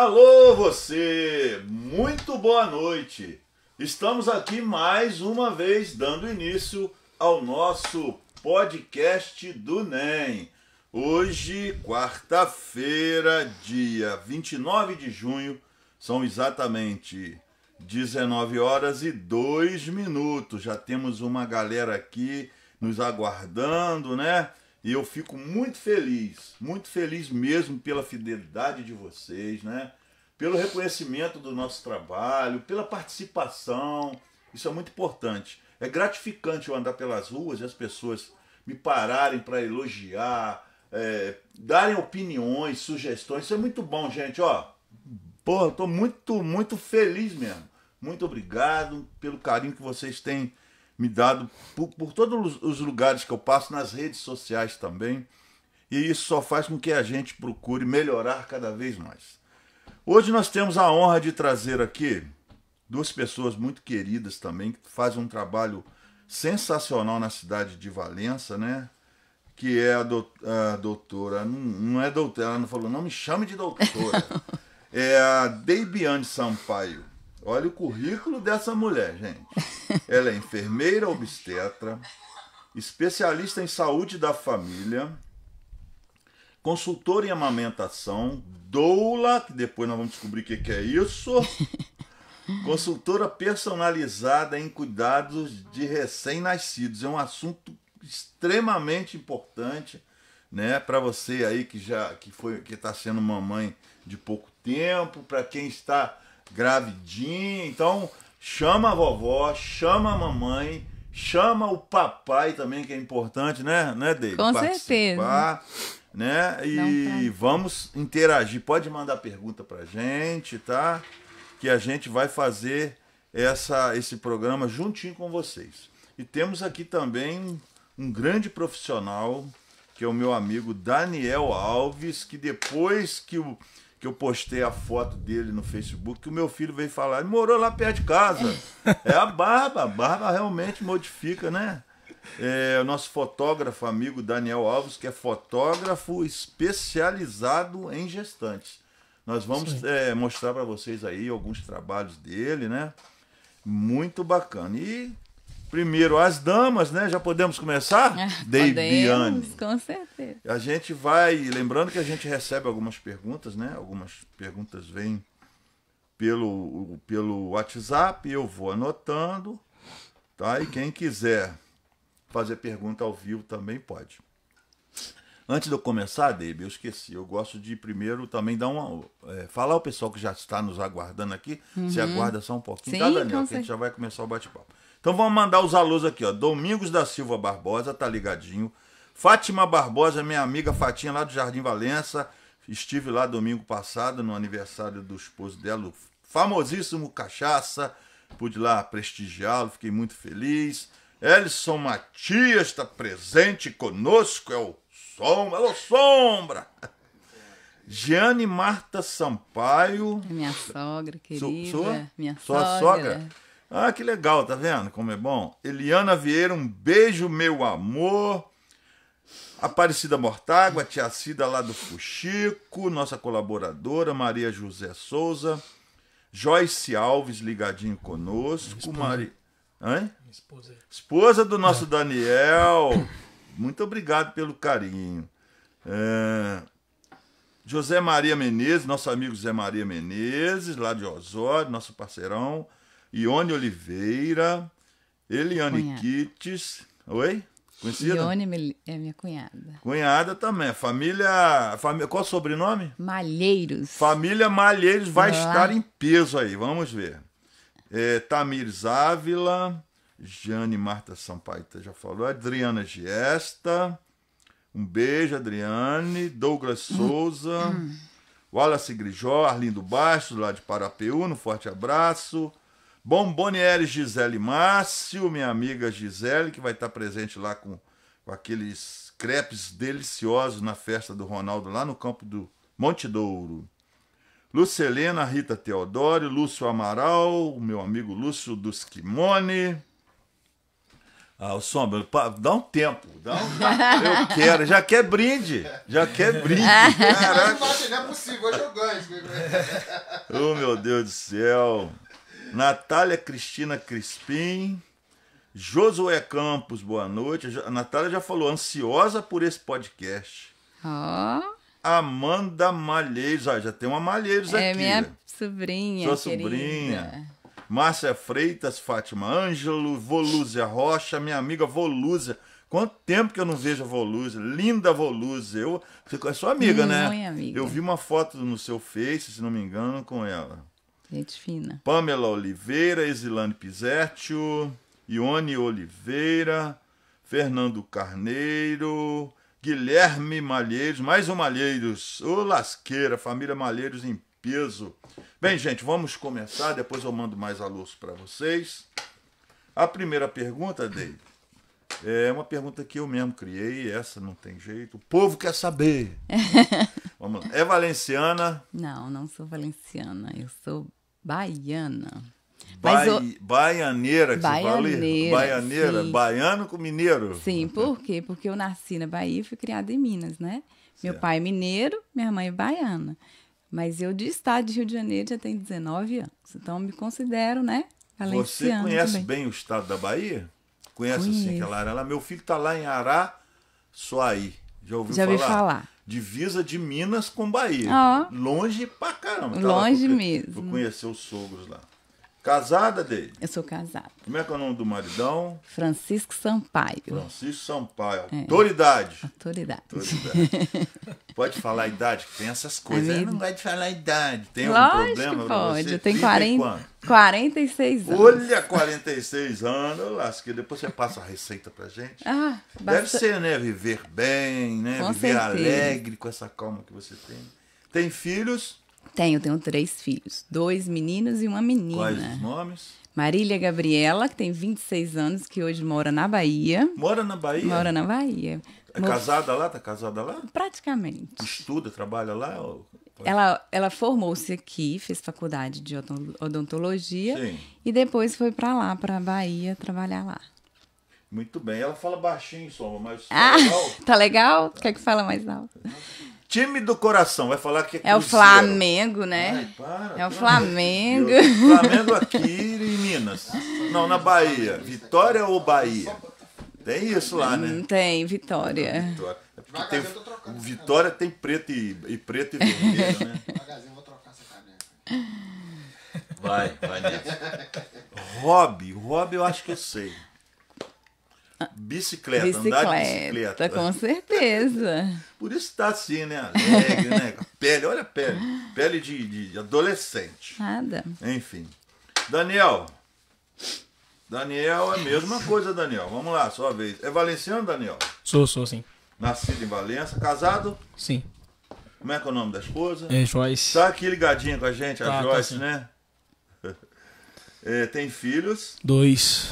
Alô, você! Muito boa noite! Estamos aqui mais uma vez dando início ao nosso podcast do NEM. Hoje, quarta-feira, dia 29 de junho, são exatamente 19 horas e 2 minutos. Já temos uma galera aqui nos aguardando, né? E eu fico muito feliz, muito feliz mesmo pela fidelidade de vocês, né? Pelo reconhecimento do nosso trabalho, pela participação. Isso é muito importante. É gratificante eu andar pelas ruas e as pessoas me pararem para elogiar, é, darem opiniões, sugestões. Isso é muito bom, gente. Ó, pô, eu tô muito, muito feliz mesmo. Muito obrigado pelo carinho que vocês têm me dado por, por todos os lugares que eu passo, nas redes sociais também. E isso só faz com que a gente procure melhorar cada vez mais. Hoje nós temos a honra de trazer aqui duas pessoas muito queridas também, que fazem um trabalho sensacional na cidade de Valença, né? Que é a, do, a doutora, não, não, é doutora, ela não falou, não me chame de doutora. é a Deibiane Sampaio. Olha o currículo dessa mulher, gente. Ela é enfermeira obstetra, especialista em saúde da família, consultora em amamentação, doula, que depois nós vamos descobrir o que é isso, consultora personalizada em cuidados de recém-nascidos. É um assunto extremamente importante, né, para você aí que já que foi que está sendo mamãe de pouco tempo, para quem está gravidinha. Então, chama a vovó, chama a mamãe, chama o papai também, que é importante, né, né, David? Com certeza. Né? E vamos interagir. Pode mandar pergunta pra gente, tá? Que a gente vai fazer essa, esse programa juntinho com vocês. E temos aqui também um grande profissional, que é o meu amigo Daniel Alves, que depois que o que eu postei a foto dele no Facebook, que o meu filho veio falar, ele morou lá perto de casa. É a barba, a barba realmente modifica, né? É, o nosso fotógrafo amigo Daniel Alves, que é fotógrafo especializado em gestantes. Nós vamos é, mostrar para vocês aí alguns trabalhos dele, né? Muito bacana. E Primeiro, as damas, né? Já podemos começar? É, Deibiane. Com certeza. A gente vai. Lembrando que a gente recebe algumas perguntas, né? Algumas perguntas vêm pelo, pelo WhatsApp, eu vou anotando, tá? E quem quiser fazer pergunta ao vivo também pode. Antes de eu começar, Deib, eu esqueci. Eu gosto de primeiro também dar uma. É, falar ao pessoal que já está nos aguardando aqui. Uhum. Se aguarda só um pouquinho, Sim, tá, Daniel? Que a gente já vai começar o bate-papo. Então vamos mandar os alôs aqui, ó. Domingos da Silva Barbosa, tá ligadinho. Fátima Barbosa, minha amiga Fatinha lá do Jardim Valença. Estive lá domingo passado no aniversário do esposo dela, o famosíssimo Cachaça. Pude lá prestigiá-lo, fiquei muito feliz. Elson Matias está presente conosco, é o Sombra. Alô, Sombra! Giane Marta Sampaio. Minha sogra querida. Sua? Minha Sua sogra. sogra? Ah, que legal, tá vendo como é bom? Eliana Vieira, um beijo, meu amor. Aparecida Mortágua, tia Cida lá do Fuxico, nossa colaboradora, Maria José Souza. Joyce Alves ligadinho conosco. Esposa. Esposa do nosso Daniel. Muito obrigado pelo carinho. É... José Maria Menezes, nosso amigo José Maria Menezes, lá de Osório, nosso parceirão. Ione Oliveira, Eliane Cunhada. Kites. Oi? Conhecida? Ione é minha cunhada. Cunhada também. Família. família qual o sobrenome? Malheiros. Família Malheiros vai estar em peso aí, vamos ver. É, Tamires Ávila, Jane Marta Sampaio já falou, Adriana Giesta, um beijo, Adriane, Douglas Souza, Wallace Grijó, Arlindo Bastos, lá de Parapeú, um forte abraço. Bomboniere Gisele Márcio, minha amiga Gisele, que vai estar presente lá com, com aqueles crepes deliciosos na festa do Ronaldo, lá no campo do Monte Douro. Lucelena, Rita Teodoro, Lúcio Amaral, o meu amigo Lúcio dos Kimone. Ah, o Sombra, dá um tempo. Dá um... Eu quero, já quer brinde. Já quer brinde. Caraca. Não é possível, hoje eu ganho. oh, meu Deus do céu. Natália Cristina Crispim. Josué Campos, boa noite. A Natália já falou, ansiosa por esse podcast. Ó. Oh. Amanda Malheiros, ah, já tem uma Malheiros é aqui. É minha sobrinha. Sua querida. sobrinha. Márcia Freitas, Fátima Ângelo, Volúzia Rocha, minha amiga Volúzia. Quanto tempo que eu não vejo a Volúzia? Linda Volúzia. Eu, você é sua amiga, hum, né? Amiga. Eu vi uma foto no seu Face, se não me engano, com ela. Gente fina. Pamela Oliveira, Exilane Pizertio, Ione Oliveira, Fernando Carneiro, Guilherme Malheiros, mais um Malheiros. Ô lasqueira, família Malheiros em peso. Bem, gente, vamos começar, depois eu mando mais alôs para vocês. A primeira pergunta, Dave, é uma pergunta que eu mesmo criei, essa não tem jeito. O povo quer saber. vamos lá. É valenciana? Não, não sou valenciana, eu sou baiana. Ba Baianeira, que baianeira, você fala? Baianeira, sim. baiano com mineiro. Sim, por quê? Porque eu nasci na Bahia e fui criada em Minas, né? Certo. Meu pai é mineiro, minha mãe é baiana. Mas eu de estado de Rio de Janeiro já tenho 19 anos. Então me considero, né? Você conhece também. bem o estado da Bahia? Conhece Conheço. assim aquela área lá? Meu filho está lá em Ará, Suaí. Já ouviu já falar? Já ouvi falar. Divisa de Minas com Bahia. Oh. Longe pra caramba. Longe mesmo. Vou conhecer os sogros lá. Casada dele? Eu sou casada. Como é que é o nome do maridão? Francisco Sampaio. Francisco Sampaio. É. Autoridade. Autoridade. Autoridade. pode falar a idade, que tem essas coisas. Eu não gosto de falar a idade. Tem Lógico algum problema que pode. Eu tenho 40, 46 anos. Olha, 46 anos. Lasque, depois você passa a receita pra gente. Ah, basta... Deve ser, né? Viver bem, né? Com Viver certeza. alegre com essa calma que você tem. Tem filhos? Tenho, tenho três filhos. Dois meninos e uma menina. Quais os nomes? Marília Gabriela, que tem 26 anos, que hoje mora na Bahia. Mora na Bahia? Mora na Bahia. É casada lá? Tá casada lá? Praticamente. Estuda, trabalha lá? Ou... Ela, ela formou-se aqui, fez faculdade de odontologia Sim. e depois foi para lá, para Bahia, trabalhar lá. Muito bem. Ela fala baixinho, Soma, mas tá ah, legal. Tá legal? Quer que fala mais alto? Time do coração, vai falar que é É o. Flamengo, né? Ai, para, é o. Flamengo. Flamengo aqui em Minas. Não, na Bahia. Vitória ou Bahia? Tem isso lá, né? Não tem, Vitória. Vitória. É porque tem, eu tô trocando o essa Vitória tem preto e, e preto e vermelho, né? Devagarzinho, vou trocar essa caneca. Vai, vai nessa. Hobby, hobby eu acho que eu sei. Bicicleta, andar de bicicleta. com certeza. Por isso tá assim, né? Alegre, né? Pele, olha a pele. Pele de, de adolescente. Nada. Enfim. Daniel. Daniel é a mesma coisa, Daniel. Vamos lá, sua vez. É valenciano, Daniel? Sou, sou, sim. Nascido em Valença, casado? Sim. Como é que é o nome da esposa? É Joyce. Tá aqui ligadinha com a gente, a Tá, tá Joyce, sim. né? É, tem filhos? Dois.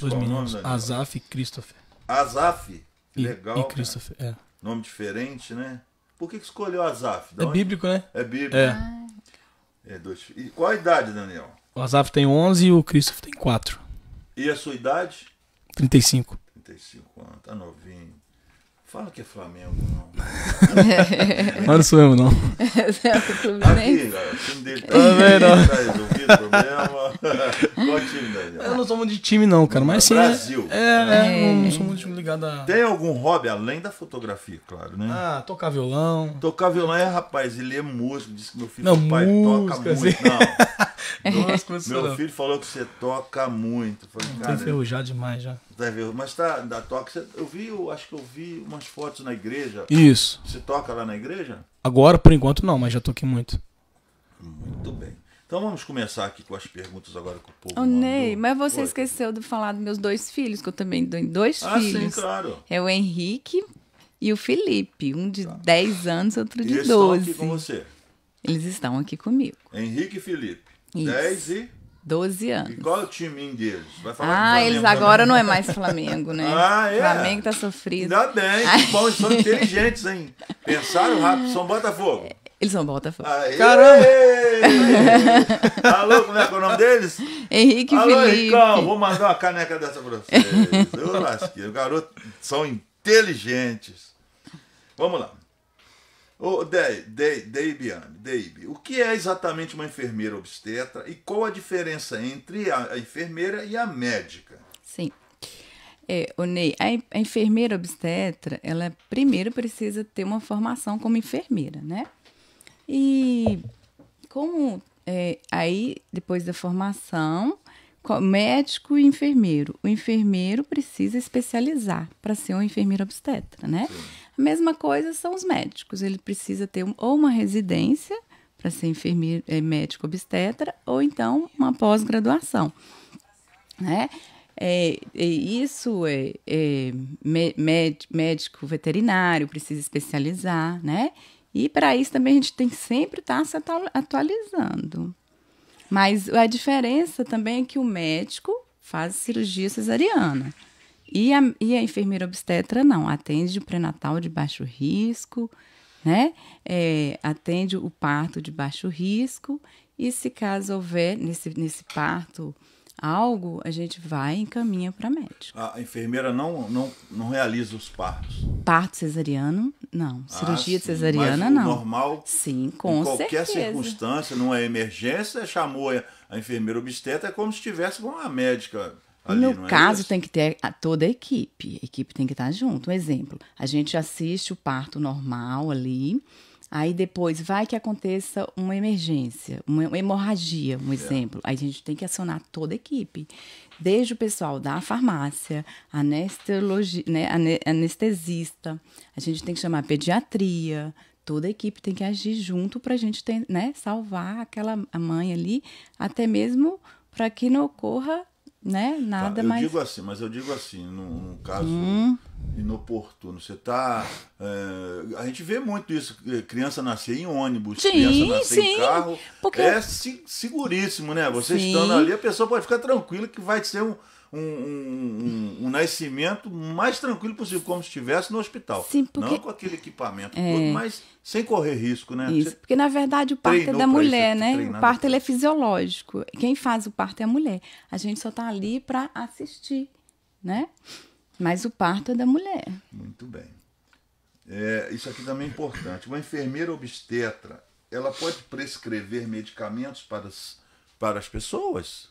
Dois nome, meninos. Daniel? Azaf e Christopher. Azaf. Que E, legal. e cara. Christopher, é. Nome diferente, né? Por que, que escolheu Azaf? Da É onde? bíblico, né? É bíblico. É. É, dois. E qual a idade, Daniel? O Azaf tem 11 e o Christopher tem 4. E a sua idade? 35. 35 anos, tá novinho. Fala que é Flamengo, não. Mas não sou eu, não. Aqui, galera, o time dele tá, Também não. tá resolvido o problema. Qual time, Daniel? Eu não sou muito de time, não, cara. Mas sim. é- Brasil. É, é, não, não sou muito ligado a. Tem algum hobby além da fotografia, claro, né? Ah, tocar violão. Tocar violão é, rapaz, ele é músico, disse que meu filho Não, pai toca música, muito. assim. Não, Duas coisas meu não. filho falou que você toca muito. Eu Falei, cara, enferrujado demais já. Tá vendo? mas tá, da toca, eu vi, eu acho que eu vi umas fotos na igreja. Isso. Você toca lá na igreja? Agora, por enquanto, não, mas já toquei muito. Muito bem. Então vamos começar aqui com as perguntas agora que o povo Ô, mandou. Ney, mas você Oi. esqueceu de falar dos meus dois filhos, que eu também tenho dois Ah, sim, filhos. claro. É o Henrique e o Felipe. Um de 10 anos, outro E de eles estão 12. aqui com você. Eles estão aqui comigo. Henrique e Felipe. Isso. 10 e... 12 E anos. qual é o timinho deles? Vai falar Ah, eles também? agora não é mais Flamengo, né? Ah, é? Flamengo tá sofrido. Ainda bem, que bom, eles são inteligentes, hein? Pensaram rápido, são Botafogo. Eles são Botafogo. Aê! Caramba! Alô, como é que é o nome deles? Henrique Alô, Felipe. Ricão, vou mandar uma caneca dessa pra vocês. Eu lasquei. Os garotos são inteligentes. Vamos lá. Ô, Dei- Dei- Deibiane, Deibi, o que é exatamente uma enfermeira obstetra e qual a diferença entre a, enfermeira e a médica? Sim. É, o Ney, a, en- a enfermeira obstetra, ela primeiro precisa ter uma formação como enfermeira, né? E como é, aí, depois da formação, co- médico e enfermeiro. O enfermeiro precisa especializar para ser um enfermeiro obstetra, né? A mesma coisa são os médicos. Ele precisa ter um- ou uma residência para ser enfermeiro, é, médico obstetra, ou então uma pós-graduação né? É, é isso é, é méd- médico veterinário precisa especializar, né? E para isso também a gente tem que sempre estar se atua- atualizando. Mas a diferença também é que o médico faz cirurgia cesariana. E a, e a enfermeira obstetra não, atende o pré-natal de baixo risco, né? É, atende o parto de baixo risco. E se caso houver nesse, nesse parto algo, a gente vai e encaminha para médico. A enfermeira não, não, não realiza os partos. Parto cesariano, não. Cirurgia Ah, sim, cesariana, não. normal, Sim, com em qualquer certeza. circunstância, numa emergência, chamou a enfermeira obstetra, é como se estivesse com a médica ali, no é caso, isso? tem que ter a- toda a equipe. A equipe tem que estar junto. Um exemplo, a gente assiste o parto normal ali, aí depois vai que aconteça uma emergência, uma hemorragia, um exemplo. Aí a gente tem que acionar toda a equipe. Desde o pessoal da farmácia, né, ane- anestesista, a gente tem que chamar pediatria, toda a equipe tem que agir junto para a gente ter, né, salvar aquela a mãe ali, até mesmo para que não ocorra né, Tá, nada eu mais. digo assim, mas eu digo assim, num, caso Hum. inoportuno. Você tá. é, a gente vê muito isso, eh, criança nascer em ônibus, Sim, criança nascer sim, em carro. porque- É se- seguríssimo, né? Você Sim. estando ali, a pessoa pode ficar tranquila que vai ser um, um, um- um- um nascimento mais tranquilo possível, como se estivesse no hospital. Sim, porque- Não com aquele equipamento todo, mas sem correr risco, né? Isso, Você- porque na verdade o parto é da mulher, isso, né? O parto pra ele é fisiológico. Quem faz o parto é a mulher. A gente só tá ali para assistir, né? Mas o parto é da mulher. Muito bem. É, isso aqui também é importante. Uma enfermeira obstetra, ela pode prescrever medicamentos para as, para as pessoas?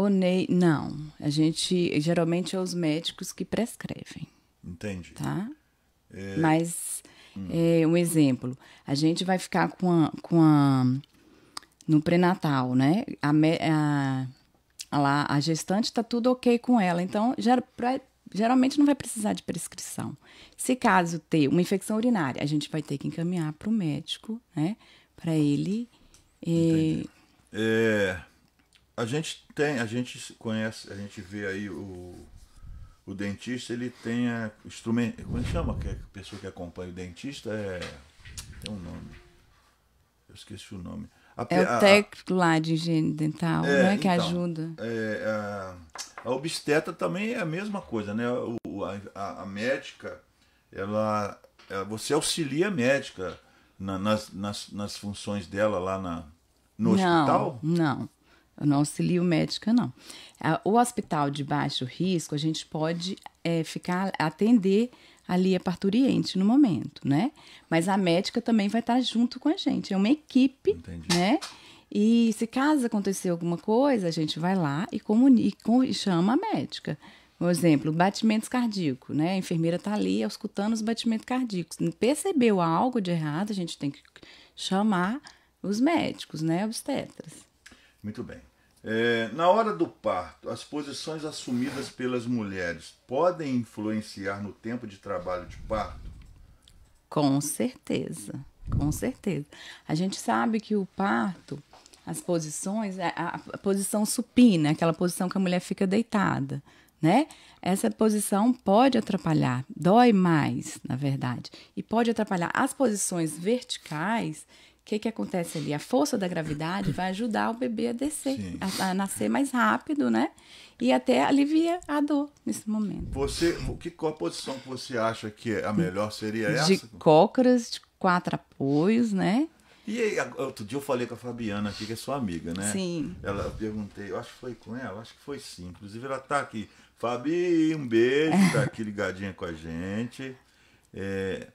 O Ney, não. A gente geralmente é os médicos que prescrevem, Entende? tá? Mas é, um exemplo, a gente vai ficar com a, com a no pré-natal, né? A, a, a lá, a gestante está tudo ok com ela, então ger- pra- geralmente não vai precisar de prescrição. Se caso ter uma infecção urinária, a gente vai ter que encaminhar para o médico, né? Para ele. eh, É, a gente tem, a gente conhece, a gente vê aí o, o dentista, ele tem a instrumento. Como é que chama? Que a pessoa que acompanha o dentista é. Tem um nome. Eu esqueci o nome. A é o técnico lá de higiene dental, É, né? Que então, ajuda. é, a, a obstetra também é a mesma coisa, né? O, a, a- médica, ela, ela- você auxilia a médica na- nas, nas, nas funções dela lá na, no hospital? Não, não auxilio médica, não. O hospital de baixo risco, a gente pode eh, ficar, atender ali a parturiente no momento, né? Mas a médica também vai estar junto com a gente. É uma equipe, Entendi. né? E se caso acontecer alguma coisa, a gente vai lá e comunica e chama a médica. Por exemplo, batimentos cardíacos, né? A enfermeira está ali escutando os batimentos cardíacos. Percebeu algo de errado, a gente tem que chamar os médicos, né? Obstetras. Muito bem. É, na hora do parto, as posições assumidas pelas mulheres podem influenciar no tempo de trabalho de parto? Com certeza, com certeza. A gente sabe que o parto, as posições, a, a- a posição supina, aquela posição que a mulher fica deitada, né? Essa posição pode atrapalhar, dói mais, na verdade, e pode atrapalhar as posições verticais. O que, que acontece ali? A força da gravidade vai ajudar o bebê a descer, a, a nascer mais rápido, né? E até alivia a dor nesse momento. Você, que, qual a posição que você acha que a melhor seria de essa? cócoras, de quatro apoios, né? E aí, outro dia eu falei com a Fabiana aqui, que é sua amiga, né? Sim. Ela eu perguntei, eu acho que foi com ela, acho que foi sim. Inclusive ela tá aqui. Fabi, um beijo, tá aqui ligadinha com a gente. É,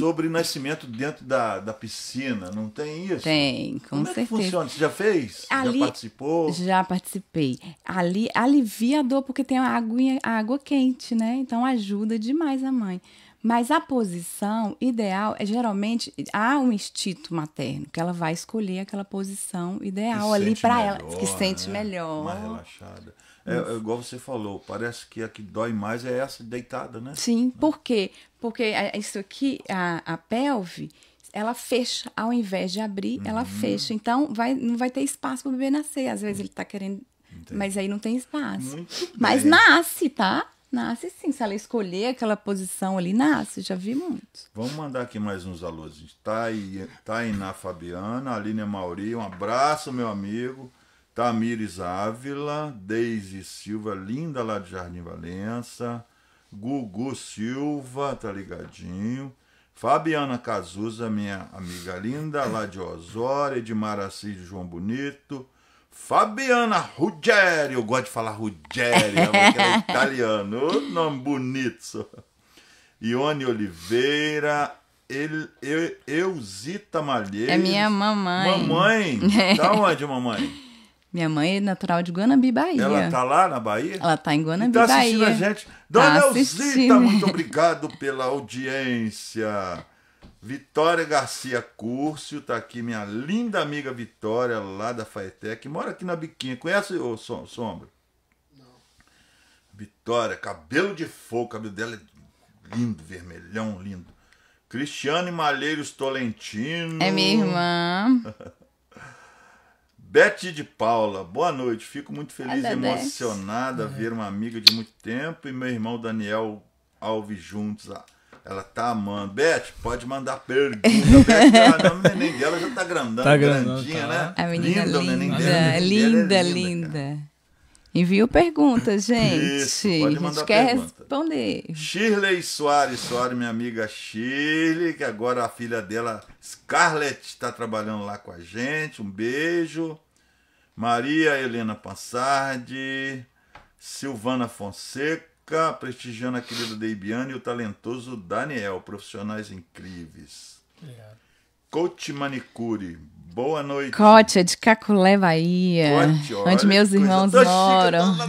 sobre nascimento dentro da, da piscina, não tem isso? Tem, com Como é que certeza. funciona? Você já fez? Ali- Já participou? Já participei. Ali alivia a dor porque tem a aguinha, a água quente, né? Então ajuda demais a mãe. Mas a posição ideal é geralmente há um instinto materno que ela vai escolher aquela posição ideal Que ali para ela, que sente né? melhor. Mais relaxada. É, é igual você falou, parece que a que dói mais é essa deitada, né? Sim, por quê? Porque isso aqui, a, a pelve, ela fecha, ao invés de abrir, Uhum. ela fecha. Então, vai, não vai ter espaço para o bebê nascer. Às vezes ele está querendo, mas aí não tem espaço. Muito Mas bem. nasce, tá? Nasce sim. Se ela escolher aquela posição ali, nasce. Já vi muitos. Vamos mandar aqui mais uns alôs. Tá aí, Tainá Fabiana, Aline Mauri, um abraço, meu amigo. Tamires Ávila, Deise Silva, linda lá de Jardim Valença. Gugu Silva, tá ligadinho. Fabiana Cazuza, minha amiga linda, lá de Osório, Edmar Assis de João Bonito. Fabiana Ruggeri, eu gosto de falar Ruggeri, ela é italiano, Ô, nome bonito. Ione Oliveira, El, Eu- Eusita Malheiros. É minha mamãe. Mamãe? Tá onde, mamãe? Minha mãe é natural de Guanambi, Bahia. Ela tá lá na Bahia? Ela tá em E Guanambi, tá assistindo Bahia. a gente. Dona Tá assistindo. muito obrigado pela audiência. Vitória Garcia Curcio, tá aqui minha linda amiga Vitória, lá da Faetec, mora aqui na Biquinha. Conhece o Som- Sombra? Vitória, cabelo de fogo, o cabelo dela é lindo, vermelhão, lindo. Cristiane Malheiros Tolentino. É minha irmã. Bete de Paula, boa noite. Fico muito feliz e emocionada ver uma amiga de muito tempo e meu irmão Daniel Alves juntos. Ah, Ela tá amando. Beth, pode mandar pergunta. Beth, não, o neném dela já tá grandão, Tá grandão, grandinha, tá. né? A menina Linda, o neném linda, dela. Ela é linda, linda. Enviou perguntas, gente. Isso, pode a mandar gente quer pergunta. responder. Shirley Soares, Soares, minha amiga Shirley, que agora a filha dela, Scarlett, está trabalhando lá com a gente. Um beijo. Maria Helena Pansardi, Silvana Fonseca, prestigiando a querida Deibiane e o talentoso Daniel, profissionais incríveis. Coach Manicure, boa noite. Cote é de Caculé, Bahia. Cote, olha onde meus irmãos moram.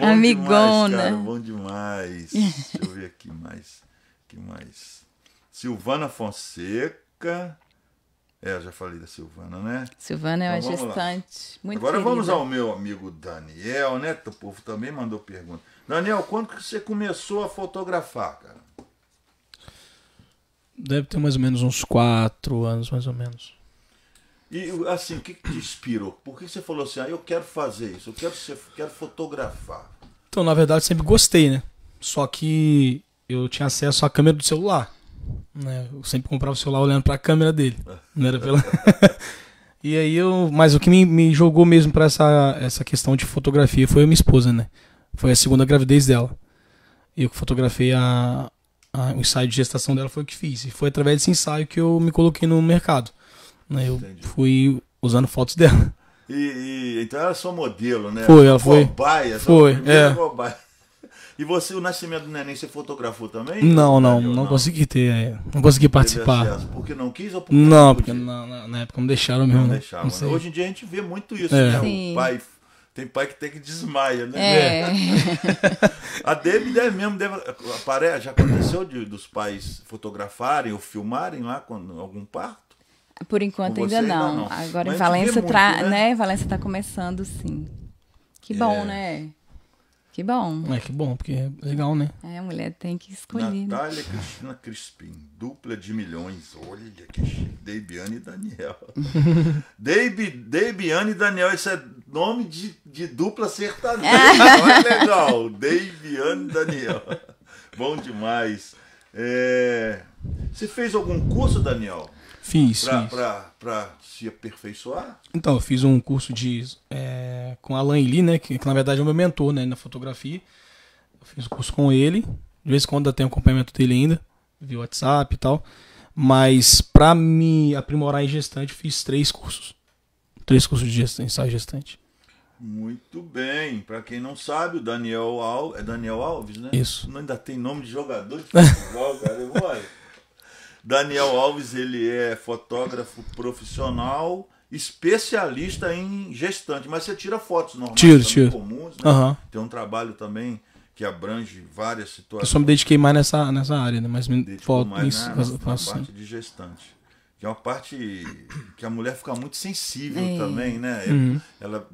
Bom Amigona. Demais, cara, bom demais. Deixa eu ver aqui mais. que mais? Silvana Fonseca. É, eu já falei da Silvana, né? Silvana é uma Então, lá. gestante. Muito Agora querida. vamos ao meu amigo Daniel, né? O povo também mandou pergunta. Daniel, quando que você começou a fotografar, cara? Deve ter mais ou menos uns quatro anos, mais ou menos. E assim, o que, que te inspirou? Por que você falou assim, ah, eu quero fazer isso, eu quero, ser, quero fotografar? Então, na verdade, sempre gostei, né? Só que eu tinha acesso à câmera do celular. Né? Eu sempre comprava o celular olhando pra câmera dele. Não era pela... e aí eu. Mas o que me, me jogou mesmo pra essa, essa questão de fotografia foi a minha esposa, né? Foi a segunda gravidez dela. E eu que fotografei a, a- o ensaio de gestação dela foi o que fiz. E foi através desse ensaio que eu me coloquei no mercado. Né? Eu Entendi. fui usando fotos dela. E, e- então ela é sua modelo, né? Foi, ela foi. Cobaia, Foi, é. cobaia. E você, o nascimento do neném, você fotografou também? Não, não, Daniel? não consegui ter. é, Não consegui participar. acesso. Porque não quis ou porque Não, porque podia? na, na- na época não deixaram mesmo. não né? deixava. Não né? sei. Hoje em dia a gente vê muito isso, É. né? Sim. O pai. Tem pai que tem que desmaia, né? É. A Debbie deve mesmo, deve, apare- já aconteceu de, dos pais fotografarem ou filmarem lá quando algum parto? Por enquanto ainda não. não. Agora Mas em a gente Valência, vê tra... muito, né? né? Valência tá começando, sim. Que bom, É. né? Que bom. É que bom, porque é legal, né? É, a mulher tem que escolher. né? Natália Cristina Crispim, dupla de milhões. Olha que chique. Deibiane e Daniel. Deib, Deibiane e Daniel, isso é nome de, de dupla sertaneja. Olha legal. Deibiane e Daniel. Bom demais. É, Você fez algum curso, Daniel? Fiz, Pra, fiz. pra, pra se aperfeiçoar? Então, eu fiz um curso de é, com Alan Lee, né? Que, que na verdade é o meu mentor né, na fotografia. Eu fiz o curso com ele. De vez em quando eu tenho acompanhamento dele ainda, via WhatsApp e tal. Mas pra me aprimorar em gestante, fiz três cursos. Três cursos de gestante, ensaio gestante. Muito bem. Pra quem não sabe, o Daniel Alves. É Daniel Alves, né? Isso. Não, ainda tem nome de jogador de futebol, cara. mole. Daniel Alves, ele é fotógrafo profissional, especialista em gestante. Mas você tira fotos normais Tiro, tiro. comuns, né? Aham. Tem um trabalho também que abrange várias Eu situações. só me dediquei mais nessa, nessa área, né? Mas me foto, mais isso, na, faço, na faço sim. parte de gestante. Que é uma parte que a mulher fica muito sensível É. também, né? Uhum. Ela,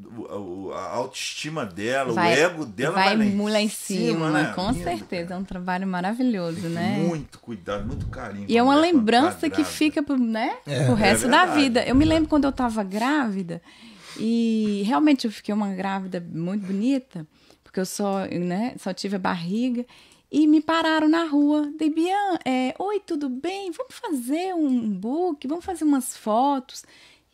a autoestima dela, Vai- o ego dela vai vai, muito lá em cima, né? com Lindo, certeza. É um trabalho maravilhoso, Tem né? Muito cuidado, muito carinho. E é uma tá lembrança que fica pro, né, É. pro resto da verdade. vida. Eu me lembro quando eu tava grávida e realmente eu fiquei uma grávida muito bonita, porque eu só, né, só tive a barriga. E me pararam na rua. Debian, é, oi, tudo bem? Vamos fazer um book, vamos fazer umas fotos.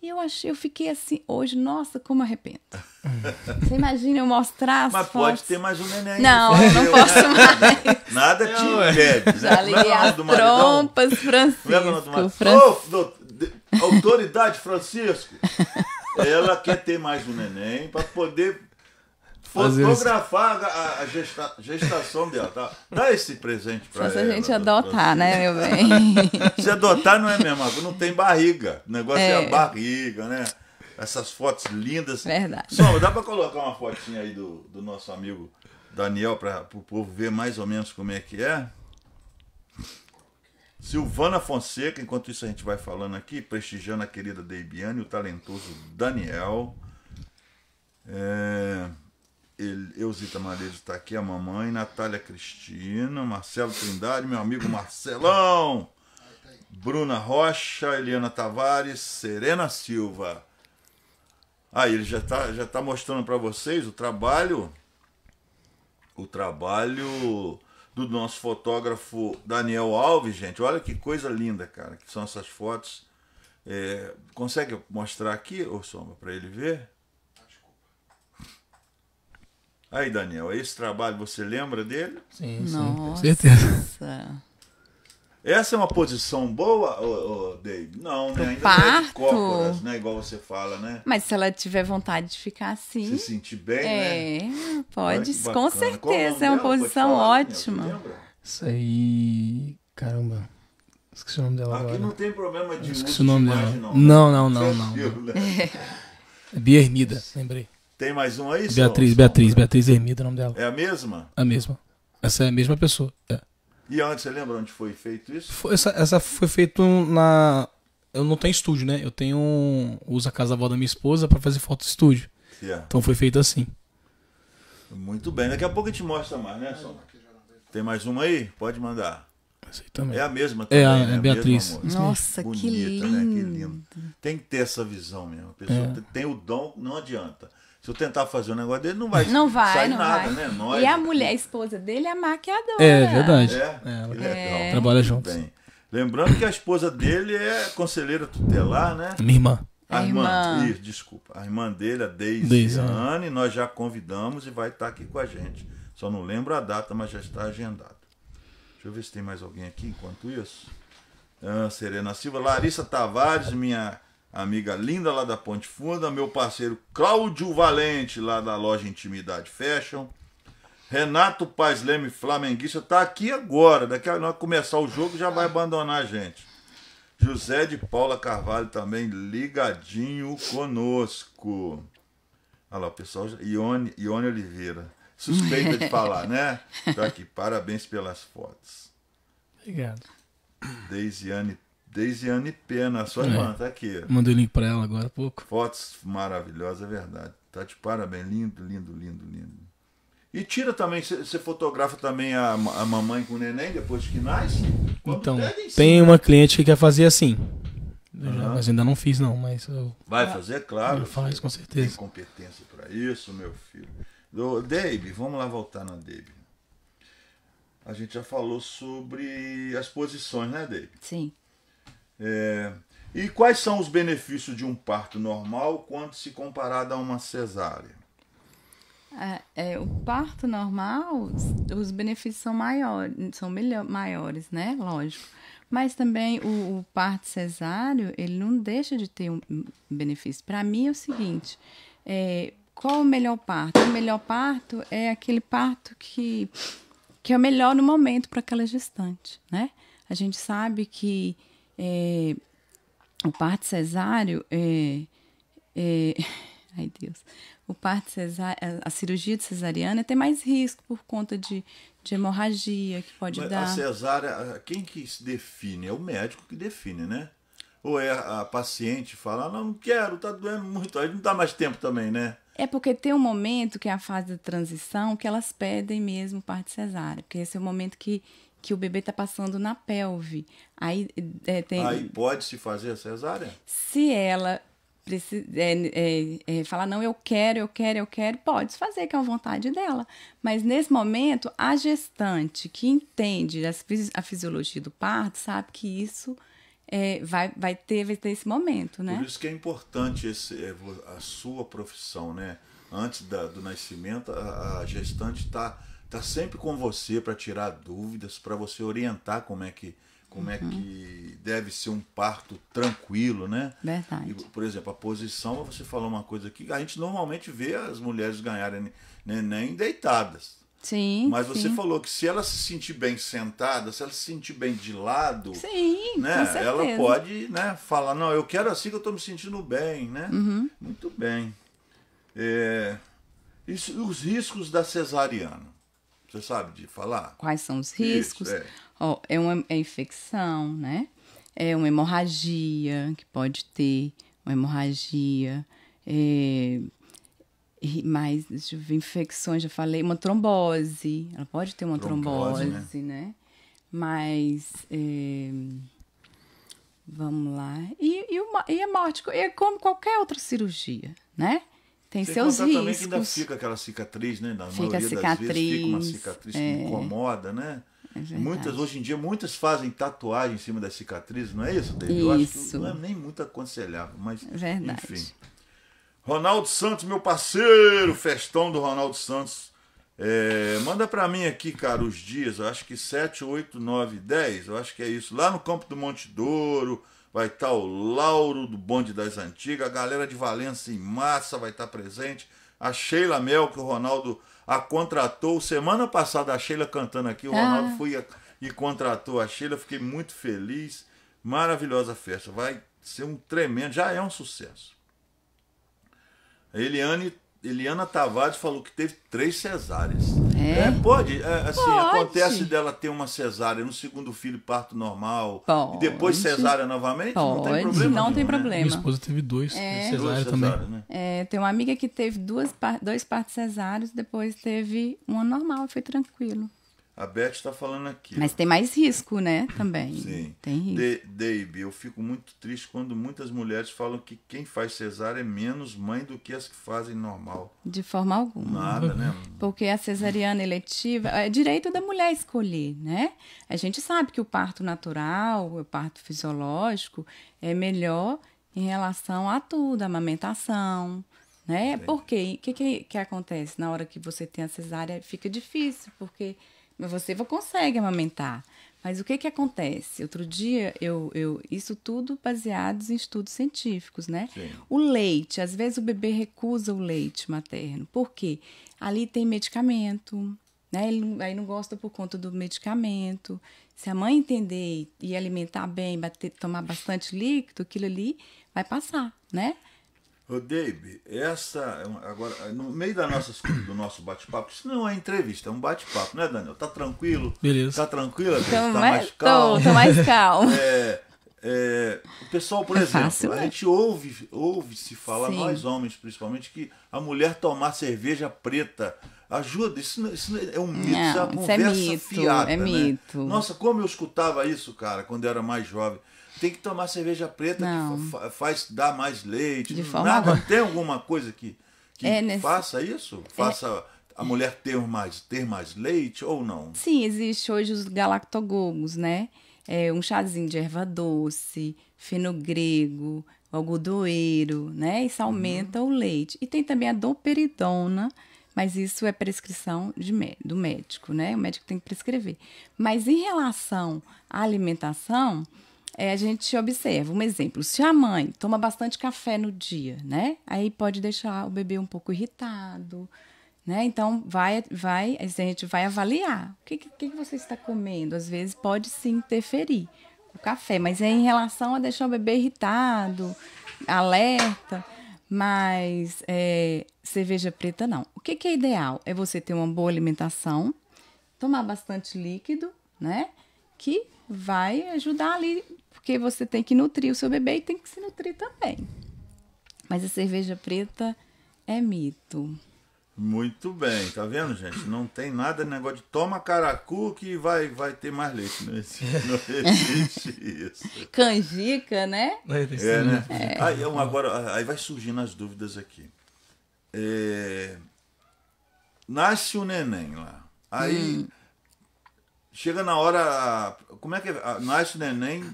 E eu achei, eu fiquei assim, hoje, nossa, como eu arrependo. Você imagina eu mostrar as Mas fotos? pode ter mais um neném. Não, aí, eu não posso mais. Nada te impede. Já né? Como é liguei é as trompas, é é Francisco. Ô, doutor, de- autoridade Francisco. Ela quer ter mais um neném para poder fotografar a, a gesta- gestação dela. Tá? Dá esse presente para Só ela. se a gente adotar, né, meu bem? Se adotar não é mesmo, não tem barriga. O negócio é, É. a barriga, né? Essas fotos lindas. Verdade. Sombra, dá pra colocar uma fotinha aí do, do nosso amigo Daniel para o povo ver mais ou menos como é que é? Silvana Fonseca, enquanto isso a gente vai falando aqui, prestigiando a querida Deibiane e o talentoso Daniel. É, ele, Eusita Marejo está aqui, a mamãe, Natália Cristina, Marcelo Trindade, meu amigo Marcelão, Bruna Rocha, Eliana Tavares, Serena Silva. Aí ele já está já tá mostrando para vocês o trabalho, o trabalho do nosso fotógrafo Daniel Alves, gente. Olha que coisa linda, cara, que são essas fotos. É, consegue mostrar aqui, ô Sombra, para ele ver? Aí, Daniel, esse trabalho você lembra dele? Sim, sim, com certeza. Essa é uma posição boa, ô, ô, Dave? Não, né? Ainda não é de parto? cócoras, né? Igual você fala, né? Mas se ela tiver vontade de ficar Se assim, sentir bem, né? é, Olha pode, que com certeza, é uma dela? Posição falar, ótima. lembra? Isso aí. Caramba. Esqueci o nome dela Aqui agora. não tem problema de Esqueci o nome de dela. imagem, não. Não, não, não, não. Tranquilo, né? É Bia Hermida, lembrei. Tem mais um aí, Beatriz, Sombra? Beatriz, Beatriz Hermida, é o nome dela. É a mesma? A mesma. Essa é a mesma pessoa. É. E onde você lembra onde foi feito isso? Foi- essa, essa foi feita na. Eu não tenho estúdio, né? Eu tenho. um- Uso a casa da avó da minha esposa pra fazer foto estúdio. Yeah. Então foi feito assim. Muito bem. Daqui a pouco a gente mostra mais, né, Sombra? Tem mais uma aí? Pode mandar. Essa aí também. É a mesma É, também, a- né? é mesma Beatriz. moça. Nossa, que Bonita, lindo. né? Que lindo. Tem que ter essa visão mesmo. A pessoa É. tem- tem o dom, não adianta. Se eu tentar fazer um negócio dele, não vai Não vai, sair não nada, vai. né? Nós, E a mulher, a esposa dele, é maquiadora. É, verdade. É, É, legal. trabalha juntos. bem. Lembrando que a esposa dele é conselheira tutelar, né? Minha irmã. A irmã. Isso, desculpa. A irmã dele, a Deise Deise, é. Anne, nós já convidamos e vai estar aqui com a gente. Só não lembro a data, mas já está agendado. Deixa eu ver se tem mais alguém aqui enquanto isso. Ah, Serena Silva, Larissa Tavares, minha amiga linda lá da Ponte Funda, meu parceiro Cláudio Valente, lá da loja Intimidade Fashion. Renato Paz Leme, flamenguista, está aqui agora. Daqui a hora começar o jogo já vai abandonar a gente. José de Paula Carvalho também ligadinho conosco. Olha lá, o pessoal. Ione, Ione Oliveira. Suspeita de falar, né? Tá aqui. Parabéns pelas fotos. Obrigado. Deisiane, Deisiane Pena, sua irmã, tá aqui. Mandei o link pra ela agora há pouco. Fotos maravilhosas, é verdade. Tá de parabéns. Lindo, lindo, lindo, lindo. E tira também, você fotografa também a, a mamãe com o neném depois que nasce? Quando Então, tem uma cliente que quer fazer assim. Eu já- mas ainda não fiz, não. Mas eu, Vai fazer, claro. eu faço com Tem certeza. competência para isso, meu filho. Do, Dave, vamos lá voltar na Dave. A gente já falou sobre as posições, né, Dave? Sim. É, e quais são os benefícios de um parto normal quando se comparado a uma cesárea? É, é, o parto normal, os- os benefícios são maiores, são melhor, maiores, né? Lógico. Mas também o, o parto cesáreo, ele não deixa de ter um benefício. Para mim é o seguinte, é, qual o melhor parto? O melhor parto é aquele parto que, que é o melhor no momento para aquela gestante, né? A gente sabe que é, o parto cesáreo é, é, ai Deus, o parto cesáreo, a, cirurgia de cesariana tem mais risco por conta de, de hemorragia que pode Mas dar. a cesárea, quem que se define? É o médico que define, né? Ou é a paciente fala, não, não quero, tá doendo muito. Aí não dá mais tempo também, né? É porque tem um momento que é a fase da transição que elas pedem mesmo parte cesárea, porque esse é o momento que, que o bebê está passando na pelve. Aí é, tem. Aí pode se fazer a cesárea? Se ela precisa, é, é, é, falar, não, eu quero, eu quero, eu quero, pode fazer, que é a vontade dela. Mas nesse momento, a gestante que entende a fisiologia do parto sabe que isso é, vai, vai, ter, vai ter esse momento, né? Por isso que é importante esse, é, a sua profissão, né? Antes da- do nascimento, a, a gestante está tá sempre com você para tirar dúvidas, para você orientar como é que como é que deve ser um parto tranquilo, né? Verdade. E, por exemplo, a posição, você falou uma coisa aqui, a gente normalmente vê as mulheres ganharem neném deitadas. Sim. Mas você sim. falou que se ela se sentir bem sentada, se ela se sentir bem de lado, Sim, né? Ela pode, né, falar, não, eu quero assim que eu estou me sentindo bem, né? Uhum. Muito bem. É, isso, os riscos da cesariana, você sabe de falar? Quais são os riscos? Isso, é. Ó, é uma é infecção, né? É uma hemorragia que pode ter, uma hemorragia. É, mais, deixa eu ver, infecções, já falei, uma trombose. Ela pode ter uma Trombose, trombose, né? né? Mas. é, vamos lá. E, e, uma, e a morte, é como qualquer outra cirurgia, né? Tem Sem seus contar também que ainda riscos. fica aquela cicatriz, né? Na Fica maioria das vezes cicatriz, fica uma cicatriz que é. incomoda, né? verdade. muitas, hoje em dia, muitas fazem tatuagem em cima das cicatrizes, não é isso, David? Eu acho que Isso. não é nem muito aconselhável, mas Verdade. enfim. Ronaldo Santos, meu parceiro, festão do Ronaldo Santos. É, manda pra mim aqui, cara, os dias, eu acho que 7, 8, 9, 10, eu acho que é isso. Lá no Campo do Monte Douro vai estar o Lauro do Bonde das Antigas, a galera de Valença em massa vai estar presente. A Sheila Mel, que o Ronaldo a contratou. Semana passada a Sheila cantando aqui, o Ah. Ronaldo foi a- e contratou a Sheila, fiquei muito feliz. Maravilhosa festa, vai ser um tremendo, já é um sucesso. A Eliane, Eliana Tavares falou que teve três cesáreas. É? pode. é, assim, Pode. acontece dela ter uma cesárea no segundo filho, parto normal. Pode. E depois cesárea novamente? não tem Pode, problema. não nenhum, tem né? problema. Minha esposa teve dois, É. Duas cesárea também. né? É, tem uma amiga que teve duas, dois partos cesáreos, depois teve uma normal, foi tranquilo. A Beth está falando aqui. Mas tem mais risco, né? Também. Sim. Tem risco. De, Dave, eu fico muito triste quando muitas mulheres falam que quem faz cesárea é menos mãe do que as que fazem normal. De forma alguma. Nada, né? Porque a cesariana eletiva é direito da mulher escolher, né? A gente sabe que o parto natural, o parto fisiológico, é melhor em relação a tudo, a amamentação, né? Porque o que, que, que acontece na hora que você tem a cesárea? Fica difícil, porque você consegue amamentar. Mas o que, que acontece? Outro dia, eu, eu isso tudo baseados em estudos científicos, né? Sim. O leite, às vezes o bebê recusa o leite materno. Por quê? Ali tem medicamento, né? Ele não- aí não gosta por conta do medicamento. Se a mãe entender e alimentar bem, bater, tomar bastante líquido, aquilo ali vai passar, né? Ô, Dave, essa. é Agora, no meio da nossa, do nosso bate-papo, isso não é entrevista, é um bate-papo, né, Daniel? Tá tranquilo? Beleza. Tá tranquila? Dave? Então, tá mais tô, calmo? tô mais calmo. É, é, o pessoal, por É exemplo, fácil, a né? gente ouve, ouve se falar, Sim. nós homens principalmente, que a mulher tomar cerveja preta ajuda. Isso, não- isso não é um mito, isso é uma Não, isso é conversa mito, fiada. é né? mito. Nossa, como eu escutava isso, cara, quando eu era mais jovem. Tem que tomar cerveja preta Não. que fa- faz dar mais leite. De forma Nada, alguma. tem alguma coisa que, que É nesse- faça isso? Faça a mulher ter mais, ter mais leite ou não? Sim, existe hoje os galactogogos, né? É um chazinho de erva doce, fenogrego, algodoeiro, né? Isso aumenta o leite. E tem também a doperidona, Mas isso é prescrição de, do médico, né? O médico tem que prescrever. Mas em relação à alimentação, é, a gente observa, um exemplo, se a mãe toma bastante café no dia, né? Aí pode deixar o bebê um pouco irritado, né? Então, vai, vai, a gente vai avaliar. O que, que, que você está comendo? Às vezes pode sim interferir o café, mas é em relação a deixar o bebê irritado, alerta, mas é, cerveja preta não. O que, que é ideal? É você ter uma boa alimentação, tomar bastante líquido, né? Que vai ajudar ali, porque você tem que nutrir o seu bebê e tem que se nutrir também. Mas a cerveja preta é mito. Muito bem, tá vendo, gente? Não tem nada de negócio de toma caracu que vai, vai ter mais leite. Não existe, não existe isso. Canjica, né? É, tem É, né? sim. Aí, agora, aí vai surgindo as dúvidas aqui. É, nasce o neném lá. Aí chega na hora. Como é que é? Ah, Nasce o neném,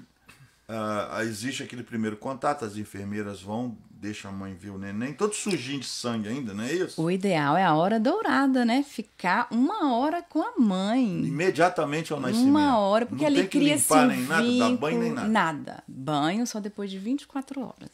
ah, existe aquele primeiro contato, as enfermeiras vão, deixam a mãe ver o neném, todo sujinho de sangue ainda, não é isso? O ideal é a hora dourada, né? Ficar uma hora com a mãe. Imediatamente ao nascimento. Uma hora, porque não ali tem que cria-se limpar nem nada, dar banho nem vínculo, nada. Banho só depois de 24 horas.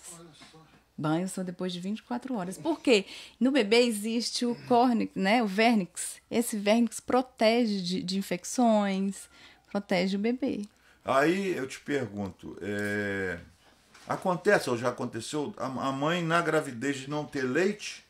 Banho só depois de 24 horas. Por quê? No bebê existe o córnix, né? O vernix. Esse vernix protege de, de infecções, protege o bebê. Aí eu te pergunto, é, acontece ou já aconteceu a, a mãe na gravidez de não ter leite?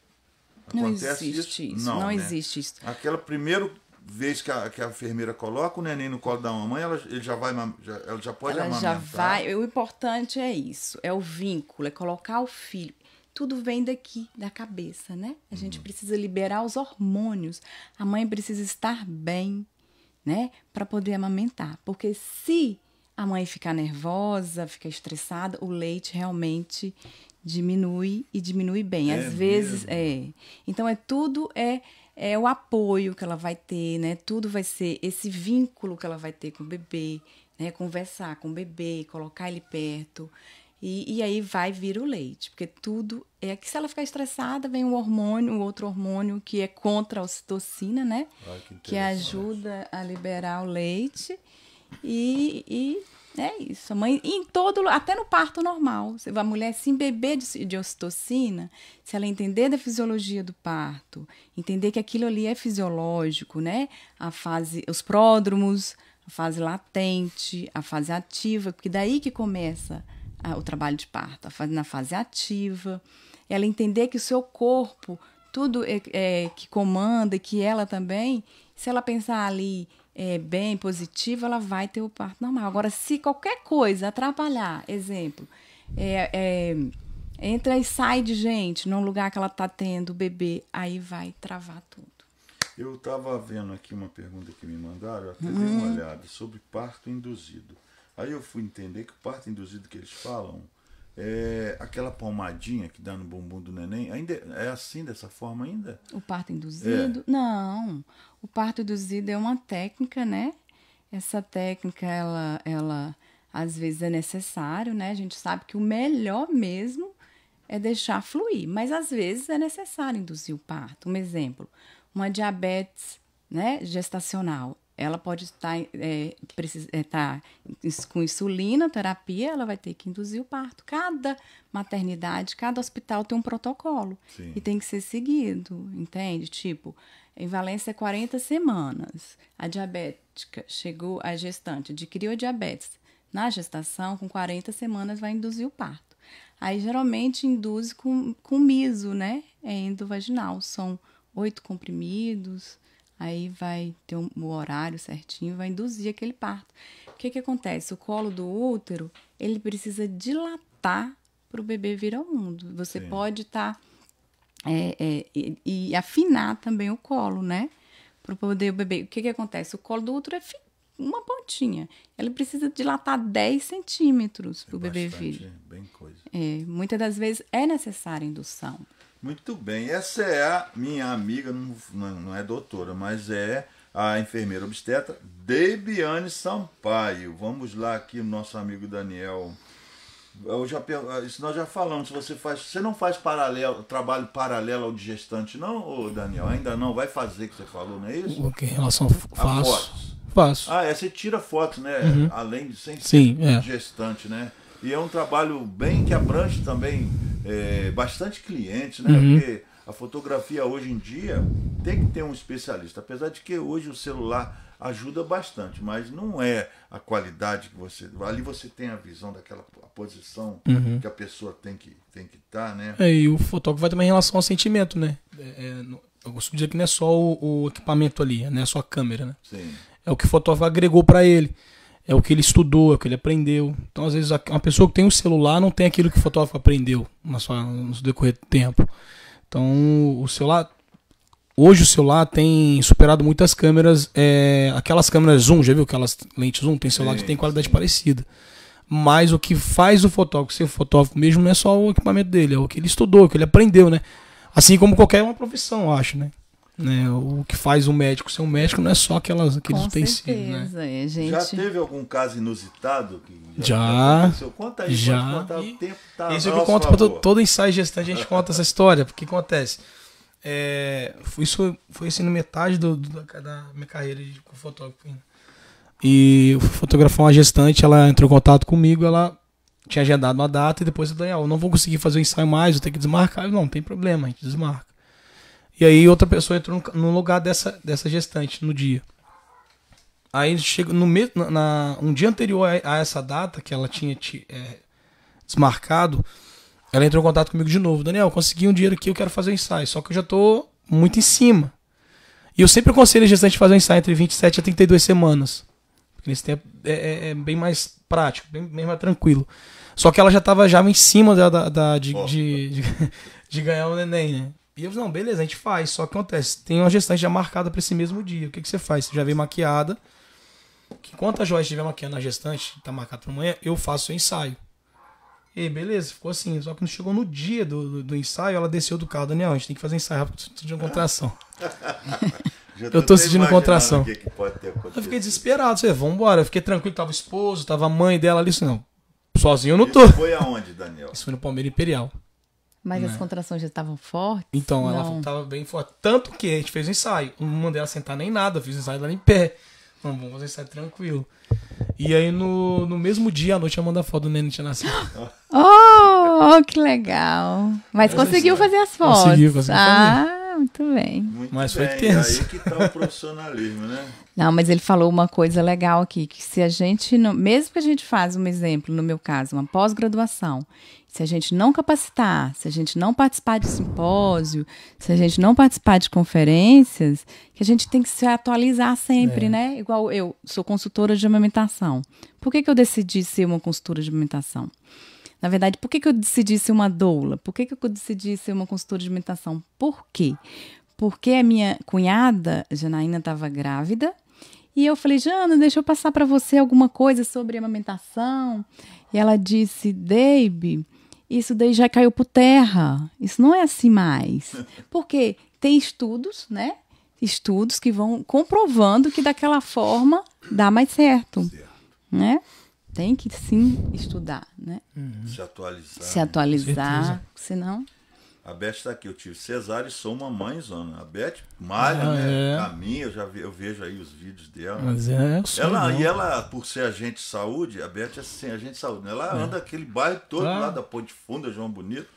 Não Acontece existe isso. Não, né? existe isso. Aquela primeira vez que a, que a enfermeira coloca o neném no colo da mamãe, ela, ele já vai, já, ela já pode Ela amamentar. já vai. O importante é isso, é o vínculo, é colocar o filho. Tudo vem daqui, da cabeça, né? A gente precisa liberar os hormônios. A mãe precisa estar bem, né? Para poder amamentar. Porque se a mãe ficar nervosa, ficar estressada, o leite realmente diminui e diminui bem. É Às vezes, mesmo? é. Então é tudo é é o apoio que ela vai ter, né? Tudo vai ser esse vínculo que ela vai ter com o bebê, né? Conversar com o bebê, colocar ele perto. E, e aí vai vir o leite, porque tudo é que se ela ficar estressada, vem um hormônio, um outro hormônio que é contra a ocitocina, né? Olha que que ajuda a liberar o leite. E, e é isso. A mãe, em todo, até no parto normal, a mulher se embeber de, de ocitocina, se ela entender da fisiologia do parto, entender que aquilo ali é fisiológico, né? A fase, os pródromos, a fase latente, a fase ativa, porque daí que começa o trabalho de parto, na fase ativa. Ela entender que o seu corpo, tudo é, é, que comanda, que ela também, se ela pensar ali é, bem, positivo, ela vai ter o parto normal. Agora, se qualquer coisa atrapalhar, exemplo, é, é, entra e sai de gente num lugar que ela está tendo o bebê, aí vai travar tudo. Eu estava vendo aqui uma pergunta que me mandaram, eu até dei Uhum. uma olhada, sobre parto induzido. Aí eu fui entender que o parto induzido que eles falam é aquela palmadinha que dá no bumbum do neném. Ainda é assim, dessa forma ainda? O parto induzido? Não. O parto induzido é uma técnica, né? Essa técnica, ela, ela às vezes é necessário, né? A gente sabe que o melhor mesmo é deixar fluir, mas às vezes é necessário induzir o parto. Um exemplo, uma diabetes né, gestacional. Ela pode estar, é, precisa, é, tá com insulina, terapia, ela vai ter que induzir o parto. Cada maternidade, cada hospital tem um protocolo Sim. e tem que ser seguido, entende? Tipo, em Valência é 40 semanas. A diabética chegou, a gestante adquiriu a diabetes. Na gestação, com 40 semanas, vai induzir o parto. Aí, geralmente, induz com, com miso, né? É endovaginal. São oito comprimidos, aí vai ter um, o horário certinho, vai induzir aquele parto. O que que acontece? O colo do útero, ele precisa dilatar para o bebê vir ao mundo. Você Sim. pode estar... é, é, e, e afinar também o colo, né? Para poder o bebê. O que que acontece? O colo do útero é fi- uma pontinha. Ele precisa dilatar 10 centímetros para o bebê vir. Bem coisa. É, muitas das vezes é necessária indução. Muito bem, essa é a minha amiga, não, não é doutora, mas é a enfermeira obstetra Debiane Sampaio. Vamos lá aqui, nosso amigo Daniel Eu já, isso nós já falamos. Se você faz, você não faz paralelo, trabalho paralelo ao de gestante, não, ô Daniel? Ainda não vai fazer que você falou, não é isso? O que em relação A a faço? fotos. Faço. Ah, é, você tira fotos, né? Além de sem Uhum. Sim, ser é. gestante, né? E é um trabalho bem que abrange também é, bastante clientes, né? Uhum. Porque a fotografia hoje em dia tem que ter um especialista. Apesar de que hoje o celular ajuda bastante, mas não é a qualidade que você. Ali você tem a visão daquela a posição Uhum. que a pessoa tem que tem que estar, né? É, e o fotógrafo vai também em relação ao sentimento, né? É, é, no- eu costumo dizer que não é só o, o equipamento ali, não é só a câmera, né? Sim. É o que o fotógrafo agregou pra ele. É o que ele estudou, é o que ele aprendeu. Então, às vezes, a- uma pessoa que tem um celular não tem aquilo que o fotógrafo aprendeu na sua, no decorrer do tempo. Então, o celular. Hoje o celular tem superado muitas câmeras. é, aquelas câmeras zoom, já viu aquelas lentes zoom? Tem celular que Sim, tem qualidade sim. parecida. Mas o que faz o fotógrafo ser fotógrafo mesmo não é só o equipamento dele, é o que ele estudou, o que ele aprendeu, né? Assim como qualquer uma profissão, eu acho, né? Né, O que faz um médico ser um médico não é só aquelas, aqueles Com utensílios, né? certeza, é, gente. Já teve algum caso inusitado que Já. aconteceu? Conta aí, Já. contar, E tempo tá Isso é a que eu conto pra favor. todo, todo ensaio gestante, a gente conta essa história. Porque acontece? É, foi- isso foi assim, no metade do, do- da, da minha carreira de fotógrafo. E eu fui fotografar uma gestante, ela entrou em contato comigo, ela tinha agendado uma data e depois eu Daniel, eu não vou conseguir fazer o ensaio mais, eu tenho que desmarcar. Eu, não, não tem problema, a gente desmarca. E aí outra pessoa entrou no, lugar dessa, dessa gestante no dia. Aí chega no me- na, na- um dia anterior a, essa data que ela tinha ti- é, desmarcado, ela entrou em contato comigo de novo. Daniel, consegui um dinheiro aqui, eu quero fazer o ensaio. Só que eu já tô muito em cima. E eu sempre aconselho a gestante a fazer um ensaio entre 27 a 32 semanas. Porque nesse tempo é, é- é bem mais prático, bem, bem mais tranquilo. Só que ela já tava já em cima da, da- da- de, de, de, de ganhar o neném, né? E eu falei, não, beleza, a gente faz. Só que acontece, tem uma gestante já marcada para esse mesmo dia. O que, que você faz? Você já vem maquiada. Que enquanto a Joyce estiver maquiando a gestante, tá marcado para amanhã, eu faço o ensaio. E aí, beleza, ficou assim. Só que quando chegou no dia do, do, do ensaio, ela desceu do carro. Daniel, a gente tem que fazer ensaio rápido, tô sentindo contração. Eu tô até sentindo contração. Que, que. Eu fiquei desesperado. Você, vambora. Eu fiquei tranquilo, tava o esposo, tava a mãe dela ali. Assim, não, sozinho eu não tô. Isso foi aonde, Daniel? Isso foi no Palmeira Imperial. Mas Né? as contrações já estavam fortes? Então, ela Não. tava bem forte. Tanto que a gente fez o ensaio. Não mandei ela sentar nem nada, fiz o ensaio dela em pé. Não, vamos fazer o ensaio tranquilo. E aí, no, no mesmo dia, à noite, eu mando a foto do neném tinha nascido. Oh, que legal. Mas Essa conseguiu história. fazer as fotos. Consegui, consegui Ah, muito bem. Muito Mas foi bem, tenso. aí que tá o profissionalismo, né? Não, mas ele falou uma coisa legal aqui, que se a gente, não, mesmo que a gente faz um exemplo, no meu caso, uma pós-graduação, se a gente não capacitar, se a gente não participar de simpósio, se a gente não participar de conferências, que a gente tem que se atualizar sempre, É. né? Igual eu sou consultora de amamentação. Por que, que eu decidi ser uma consultora de amamentação? Na verdade, por que, que eu decidi ser uma doula? Por que, que eu decidi ser uma consultora de alimentação? Por quê? Porque a minha cunhada, Janaína, estava grávida. E eu falei, Jana, deixa eu passar para você alguma coisa sobre amamentação. E ela disse, Deibe, isso daí já caiu por terra. Isso não é assim mais. Porque tem estudos, né? Estudos que vão comprovando que daquela forma dá mais certo, Certo. né? Tem que sim estudar, né? Se atualizar. Se atualizar, certeza. senão. A Beth está aqui, eu tive cesárea e sou uma mãezona. A Beth malha, Ah, né? é. Caminha, eu já vi- eu vejo aí os vídeos dela. Mas é. Ela, não. e ela, por ser agente de saúde, a Beth é assim, agente de saúde, né? Ela anda aquele bairro todo Ah. lá da Ponte Funda, João Bonito.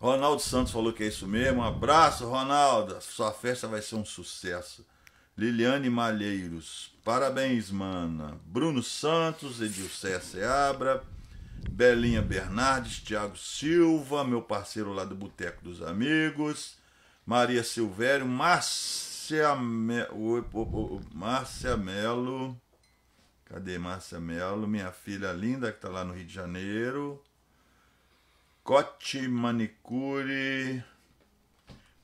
Ronaldo Santos falou que é isso mesmo. Um abraço, Ronaldo. Sua festa vai ser um sucesso. Liliane Malheiros, parabéns, mana. Bruno Santos, Edilcé Seabra, Belinha Bernardes, Thiago Silva, meu parceiro lá do Boteco dos Amigos, Maria Silvério, Márcia, Me... Márcia Melo, cadê Márcia Melo? Minha filha linda que está lá no Rio de Janeiro, Cote Manicure,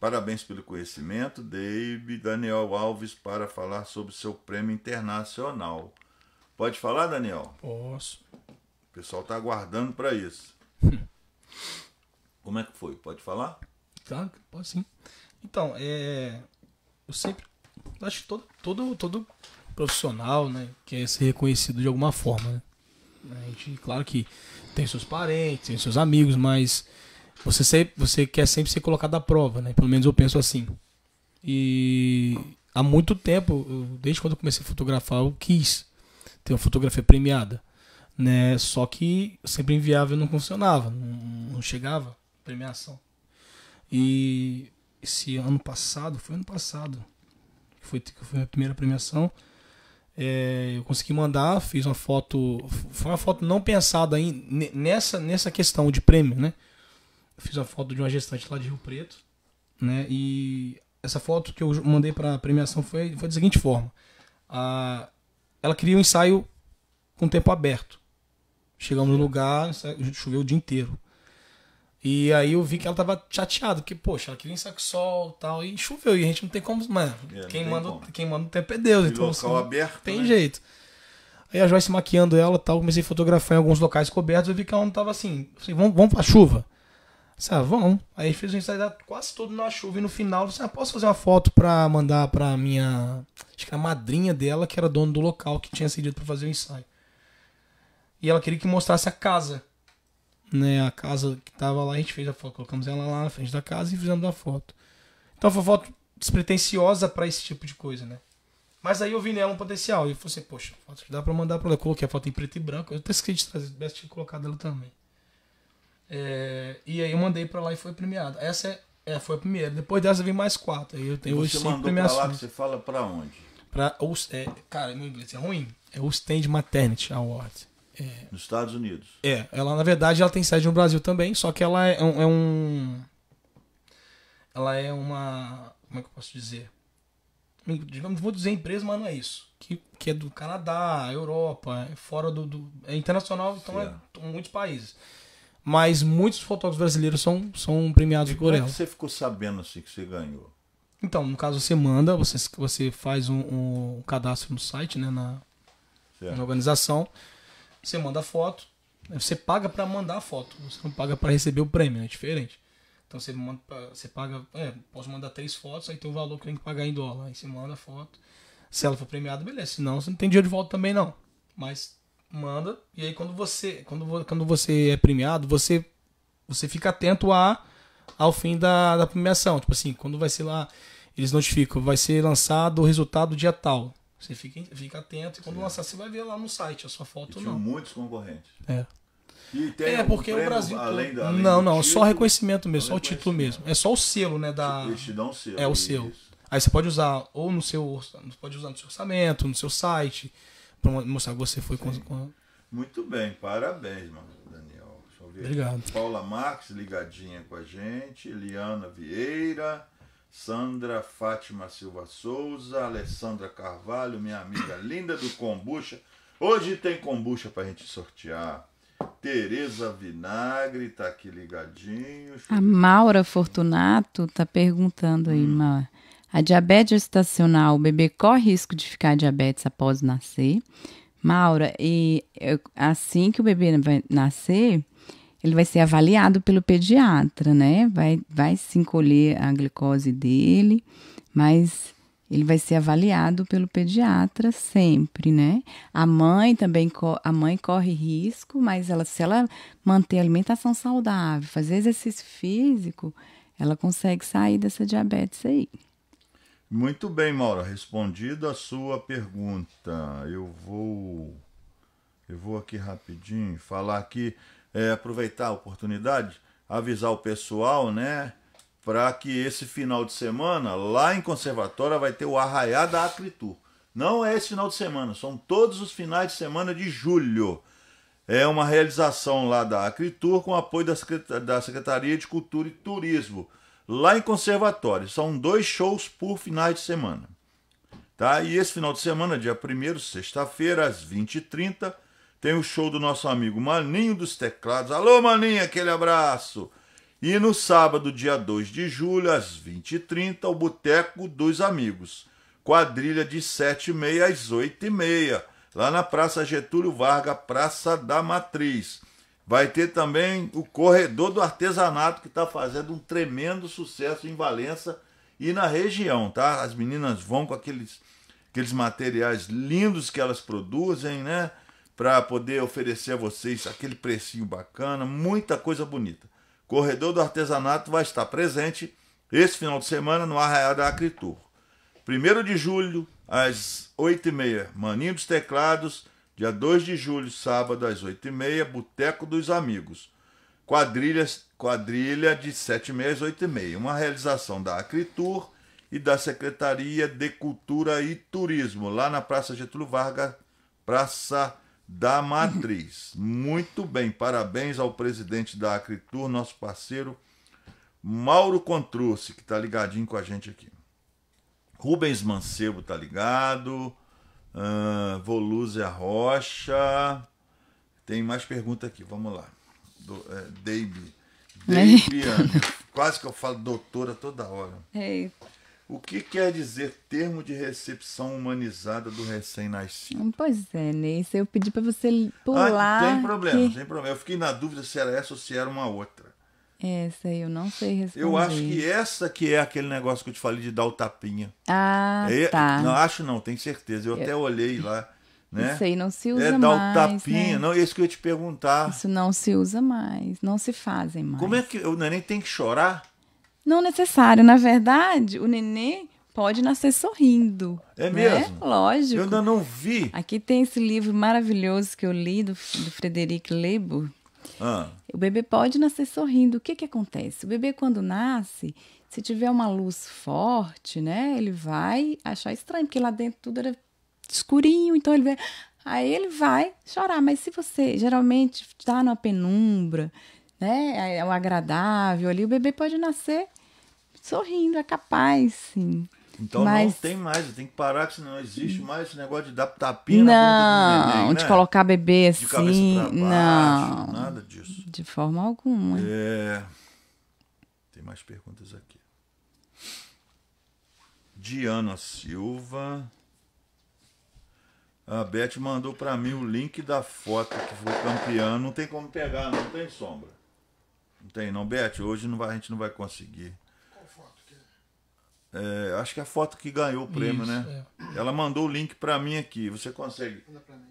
parabéns pelo conhecimento, Dave, Daniel Alves para falar sobre seu prêmio internacional. Pode falar, Daniel? Posso. O pessoal tá aguardando para isso. Como é que foi? Pode falar? Claro, que pode sim. Então, é. Eu sempre. Acho que todo, todo, todo profissional, né? Quer ser reconhecido de alguma forma, né? A gente, claro que tem seus parentes, tem seus amigos, mas você, sempre, você quer sempre ser colocado à prova, né? Pelo menos eu penso assim. E há muito tempo, desde quando eu comecei a fotografar, eu quis ter uma fotografia premiada, né? Só que sempre inviável não funcionava, não, não chegava a premiação. E esse ano passado, foi ano passado, que foi, que foi a primeira premiação, é, eu consegui mandar, fiz uma foto, foi uma foto não pensada aí ne- nessa, nessa questão de prêmio, né? Fiz uma foto de uma gestante lá de Rio Preto, né? E essa foto que eu mandei para premiação foi, foi da seguinte forma: a, ela queria um ensaio com tempo aberto. Chegamos no lugar, choveu o dia inteiro. E aí eu vi que ela tava chateada, porque, poxa, ela queria um ensaio com sol e tal, e choveu, e a gente não tem como. Mano, É, quem, manda, como. quem manda o tempo é Deus. E então, local assim, aberto. tem né? jeito. Aí a Joyce maquiando ela e tal, comecei a fotografar em alguns locais cobertos, eu vi que ela não tava assim. Falei, vamos, vamos pra chuva? Disse, ah, vamos. Aí fez o ensaio quase todo na chuva e no final, eu disse, ah, posso fazer uma foto pra mandar pra minha. Acho que a madrinha dela, que era dona do local, que tinha cedido pra fazer o ensaio. E ela queria que mostrasse a casa. Né, a casa que tava lá, a gente fez a foto, colocamos ela lá na frente da casa e fizemos a foto. Então foi uma foto despretensiosa pra esse tipo de coisa, né? Mas aí eu vi nela um potencial. E eu falei assim, poxa, foto que dá pra mandar pra ela. Eu coloquei a foto em preto e branco. Eu até esqueci de trazer, tivesse tinha colocado ela também. É, e aí eu mandei pra lá e foi premiada. Essa é, é, foi a primeira. Depois dessa vem mais quatro. Aí eu E tenho hoje você cinco mandou pra lá, premiações. você fala pra onde? Pra, é, cara, meu inglês é ruim. É o Stand Maternity Award. Nos Estados Unidos. É, ela na verdade ela tem sede no Brasil também, só que ela é um, é um- ela é uma, como é que eu posso dizer? Digamos, vou dizer empresa, mas não é isso. Que, que é do Canadá, Europa, é fora do, do- é internacional, então é Certo. muitos países. Mas muitos fotógrafos brasileiros são, são premiados E por como é ela. você ficou sabendo assim que você ganhou? Então, no caso você manda, você, você faz um, um cadastro no site, né, na, na organização. Você manda foto, né, você paga pra mandar a foto, você não paga pra receber o prêmio, é diferente. Então você manda, você paga, é, posso mandar três fotos, aí tem o valor que tem que pagar em dólar, aí você manda a foto. Se ela for premiada, beleza. Se não, você não tem dinheiro de volta também não. Mas manda e aí quando você, quando, quando você é premiado, você você fica atento a ao fim da, da premiação. Tipo assim, quando vai ser lá, eles notificam, vai ser lançado o resultado dia tal. Você fica, fica atento e quando lançar, você vai ver lá no site a sua E foto tinham não. muitos concorrentes. É. E tem É, porque o Brasil. Além da, além não, não, só título? reconhecimento mesmo, Só só o título mesmo. É só o selo, né? Da... Eles te dão um selo. É o selo. Aí você pode usar ou no seu. Pode usar no seu orçamento, no seu site, pra mostrar que você foi com. com- Muito bem, parabéns, mano, Daniel. Deixa eu ver. Obrigado. Paula Marques ligadinha com a gente, Eliana Vieira, Sandra Fátima Silva Souza, Alessandra Carvalho, minha amiga linda do kombucha. Hoje tem kombucha pra gente sortear. Tereza Vinagre tá aqui ligadinho. A. Maura Fortunato tá perguntando aí, Maura. A diabetes gestacional, o bebê corre risco de ficar diabetes após nascer? Maura, e assim que o bebê vai nascer, ele vai ser avaliado pelo pediatra, né? Vai, vai se encolher a glicose dele, mas ele vai ser avaliado pelo pediatra sempre, né? A mãe também, a mãe corre risco, mas ela, se ela manter a alimentação saudável, fazer exercício físico, ela consegue sair dessa diabetes aí. Muito bem, Maura, respondido a sua pergunta. Eu vou eu vou aqui rapidinho falar aqui, é, aproveitar a oportunidade, avisar o pessoal, né, para que esse final de semana lá em Conservatória vai ter o Arraiá da Acritur. Não é esse final de semana, são todos os finais de semana de julho. É uma realização lá da Acritur com apoio da Secreta- da Secretaria de Cultura e Turismo, lá em Conservatório. São dois shows por finais de semana. Tá? E esse final de semana, dia 1 sexta-feira, às 20h30, tem o show do nosso amigo Maninho dos Teclados. Alô, Maninho, aquele abraço! E no sábado, dia 2 de julho, às 20h30, o Boteco dos Amigos. Quadrilha de 7h30 às 8h30, lá na Praça Getúlio Vargas, Praça da Matriz. Vai ter também o Corredor do Artesanato, que está fazendo um tremendo sucesso em Valença e na região, tá? As meninas vão com aqueles, aqueles materiais lindos que elas produzem, né? Para poder oferecer a vocês aquele precinho bacana, muita coisa bonita. Corredor do Artesanato vai estar presente esse final de semana no Arraial da Acritur. 1 de julho, às 8h30, Maninho dos Teclados. Dia 2 de julho, sábado, às 8h30, Boteco dos Amigos. Quadrilhas, quadrilha de 7h30 às 8h30. Uma realização da Acritur e da Secretaria de Cultura e Turismo, lá na Praça Getúlio Vargas, Praça da Matriz. Muito bem, parabéns ao presidente da Acritur, nosso parceiro Mauro Contrucci, que está ligadinho com a gente aqui. Rubens Mancebo tá ligado. Uh, Volúzia Rocha. Tem mais pergunta aqui, vamos lá. Do, é, Dave. Dave Quase que eu falo doutora toda hora. É. O que quer dizer termo de recepção humanizada do recém-nascido? Pois é, Ney. Isso eu pedi para você pular. Ah, tem problema, que- tem problema. Eu fiquei na dúvida se era essa ou se era uma outra. Essa aí eu não sei responder. Eu acho que essa que é aquele negócio que eu te falei de dar o tapinha. Ah, É- tá. Não, acho não, tenho certeza. Eu, até olhei lá, né? Isso aí não se usa é dar mais, o tapinha. né? Não, é isso que eu ia te perguntar. Isso não se usa mais. Não se fazem mais. Como é que o neném tem que chorar? Não necessário. Na verdade, o nenê pode nascer sorrindo. É né? mesmo? Lógico. Eu ainda não vi. Aqui tem esse livro maravilhoso que eu li do, do Frederic Lebo. Ah, O bebê pode nascer sorrindo. O que que acontece? O bebê quando nasce, se tiver uma luz forte, né, ele vai achar estranho, porque lá dentro tudo era escurinho, então ele vai, aí ele vai chorar. Mas se você geralmente está na penumbra, né, é o agradável ali, o bebê pode nascer sorrindo, é capaz, sim. então Mas- não tem mais. Tem que parar, que senão não existe mais esse negócio de dar tapinha na Não, de né? colocar bebê de cabeça assim, pra baixo, não, nada disso. de forma alguma. É... Tem mais perguntas aqui. Diana Silva. A Beth mandou pra mim o link da foto que foi campeã. Não tem como pegar, não tem sombra. Não tem não, Beth. Hoje não vai, a gente não vai conseguir. Qual foto que é? É, acho que é a foto que ganhou o prêmio, Isso, né? Ela mandou o link pra mim aqui. Você consegue? Manda pra mim.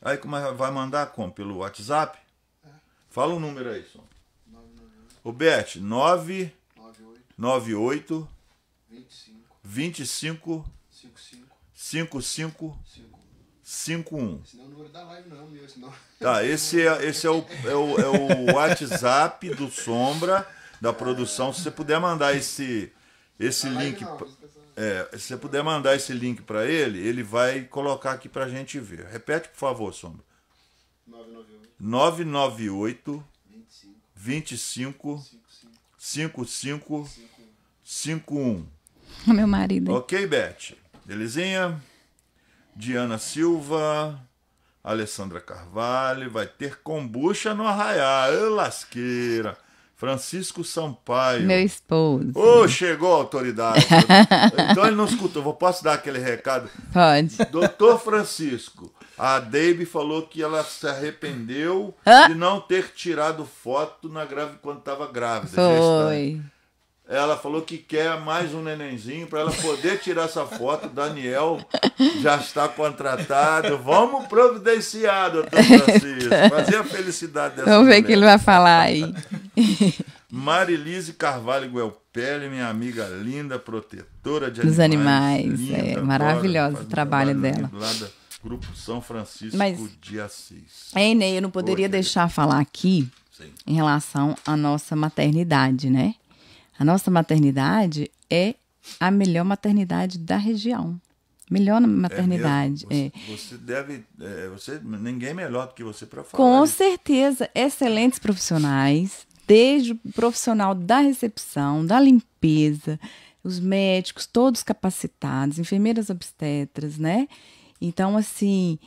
Aí como é- vai mandar como? Pelo WhatsApp? Fala o número aí, som. 998 Ô Beth, 998 98 25 25 55 55 5. 51. Esse não é o número da live, não, meu. Senão... Tá, esse é, esse é, o, é, o, é o WhatsApp do Sombra, da produção. Se você puder mandar esse, esse link. É, se você puder mandar esse link para ele, ele vai colocar aqui pra gente ver. Repete, por favor, Sombra. 998 998 25 25 55 55 51. 51. O meu marido. Ok, Beth. Belezinha? Diana Silva, Alessandra Carvalho, vai ter kombucha no Arraiá. Ô, lasqueira. Francisco Sampaio. Meu esposo. Ô, chegou a autoridade. então ele não escutou. Vou- Posso dar aquele recado? Pode. Doutor Francisco, a Debbie falou que ela se arrependeu Hã? de não ter tirado foto na grávida quando estava grávida. gestante. Foi. Ela falou que quer mais um nenenzinho para ela poder tirar essa foto. Daniel já está contratado. Vamos providenciar, doutor Francisco. Fazer a felicidade dessa Vamos ver o que ele vai falar aí. Marilise Carvalho Guelpelli, minha amiga linda, protetora de Dos animais. animais, é, adoro, maravilhoso o trabalho dela. Grupo São Francisco Mas- de Assis. Ei, Ney, eu não poderia Oi, deixar falar aqui Sim. em relação à nossa maternidade, né? A nossa maternidade é a melhor maternidade da região. Melhor maternidade. É É, mesmo? Você, você deve. é, você, ninguém é melhor do que você para falar. Com certeza, excelentes profissionais, desde o profissional da recepção, da limpeza, os médicos, todos capacitados, enfermeiras obstetras, né? Então, assim,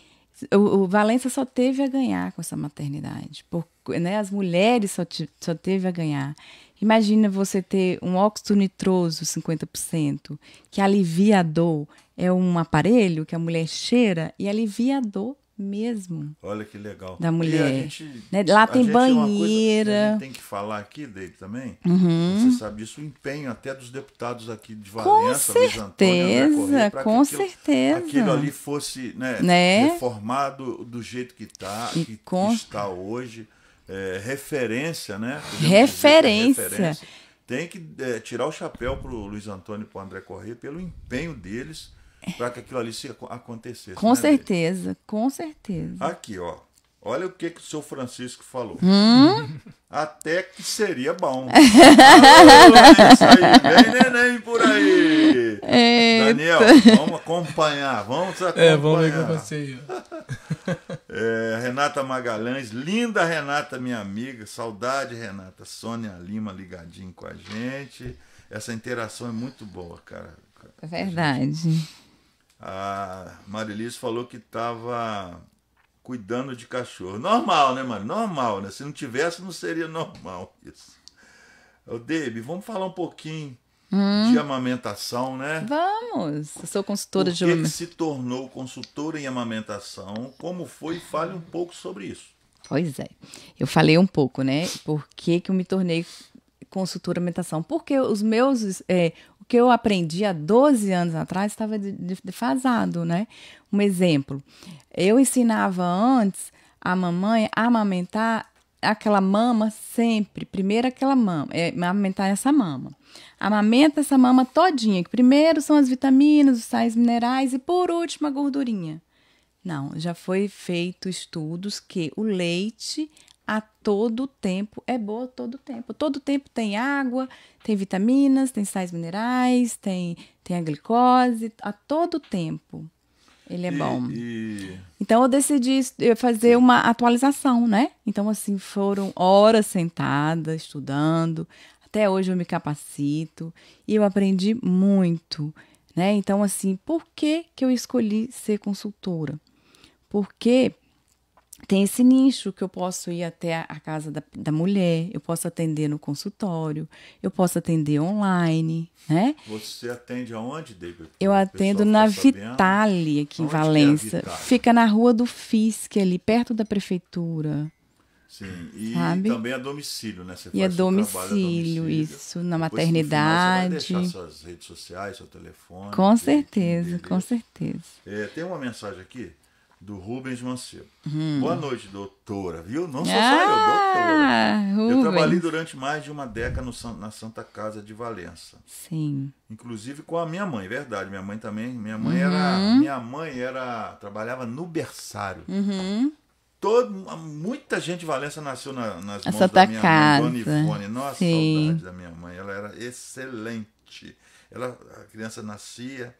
o, o Valença só teve a ganhar com essa maternidade. Por, né? As mulheres só, ti- só teve a ganhar. Imagina você ter um óxido nitroso 50%, que alivia a dor. É um aparelho que a mulher cheira e alivia a dor mesmo. Olha que legal. Da a mulher. gente- Né? Lá tem coisa que banheira. Uhum. a gente tem que falar aqui, David, também. Você sabe disso, o empenho até dos deputados aqui de Valença, Luiz Antônio, André certeza, pra que com aquilo- certeza. Aquilo ali fosse né, Né? reformado do jeito que, tá, E que, que com- está hoje. É, referência, né? Que é Referência. referência. Tem que é, tirar o chapéu para o Luiz Antônio e para o André Corrêa pelo empenho deles para que aquilo ali se aco- acontecesse. Com né, certeza, com certeza. Aqui, ó. Olha o que, que o seu Francisco falou. Hum? Até que seria bom. Alô, é isso aí. Vem neném por aí. Daniel, vamos acompanhar. Vamos acompanhar. É, vamos ver com você. É, Renata Magalhães, linda Renata, minha amiga. Saudade, Renata. Sônia Lima ligadinho com a gente. Essa interação é muito boa, cara. É verdade. A Marilise falou que estava cuidando de cachorro. Normal, né, mano? Normal, né? Se não tivesse, não seria normal isso. Ô, Debbie, vamos falar um pouquinho de amamentação, né? Vamos. Eu sou consultora Por de que se tornou consultora em amamentação? Como foi? Fale um pouco sobre isso. Pois é. Eu falei um pouco, né? Por que, que eu me tornei consultora alimentação? Porque os meus. é, o que eu aprendi há 12 anos atrás estava de- de- defasado, né? Um exemplo. Eu ensinava antes a mamãe a amamentar aquela mama sempre. Primeiro aquela mama, é, amamentar essa mama. Amamenta essa mama todinha, que primeiro são as vitaminas, os sais minerais e por último a gordurinha. Não, já foi feito estudos que o leite a todo tempo é bom a todo tempo. Todo tempo tem água, tem vitaminas, tem sais minerais, tem, tem a glicose, a todo tempo. Ele é bom. E, Então eu decidi fazer uma atualização, né? Então, assim, foram horas sentada, estudando. Até hoje eu me capacito e eu aprendi muito, né? Então, assim, por que, que eu escolhi ser consultora? Porque tem esse nicho que eu posso ir até a- a casa da, da mulher, eu posso atender no consultório, eu posso atender online, né? você atende aonde, David? Eu atendo na? Vitale, aqui em é a Valença. Vitale? Fica na rua do Fisque, ali perto da prefeitura. Sim, e Sabe? também a domicílio, né? Você E é seu trabalho a domicílio, isso, na Depois, no final, Você vai maternidade. deixar suas redes sociais, seu telefone. Com certeza, com certeza. É, tem uma mensagem aqui do Rubens Macedo. Hum. Boa noite, doutora, viu? Não sou só eu, doutora. Ah, Eu trabalhei Rubens. durante mais de uma década no na Santa Casa de Valença. Sim. Inclusive com a minha mãe, verdade. Minha mãe também. Minha mãe Uhum. era. Minha mãe era. trabalhava no berçário. Uhum. Todo, muita gente de Valença nasceu na, nas A mãos Santa da minha Casa. mãe, Dona Ivone. Nossa, Sim. saudade da minha mãe. Ela era excelente. Ela, a criança nascia,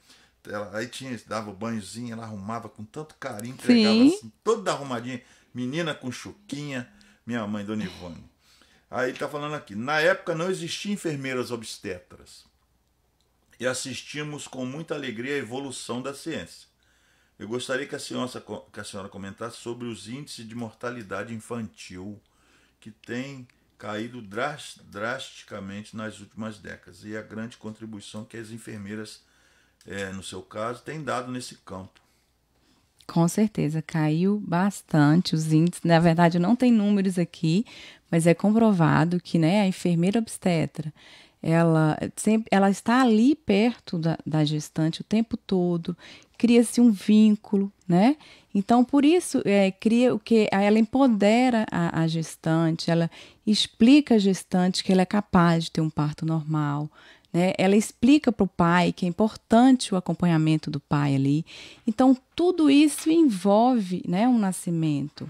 ela, aí tinha, dava o banhozinho, ela arrumava com tanto carinho, entregava Sim. assim, toda arrumadinha. Menina com chuquinha, minha mãe, Dona Ivone. Aí ele tá falando aqui, na época não existia enfermeiras obstetras. E assistimos com muita alegria a evolução da ciência. Eu gostaria que a senhora, que a senhora comentasse sobre os índices de mortalidade infantil que têm caído dras- drasticamente nas últimas décadas e a grande contribuição que as enfermeiras, eh, no seu caso, têm dado nesse campo. Com certeza, caiu bastante os índices. Na verdade, não tem números aqui, mas é comprovado que né, a enfermeira obstetra, ela, sempre, ela está ali perto da, da gestante o tempo todo, cria-se um vínculo, né? Então, por isso, é, cria o que ela empodera a, a gestante, ela explica à gestante que ela é capaz de ter um parto normal, né? Ela explica para o pai que é importante o acompanhamento do pai ali. Então, tudo isso envolve né, um nascimento.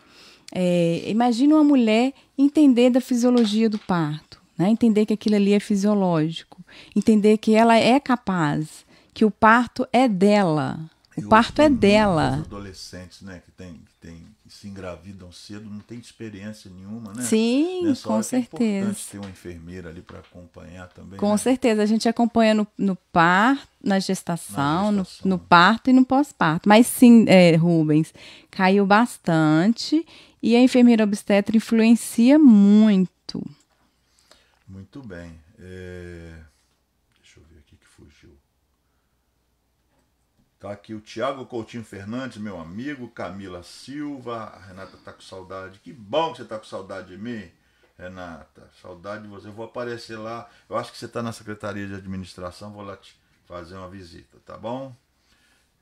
É, imagina uma mulher entender da fisiologia do parto, né? entender que aquilo ali é fisiológico, entender que ela é capaz, que o parto é dela. O parto é dela. muitos adolescentes, né, que, tem, que, tem, que se engravidam cedo, não tem experiência nenhuma, né? Sim, Nessa com que É certeza. importante ter uma enfermeira ali para acompanhar também. Com né? certeza, a gente acompanha no, no parto, na gestação, Na no, gestação. no parto e no pós-parto. Mas sim, é, Rubens, caiu bastante e a enfermeira obstetra influencia muito. Muito bem. É, Deixa eu ver aqui que fugiu. Tá aqui o Tiago Coutinho Fernandes, meu amigo, Camila Silva, a Renata tá com saudade. Que bom que você tá com saudade de mim, Renata. Saudade de você. Eu vou aparecer lá. Eu acho que você tá na Secretaria de Administração, vou lá te fazer uma visita, tá bom?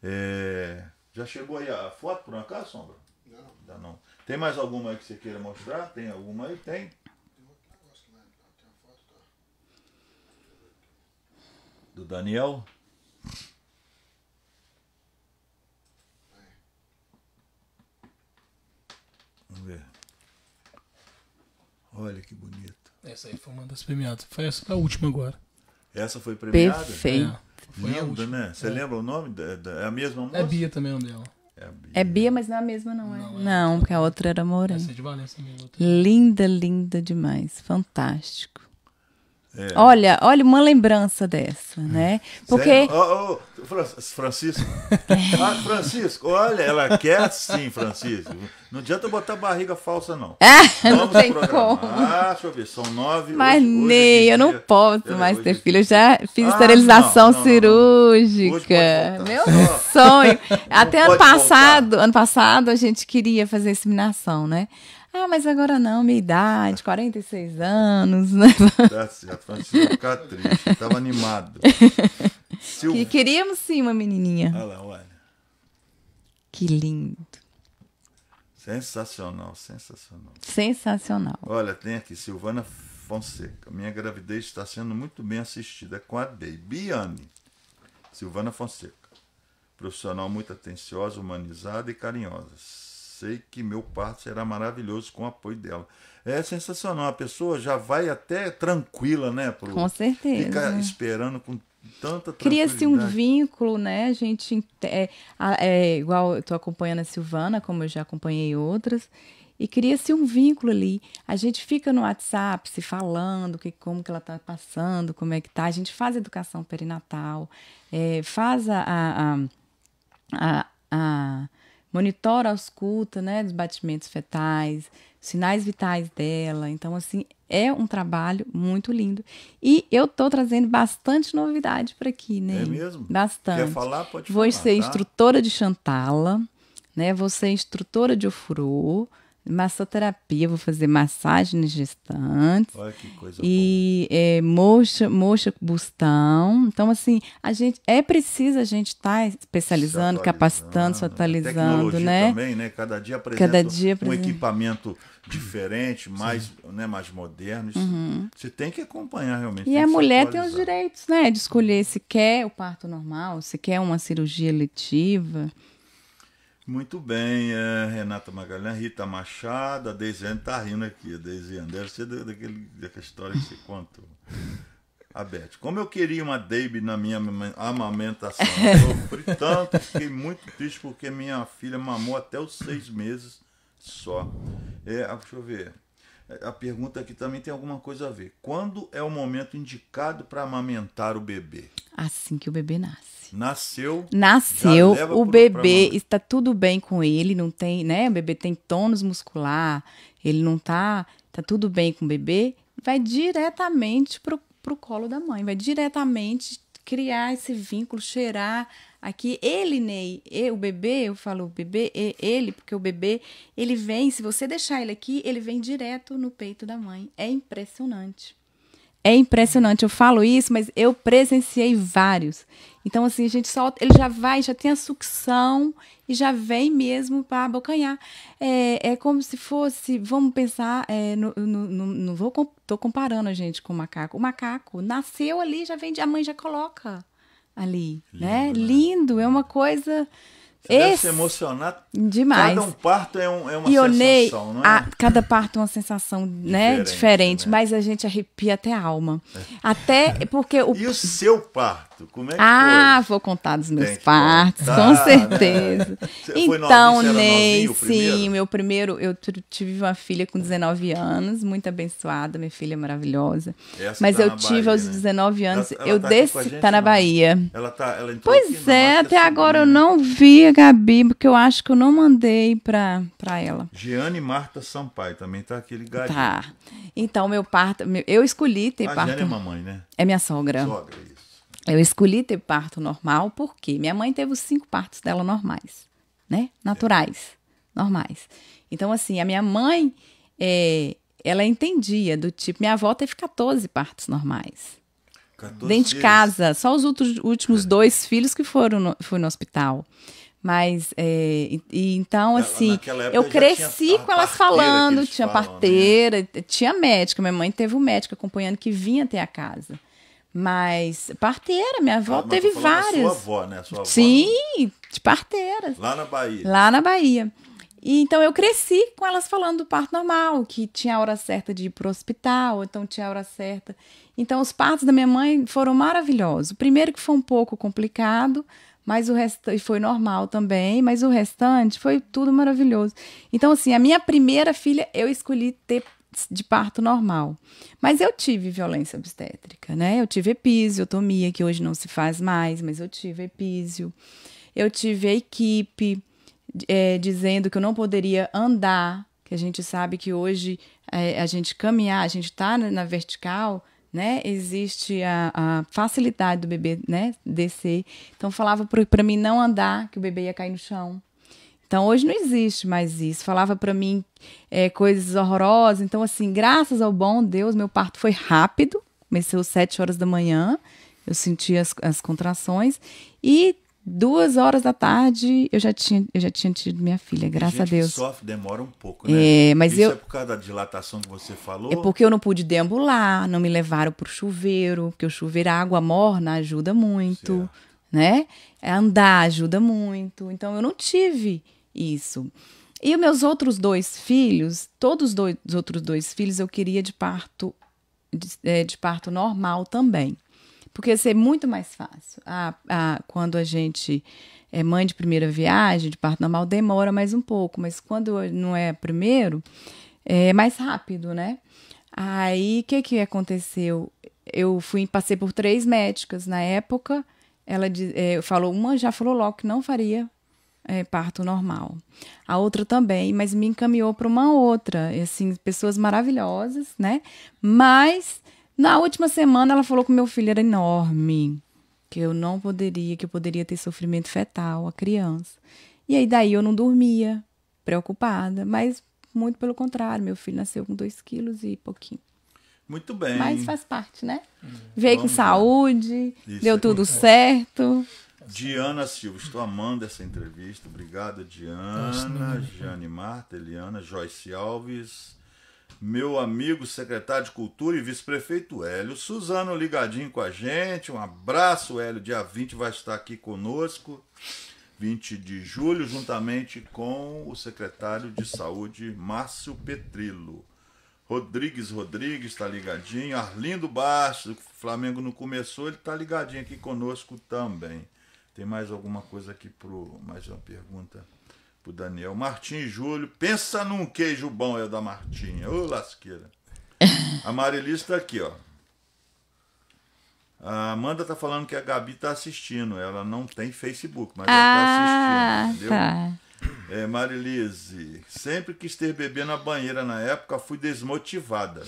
É, Já chegou aí a foto por um acaso, Sombra? Não. Ainda não. Tem mais alguma aí que você queira mostrar? Tem alguma aí? Tem. Tem outro negócio lá. Tem uma foto, tá? Do Daniel? Vamos ver. Olha que bonito. Essa aí foi uma das premiadas. Foi essa a última agora. Essa foi premiada? Perfeito. É, foi Linda, né? Você É. lembra o nome? da- da- É a mesma moça? É Bia também o nome dela. É a Bia. É Bia, mas não é a mesma, não, é? Não, é Não, porque a outra era morena. Essa é de Valença mesmo. outra. Linda, linda demais. Fantástico. É. Olha, olha uma lembrança dessa, né? Porque. Sério? Ô, ô, Fran- Francisco. Ah, Francisco, olha, ela quer sim, Francisco. Não adianta botar barriga falsa, não. Ah, não Vamos tem programar. como. Ah, deixa eu ver, são nove. Mas hoje- hoje nem, é eu não posso Peraí, mais hoje ter é filho. Eu já fiz Ah, esterilização não, não, não, não. Hoje cirúrgica. pode Meu voltar. sonho. Até ano passado, ano passado a gente queria fazer inseminação, né? Ah, mas agora não, minha idade, 46 anos, né? Tá certo, Francisco vai ficar triste. Tava animado. Que queríamos sim uma menininha. Olha lá, olha. Que lindo. Sensacional, sensacional. Sensacional. Olha, tem aqui, Silvana Fonseca. Minha gravidez está sendo muito bem assistida É com a. Biane. Silvana Fonseca. Profissional muito atenciosa, humanizada e carinhosa. Sei que meu parto será maravilhoso com o apoio dela. É sensacional. A pessoa já vai até tranquila, né? Pro, Com certeza. Fica esperando com tanta Cria-se um vínculo, né? A gente ent- é, é igual eu tô acompanhando a Silvana, como eu já acompanhei outras, e cria-se um vínculo ali. A gente fica no WhatsApp se falando que como que ela tá passando, como é que tá. A gente faz educação perinatal, é, faz a, a, a, a- monitora a ausculta, né, dos batimentos fetais, sinais vitais dela. Então, assim, é um trabalho muito lindo. E eu tô trazendo bastante novidade para aqui, né? É mesmo? Bastante. Quer falar? Pode Vou falar, ser tá? instrutora de Chantala, né? Vou ser instrutora de ofurô, massoterapia, vou fazer massagem nas gestantes. Olha que coisa E é, moxa, moxa bustão. Então, assim, a gente é preciso a gente estar especializando, Se capacitando, se atualizando, né? também, né? Cada dia apresenta Cada dia um apresenta. equipamento diferente, mais, né, mais moderno. Isso- Você tem que acompanhar realmente. Uhum. E a mulher tem os direitos, né? De escolher se quer o parto normal, se quer uma cirurgia letiva. Muito bem, é, Renata Magalhães, Rita Machado, a Deisiane tá rindo aqui, a Deisiane. Deve ser da- daquele, daquela história que você contou. A Beth, como eu queria uma Baby na minha ama- amamentação. Sofri tanto, fiquei muito triste porque minha filha mamou até os seis meses só. É, ah, deixa eu ver. É, A pergunta aqui também tem alguma coisa a ver. Quando é o momento indicado para amamentar o bebê? Assim que o bebê nasce. Nasceu. Nasceu, o bebê está tudo bem com ele, não tem, né? O bebê tem tônus muscular, ele não tá, tá tudo bem com o bebê, vai diretamente pro, pro colo da mãe, vai diretamente criar esse vínculo, cheirar aqui. Ele, Ney, o bebê, eu falo o bebê, e- ele, porque o bebê, ele vem, se você deixar ele aqui, ele vem direto no peito da mãe. É impressionante. É impressionante, eu falo isso, mas eu presenciei vários. Então, assim, a gente solta, ele já vai, já tem a sucção e já vem mesmo para abocanhar. É, é como se fosse, vamos pensar, é, no, no, no- não vou, tô comparando a gente com o macaco. O macaco nasceu ali, já vem, a mãe já coloca ali, né? Lindo, né? Lindo, é uma coisa Você deve Esse- se emocionar. demais. Cada um parto é, um, é uma o Ney, sensação, não é? a- cada parto é uma sensação, né, Diferente, diferente, né? mas a gente arrepia até a alma. Até porque o E o seu parto? Como é que Ah, foi? vou contar dos meus Tem partos, com né? certeza. Foi Então, Ney, novinho, sim, meu primeiro, eu tive uma filha com 19 anos, muito abençoada, minha filha é maravilhosa. Essa Mas tá eu tive Bahia, aos né? 19 anos, Ela- ela eu tá aqui desci, tá na não? Bahia. Ela tá, ela entrou aqui, Pois não, é, até agora eu não vi a Gabi, porque eu acho que eu não mandei pra, pra ela. Giane Marta Sampaio também tá aqui ligadinho. Tá. Então, meu parto, eu escolhi ter A parto. Giane é mamãe, né? É minha sogra. Sogra, isso. Eu escolhi ter parto normal porque minha mãe teve os cinco partos dela normais, né? Naturais, normais. Então, assim, a minha mãe, é, ela entendia do tipo, minha avó teve 14 partos normais. 14 Dentro de casa, só os outros, últimos dois filhos que foram no, foi no hospital. Mas, é, e- e então, Ela, assim, eu cresci com elas falando, tinha falam, né? parteira, tinha médica. Minha mãe teve um médico acompanhando que vinha até a casa. Mas, parteira, minha avó Ah, teve várias. Sua avó, né? Sua avó Sim, de parteiras. Lá na Bahia. Lá na Bahia. E então eu cresci com elas falando do parto normal, que tinha a hora certa de ir pro hospital, então tinha a hora certa. Então os partos da minha mãe foram maravilhosos. O primeiro que foi um pouco complicado, mas o resto e foi normal também, mas o restante foi tudo maravilhoso. Então assim, a minha primeira filha eu escolhi ter de parto normal. Mas eu tive violência obstétrica, né? Eu tive episiotomia, que hoje não se faz mais, mas eu tive epísio. Eu tive a equipe é, dizendo que eu não poderia andar, que a gente sabe que hoje é, a gente caminhar, a gente está na, na vertical, né? Existe a, a facilidade do bebê, né? Descer. Então falava para mim não andar, que o bebê ia cair no chão. Então hoje não existe mais isso. Falava para mim é, coisas horrorosas. Então assim, graças ao bom Deus, meu parto foi rápido. Começou às sete horas da manhã. Eu senti as, as contrações e duas horas da tarde eu já tinha, eu já tinha tido minha filha, graças Gente a que Deus. sofre demora um pouco, né? É, mas Isso eu- é por causa da dilatação que você falou? É porque eu não pude deambular, não me levaram pro chuveiro, porque o chuveiro, a água morna ajuda muito, Certo. né? É, Andar ajuda muito. Então eu não tive isso. E os meus outros dois filhos, todos os dois, os outros dois filhos eu queria de parto de, é, de parto normal também. Porque ia ser muito mais fácil. Ah, ah, quando a gente é mãe de primeira viagem, de parto normal, demora mais um pouco. Mas quando não é primeiro, é mais rápido, né? Aí, o que que aconteceu? Eu fui, passei por três médicas na época. Ela é, falou, uma já falou logo que não faria é, parto normal. A outra também, mas me encaminhou para uma outra. Assim, pessoas maravilhosas, né? Mas na última semana ela falou que meu filho era enorme, que eu não poderia, que eu poderia ter sofrimento fetal, a criança. E aí daí eu não dormia, preocupada, mas muito pelo contrário, meu filho nasceu com dois quilos e pouquinho. Muito bem. Mas faz parte, né? Veio Vamos com saúde, deu é tudo certo. Diana Silva, estou amando essa entrevista. Obrigado, Diana, Jane Marta, Eliana, Joyce Alves, meu amigo secretário de Cultura e vice-prefeito Hélio. Suzano ligadinho com a gente. Um abraço, Hélio. Dia 20 vai estar aqui conosco. 20 de julho, juntamente com o secretário de Saúde, Márcio Petrilo. Rodrigues Rodrigues está ligadinho. Arlindo Bastos, o Flamengo não começou, ele está ligadinho aqui conosco também. Tem mais alguma coisa aqui pro. Mais uma pergunta pro Daniel. Martim Júlio, pensa num queijo bom, é o da Martinha. Ô lasqueira. A Marilis está aqui, ó. A Amanda tá falando que a Gabi tá assistindo. Ela não tem Facebook, mas ela tá Ah, assistindo, entendeu? tá. É, Marilise, sempre quis ter bebê na banheira na época, fui desmotivada.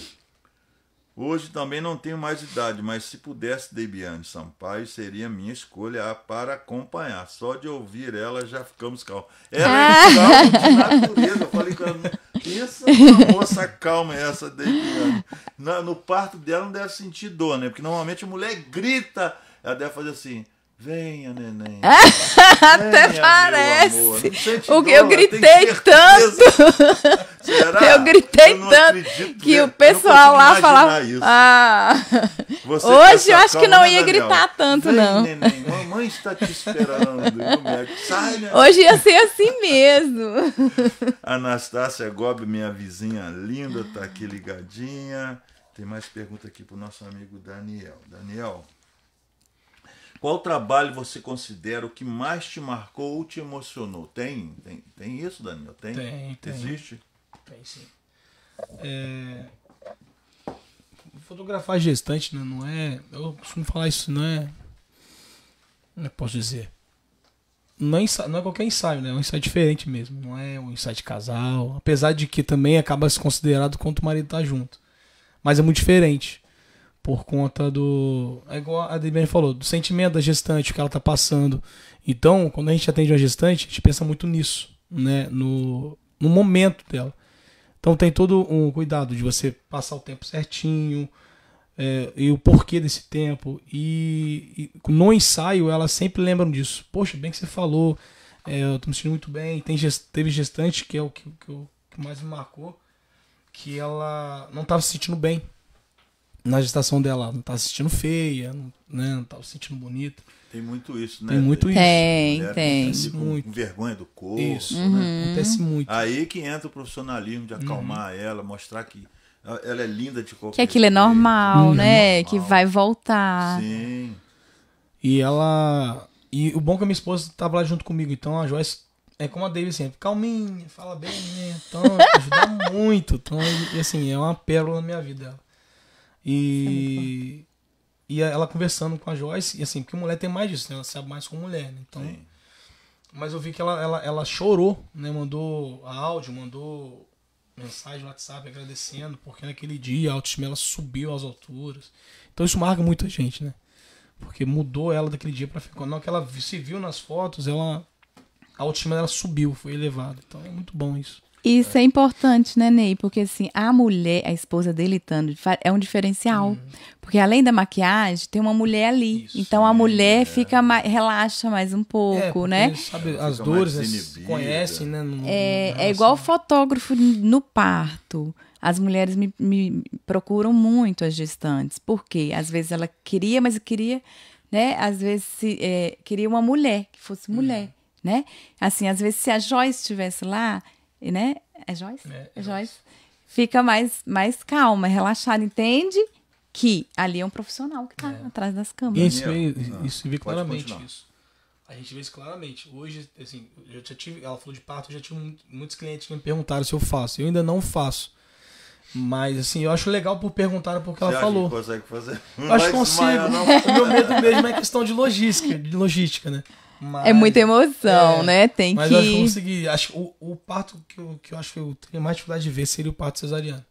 Hoje também não tenho mais idade, mas se pudesse, Debiane Sampaio seria minha escolha para acompanhar. Só de ouvir ela já ficamos calmos. Ela é calma de natureza. Eu falei com ela, pensa uma moça calma essa, Debiane. Na- no parto dela não deve sentir dor, né? Porque normalmente a mulher grita, ela deve fazer assim. Venha, neném. Até Venha, parece. O que eu gritei certeza. Será? Eu gritei não tanto acredito, que né? o pessoal Eu lá falava. isso. Ah, Você hoje eu acho que não ia gritar tanto, Vem, não. neném, mamãe está te esperando. Sai, hoje ia ser assim mesmo. Anastácia Gobi, minha vizinha linda, tá aqui ligadinha. Tem mais pergunta aqui pro nosso amigo Daniel. Daniel, qual trabalho você considera o que mais te marcou ou te emocionou? Tem, tem, tem isso, Daniel? Tem? Tem, tem. Existe? Tem sim. É... Fotografar gestante, né? Não é. Eu costumo falar isso, não é. Como é eu posso dizer? Não é, não é qualquer ensaio, né? É um ensaio diferente mesmo. Não é um ensaio de casal. Apesar de que também acaba se considerado quando o marido tá junto. Mas é muito diferente. Por conta do. É igual a Debiane falou, do sentimento da gestante, o que ela tá passando. Então, quando a gente atende uma gestante, a gente pensa muito nisso, né? No, no momento dela. Então tem todo um cuidado de você passar o tempo certinho é, e o porquê desse tempo. E, e no ensaio elas sempre lembram disso. Poxa, bem que você falou, é, eu tô me sentindo muito bem. Tem gest, teve gestante, que é o que, que, que mais me marcou, que ela não tava se sentindo bem na gestação dela. Ela Não tava se sentindo feia, não, né, não tava se sentindo bonita. Tem muito isso, né? Tem muito isso. Tem, Mulher tem. com- Muito. Com vergonha do corpo. Isso, né? né? Acontece muito. Aí que entra o profissionalismo de acalmar ela, mostrar que ela é linda de qualquer Que aquilo é jeito. normal, Uhum. né? Normal. Que vai voltar. Sim. E ela. E o bom é que a minha esposa tava lá junto comigo. Então a Joyce é como a David sempre, calminha, fala bem, né? Então ajuda muito. Então, e, assim, é uma pérola na minha vida. E. E ela conversando com a Joyce, e assim, porque mulher tem mais disso, né? Ela sabe mais com mulher, né? Então. Sim. Mas eu vi que ela, ela, ela chorou, né? Mandou áudio, mandou mensagem no WhatsApp agradecendo, porque naquele dia a autoestima ela subiu às alturas. Então isso marca muito a gente, né? Porque mudou ela daquele dia pra ficar. Quando que ela se viu nas fotos, ela. A autoestima dela subiu, foi elevada. Então é muito bom isso. Isso é importante, né, Ney? Porque assim, a mulher, a esposa dele estando, é um diferencial. Porque além da maquiagem, tem uma mulher ali. Isso, então a mulher fica mais, relaxa mais um pouco, é, porque, né? Sabe, as fica dores, né, conhecem, né? no- É, é igual relação. fotógrafo no parto. As mulheres me, me procuram muito as gestantes. Por quê? Às vezes ela queria, mas queria, né? Às vezes se, é, queria uma mulher, que fosse mulher, né? Assim, às vezes se a Joyce estivesse lá, né? É Joyce? É, É Joyce. Fica mais, mais calma, relaxada. Entende que ali é um profissional que tá atrás das E câmeras. isso, vê, isso vê claramente continuar. isso. A gente vê isso claramente. Hoje, assim, eu já tive, ela falou de parto, eu já tive mu- muitos clientes que me perguntaram se eu faço. Eu ainda não faço. Mas, assim, eu acho legal por perguntar porque ela Você falou. que consegue fazer? Eu acho que consigo. desmaiar. O meu medo mesmo é questão de logística, de logística, né? Mas- É muita emoção, É, né? Tem Mas que. eu acho que eu consegui. Acho que o, o parto que eu, que eu acho que eu teria mais dificuldade de ver seria o parto cesariano.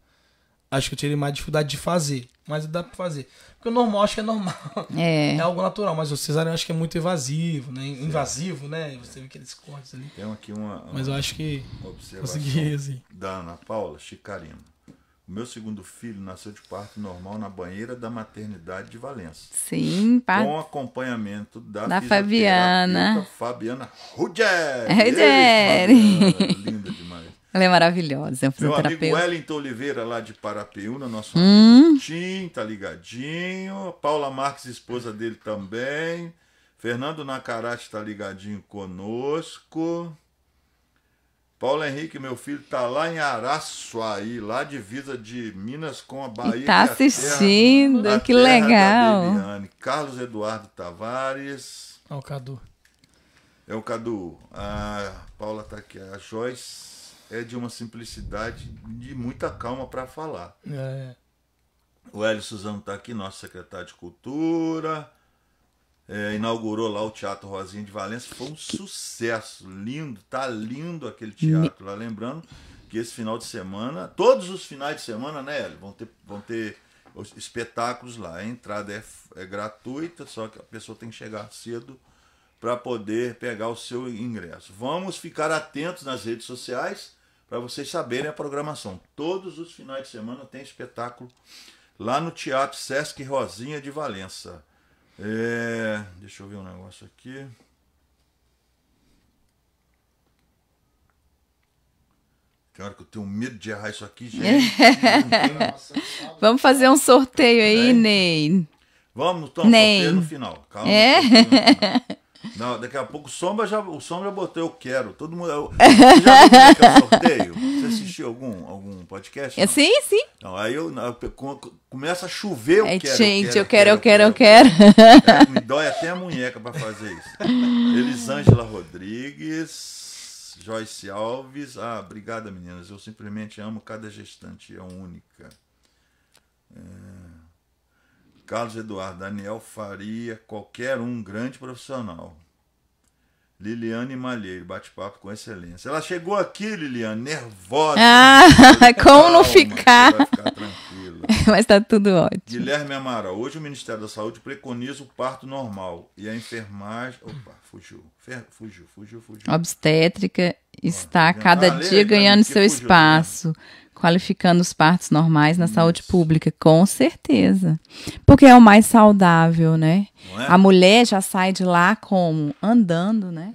Acho que eu teria mais dificuldade de fazer. Mas dá pra fazer. Porque o normal acho que é normal. É. É algo natural, mas o cesariano acho que é muito invasivo, né? Invasivo, né? Você vê aqueles cortes ali. Tem aqui uma, Mas eu acho que uma consegui, assim. da Ana Paula Chicarino. O meu segundo filho nasceu de parto normal na banheira da maternidade de Valença. Sim, pá. Com acompanhamento da, Da Fabiana. Fabiana Ruggeri. Ruggeri. Ei, Fabiana, Linda demais. Ela é maravilhosa, é um Meu amigo. Wellington Oliveira, lá de Parapeúna, nosso Hum. amigo Tim, tá ligadinho. Paula Marques, esposa dele também. Fernando Nacarate tá ligadinho conosco. Paulo Henrique, meu filho, tá lá em Araçuaí, lá divisa de Minas com a Bahia. E tá que é a terra- assistindo, a que terra da legal. Carlos Eduardo Tavares. Ó, o Cadu. É o Cadu. A Paula tá aqui. A Joyce é de uma simplicidade de muita calma para falar. É, O Hélio Suzano tá aqui, nosso secretário de Cultura. É, inaugurou lá o Teatro Rosinha de Valença. Foi um sucesso. Lindo, tá lindo aquele teatro lá. Lembrando que esse final de semana, todos os finais de semana, né, Hélio? Vão ter, vão ter os espetáculos lá. A entrada é, é gratuita, só que a pessoa tem que chegar cedo para poder pegar o seu ingresso. Vamos ficar atentos nas redes sociais para vocês saberem a programação. Todos os finais de semana tem espetáculo lá no Teatro Sesc Rosinha de Valença. É, deixa eu ver um negócio aqui. Tem hora que eu tenho medo de errar isso aqui, gente. Vamos fazer um sorteio aí, É. Ney. Vamos, então, sorteio no final. Calma. É? sorteio no final. Não, daqui a pouco o Sombra já, o Sombra botou eu quero. Todo mundo. eu- Você já viu é que é o sorteio? Você assistiu algum, algum podcast? Não? sim, sim. Não, aí eu, eu- co- começa a chover, eu É, quero. gente, eu quero, eu quero, eu quero. É, me dói até a munheca pra fazer isso. Elisângela Rodrigues, Joyce Alves. Ah, obrigada, meninas. Eu simplesmente amo cada gestante, é única. É, Carlos Eduardo, Daniel Faria, qualquer um, grande profissional. Liliane Malheiro, bate-papo com excelência. Ela chegou aqui, Liliane, nervosa. Ah, como não ficar? Vai ficar tranquila. mas tá tudo ótimo. Guilherme Amaral, hoje o Ministério da Saúde preconiza o parto normal e a enfermagem. Opa, fugiu. Fer- Fugiu, fugiu, fugiu. Obstétrica está vendo? cada Ah, dia ganhando seu fugiu, espaço, qualificando os partos normais na saúde pública, com certeza. Porque é o mais saudável, né? É? A mulher já sai de lá como? Andando, né?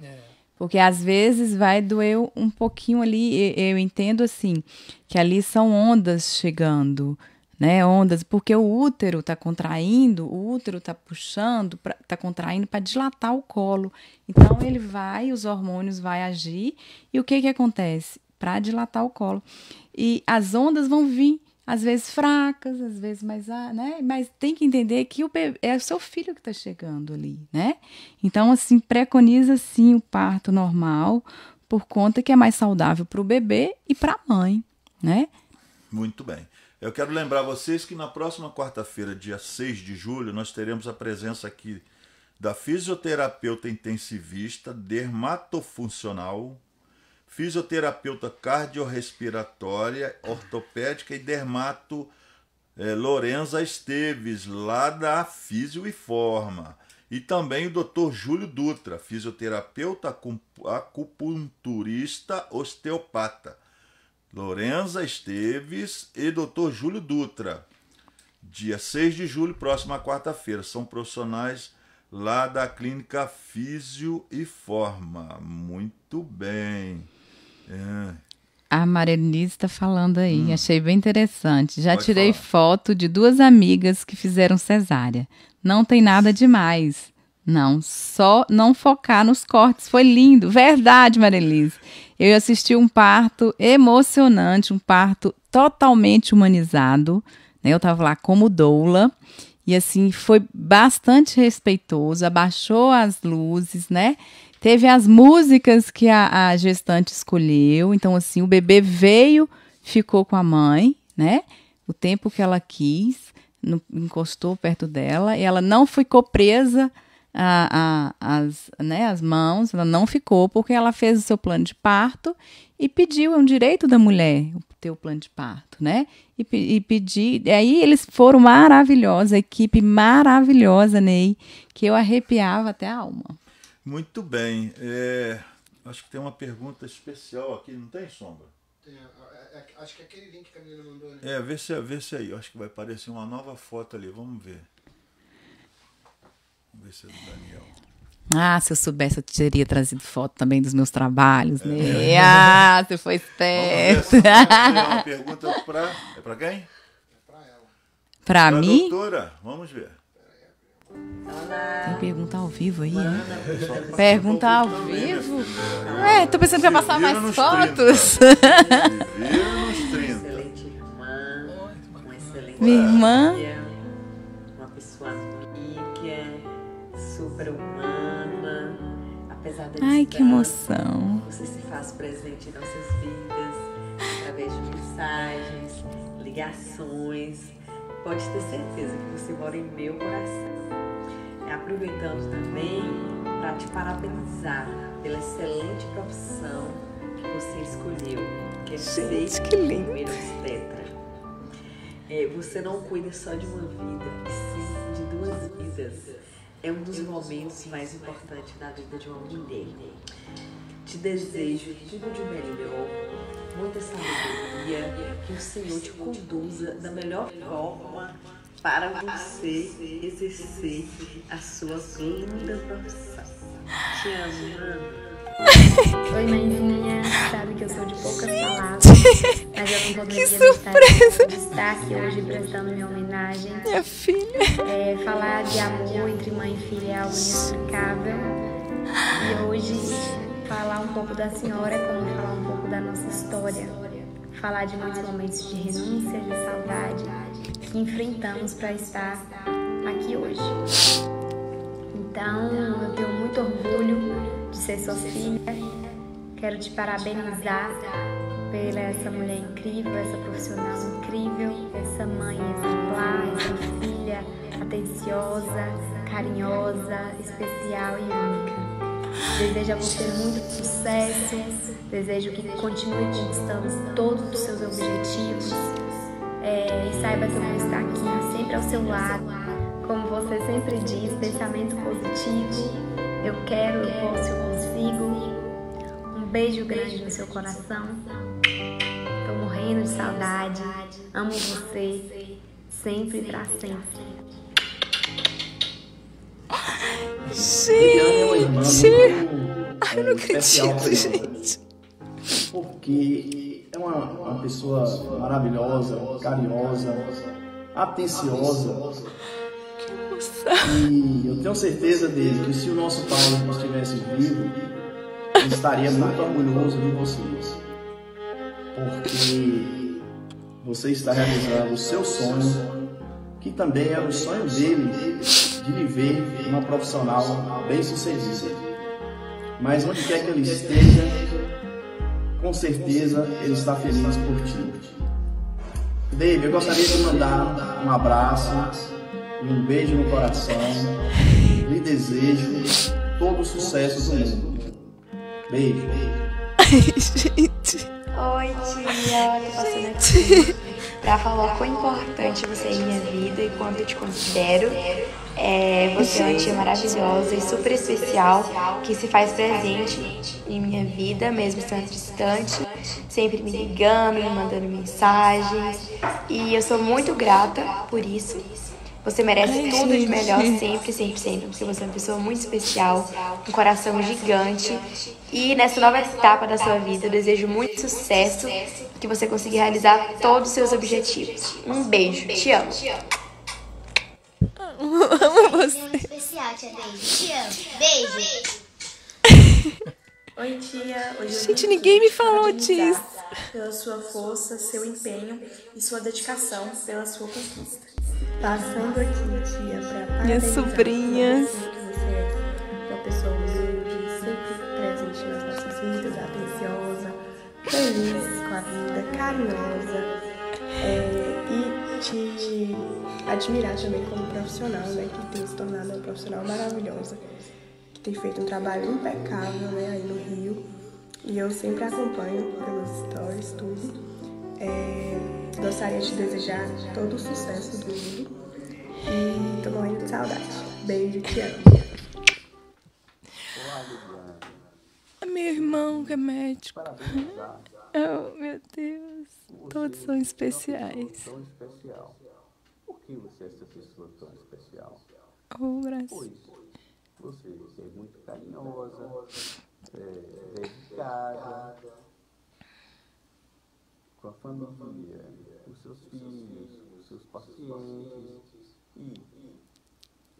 Porque às vezes vai doer um pouquinho ali. Eu entendo assim, que ali são ondas chegando, né? Ondas, porque o útero está contraindo, o útero está puxando, está contraindo para dilatar o colo. Então ele vai, os hormônios vai agir e o que que acontece? Para dilatar o colo. E as ondas vão vir, às vezes fracas, às vezes mais, ah, né? Mas tem que entender que o bebê, é o seu filho que está chegando ali, né? Então, assim, preconiza sim o parto normal, por conta que é mais saudável para o bebê e para a mãe, né? Muito bem. Eu quero lembrar vocês que na próxima quarta-feira, dia 6 de julho, nós teremos a presença aqui da fisioterapeuta intensivista, dermatofuncional, fisioterapeuta cardiorrespiratória, ortopédica e dermato eh, Lorenza Esteves, lá da Físio e Forma. E também o Dr. Júlio Dutra, fisioterapeuta acupunturista osteopata. Lorenza Esteves e Dr. Júlio Dutra. Dia 6 de julho, próxima quarta-feira. São profissionais lá da clínica Físio e Forma. Muito bem. É. A Marenise está falando aí, achei bem interessante. Já Hum. Pode tirei falar. foto de duas amigas que fizeram cesárea. Não tem nada demais. Não, só não focar nos cortes. Foi lindo. Verdade, Marenise. Eu assisti um parto emocionante, um parto totalmente humanizado. né? Eu estava lá como doula. E assim, foi bastante respeitoso, abaixou as luzes, né? Teve as músicas que a, a gestante escolheu. Então, assim, o bebê veio, ficou com a mãe, né? O tempo que ela quis, no- encostou perto dela, e ela não ficou presa a, a- as, né, as mãos, ela não ficou, porque ela fez o seu plano de parto e pediu, é um direito da mulher ter o plano de parto, né? E, e pedir. E aí eles foram maravilhosos, a equipe maravilhosa, Ney, que eu arrepiava até a alma. Muito bem. É, acho que tem uma pergunta especial aqui, não tem sombra? Tem, é- é- acho que é aquele link que a menina mandou ali. É, vê se, vê se aí. Acho que vai aparecer uma nova foto ali. Vamos ver. Vamos ver se é do Daniel. Ah, se eu soubesse, eu teria trazido foto também dos meus trabalhos, né? Ah, você foi esperto. é uma pergunta para. É para quem? Pra ela. Pra Pra mim, doutora. Vamos ver. Tem pergunta ao vivo aí, é? Pergunta ao vivo? É, tô pensando que vai passar mais fotos. Vira nos 30. excelente irmã, uma excelente Minha irmã. uma pessoa amiga, super humana, apesar da Ai, que emoção. Você se faz presente em nossas vidas através de mensagens, ligações. Pode ter certeza que você mora em meu coração. Aproveitando também para te parabenizar pela excelente profissão que você escolheu, que é ser Gente, que lindo. obstetra. É, você não cuida só de uma vida, e sim de duas vidas. É um dos momentos mais importantes da vida de uma mulher. Te desejo tudo de melhor, muita sabedoria, que o Senhor te conduza da melhor forma para você exercer a sua linda profissão. Te amo, mano. Oi, mãezinha. Sabe que eu sou de poucas palavras. Mas eu não poderia Que surpresa. de estar aqui hoje prestando minha homenagem. Minha filha. É, falar de amor entre mãe e filha é algo inexplicável. E hoje, falar um pouco da senhora é como falar um pouco da nossa história. Falar de muitos momentos de renúncia, de saudade que enfrentamos para estar aqui hoje. Então, eu tenho muito orgulho de ser sua filha. Quero te parabenizar pela essa mulher incrível, essa profissional incrível, essa mãe exemplar, essa filha atenciosa, carinhosa, especial e única. Desejo a você muito sucesso, desejo que continue conquistando todos os seus objetivos, É, e saiba que eu vou estar aqui, sempre ao seu lado. Como você sempre diz, pensamento positivo. Eu quero, eu posso, eu consigo. Um beijo grande no seu coração. Tô morrendo de saudade. Amo você. Sempre pra sempre. Gente! Ai, eu não acredito, gente. Porque é uma, uma pessoa maravilhosa, carinhosa, atenciosa. E eu tenho certeza dele que se o nosso pai estivesse vivo, ele estaria muito orgulhoso de vocês. Porque você está realizando o seu sonho, que também é o sonho dele de viver uma profissional bem sucedida. Mas onde quer que ele esteja, com certeza ele está feliz por ti. David, eu gostaria de mandar um abraço e um beijo no coração. Lhe desejo todo o sucesso do mundo. Beijo. Ai, gente. Oi, tia. Olha, passando aqui pra falar quão importante você é em minha vida e quanto eu te considero. É, você é uma tia maravilhosa e super especial que se faz presente em minha vida, mesmo estando distante, sempre me ligando, me mandando mensagens. E eu sou muito grata por isso. Você merece Ai, tudo de gente. melhor sempre, sempre, sempre, porque você é uma pessoa muito especial, um coração gigante. E nessa nova etapa da sua vida, eu desejo muito sucesso, que você consiga realizar todos os seus objetivos. Um beijo, te amo. Amo você. Muito especial, tia. Te amo. Beijo. Oi, tia. Hoje Gente, ninguém me falou disso. Pela sua força, seu empenho e sua dedicação pela sua conquista. Passando aqui, tia, pra Minhas parabenizar sobrinhas. é uma pessoa humilde, sempre presente nas nossas vidas, atenciosa, feliz com a vida, carinhosa. é, e te admirar também como profissional, né? Que tem se tornado uma profissional maravilhosa que tem feito um trabalho impecável né, aí no Rio. E eu sempre acompanho pelos stories, tudo. É, gostaria de desejar todo o sucesso do mundo. E tô morrendo de saudade. Beijo, te amo. Meu irmão que é médico. Oh, meu Deus. Todos são especiais. Tão especial. Por que você é essa pessoa tão especial? Oh. Pois você é muito carinhosa, é, dedicada com a família, com seus filhos, com seus pacientes e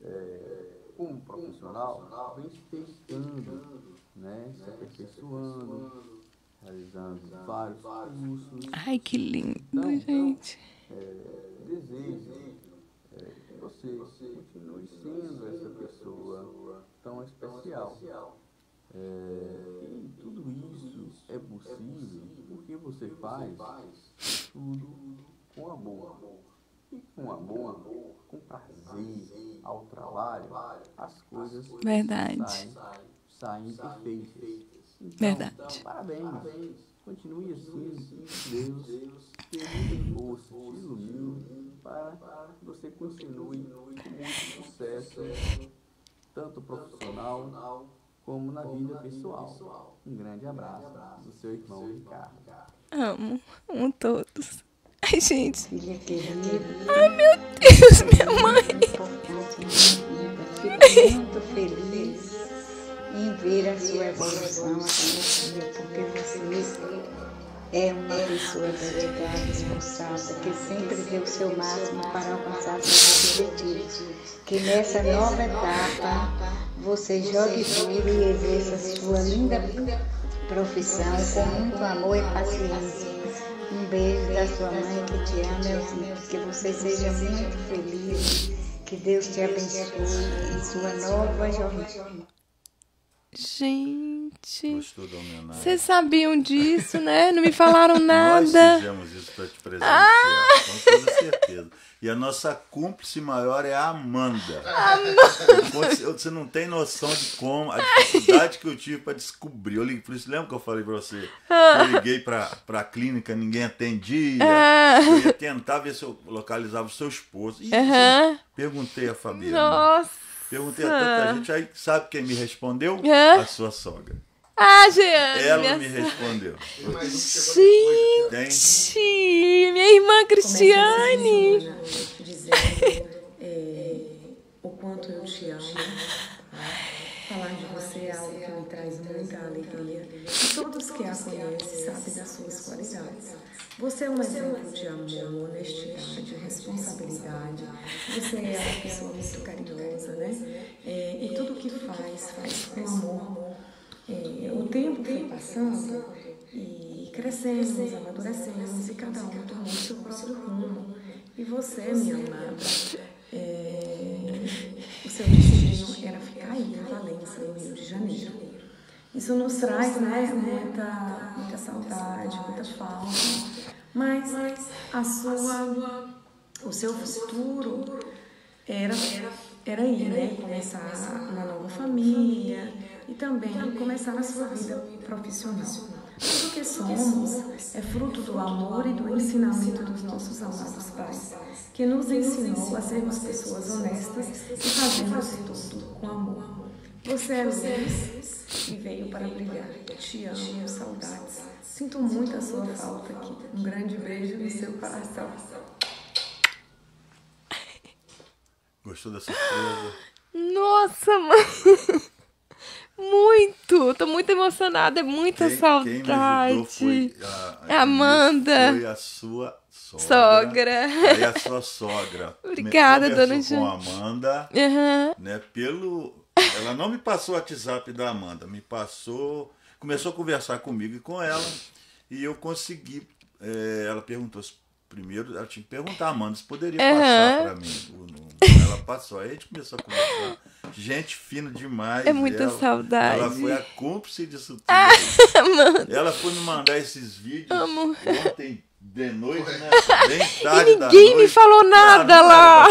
é, como profissional vem se testando, né, se aperfeiçoando, realizando vários cursos. Ai, que lindo, Então, gente. é, desejo é, que você continue sendo essa pessoa tão especial. É, e tudo isso é possível porque você faz tudo com amor. E com amor, com prazer ao trabalho, as coisas Verdade. saem, saem perfeitas. Então, Verdade. Parabéns. Continue assim. Deus te força, te ilumine para que você continue com muito sucesso, tanto profissional como na vida pessoal. Um grande abraço do seu irmão Ricardo. Amo. Amo todos. Ai, gente. Filha querida, Ai, meu Deus, minha mãe. na minha. Fico muito feliz em ver a sua evolução a dia, porque você é uma pessoa dedicada, esforçada, que sempre deu o seu máximo para alcançar seus objetivos. Que nessa nova etapa você jogue duro e exerça sua linda profissão com muito amor e paciência. Um beijo da sua mãe que te ama. Que você seja muito feliz. Que Deus te abençoe em sua nova jornada. Gente. Gostou da homenagem? Vocês sabiam disso, né? Não me falaram Nós nada. fizemos isso para te presentear, com toda certeza. E a nossa cúmplice maior é a Amanda. Amanda. Você não tem noção de como, a dificuldade que eu tive para descobrir. Eu liguei, por isso lembra que eu falei para você? Eu liguei para a clínica, ninguém atendia. Ah. Eu ia tentar ver se eu localizava o seu esposo. E Aham. perguntei a Fabiana. Nossa. Perguntei a tanta gente. Aí sabe quem me respondeu? Hã? A sua sogra. Ah, Jeane. Ela minha me respondeu. Tem? Gente, minha irmã Cristiane. te dizendo é, o quanto eu te amo. Falar de você é algo que me traz muita alegria. E todos que a conhecem sabem das suas qualidades. Você é um exemplo de amor, honestidade, responsabilidade. Você é uma pessoa muito carinhosa, né? É, e tudo que faz, faz com amor. É, o tempo foi passando e crescemos, amadurecemos e cada um tomou o seu próprio rumo. E você, minha amada, é, o seu destino era ficar aí em Valença, no Rio de Janeiro. Isso nos traz né, muita, muita saudade, muita falta, mas a sua, o seu futuro era, era aí, né? Começar uma nova família e também começar a sua vida profissional. Tudo que somos é fruto do amor e do ensinamento dos nossos amados pais, que nos ensinou a sermos pessoas honestas e fazermos tudo com amor. Você é luz e veio para brilhar. Te amo, saudades. Sinto muito a sua falta aqui. Um grande beijo no seu coração. Gostou da surpresa? Nossa, mãe. Muito. Tô muito emocionada. É muita Quem- saudade. Quem me ajudou foi a, Amanda. Foi a sua sogra. Sogra. Aí a sua sogra. Obrigada, dona conversou com a. Amanda. Aham. Né, pelo... Ela não me passou o WhatsApp da Amanda, me passou. Começou a conversar comigo e com ela. E eu consegui. é, ela perguntou se primeiro, ela tinha que perguntar a Amanda se poderia Aham. passar para mim. o número. Ela passou, aí a gente começou a conversar. Gente fina demais. É muita ela, saudade. Ela foi a cúmplice disso tudo. Ah, Amanda. Ela foi me mandar esses vídeos Amo. ontem de noite, né? Bem tarde E da ninguém me falou nada Ah, lá.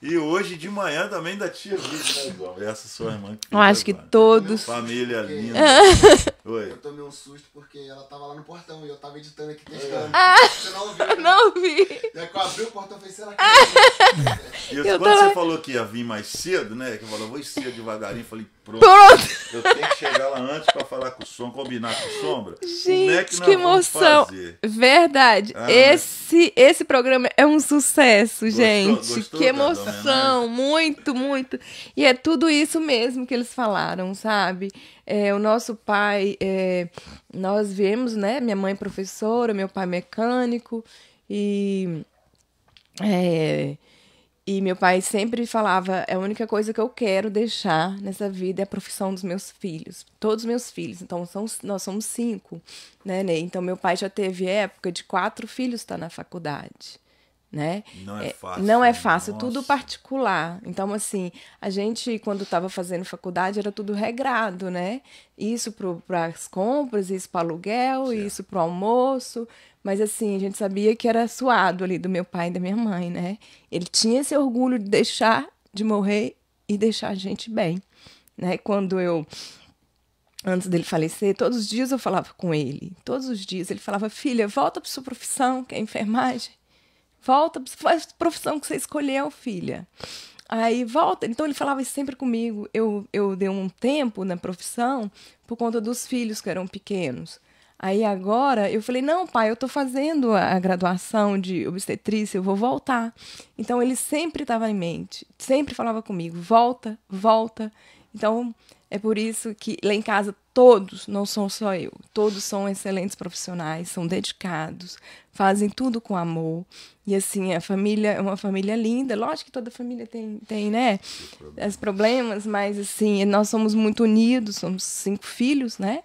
E hoje de manhã também ainda tinha vídeo, né, João? Essa sua irmã que Eu acho que agora. todos. Família linda. Oi. Eu tomei um susto porque ela tava lá no portão e eu tava editando aqui testando. Ah, Você não ouviu? né? não vi. E aí que eu abri o portão e falei, será que E eu- Eu quando tava- você falou que ia vir mais cedo, né? Que eu falei, vou ir cedo devagarinho, eu falei, pronto. Pronto. Eu tenho que chegar lá antes pra falar com o som, combinar com o sombra. Como é que Gente, que emoção. Verdade. Ah, esse, esse programa é um sucesso, gente. Gostou que emoção. Muito, muito. E é tudo isso mesmo que eles falaram, sabe? É, o nosso pai, é, nós viemos, né? Minha mãe professora, meu pai mecânico. E. é, e meu pai sempre falava: é a única coisa que eu quero deixar nessa vida é a profissão dos meus filhos. Todos os meus filhos. Então, são, nós somos cinco, né, Ney? Então, meu pai já teve época de quatro filhos estar na faculdade. Né? Não é fácil, Não é fácil, tudo Nossa. particular. Então, assim, a gente, quando estava fazendo faculdade, era tudo regrado, né? Isso para as compras, isso para aluguel, isso para o almoço. Mas, assim, a gente sabia que era suado ali do meu pai e da minha mãe, né? Ele tinha esse orgulho de deixar de morrer e deixar a gente bem, né? Quando eu antes dele falecer, todos os dias eu falava com ele. Todos os dias ele falava: "Filha, volta para sua profissão, que é enfermagem. Volta, faz a profissão que você escolheu, filha. Aí volta. Então ele falava sempre comigo. Eu, eu dei um tempo na profissão por conta dos filhos que eram pequenos. Aí agora eu falei: não, pai, eu estou fazendo a a graduação de obstetrícia, eu vou voltar. Então ele sempre estava em mente, sempre falava comigo: volta, volta. Então é por isso que lá em casa todos, não são só eu, todos são excelentes profissionais, são dedicados, fazem tudo com amor. E assim, a família é uma família linda. Lógico que toda família tem, tem né, os problemas, mas assim, nós somos muito unidos, somos cinco filhos, né?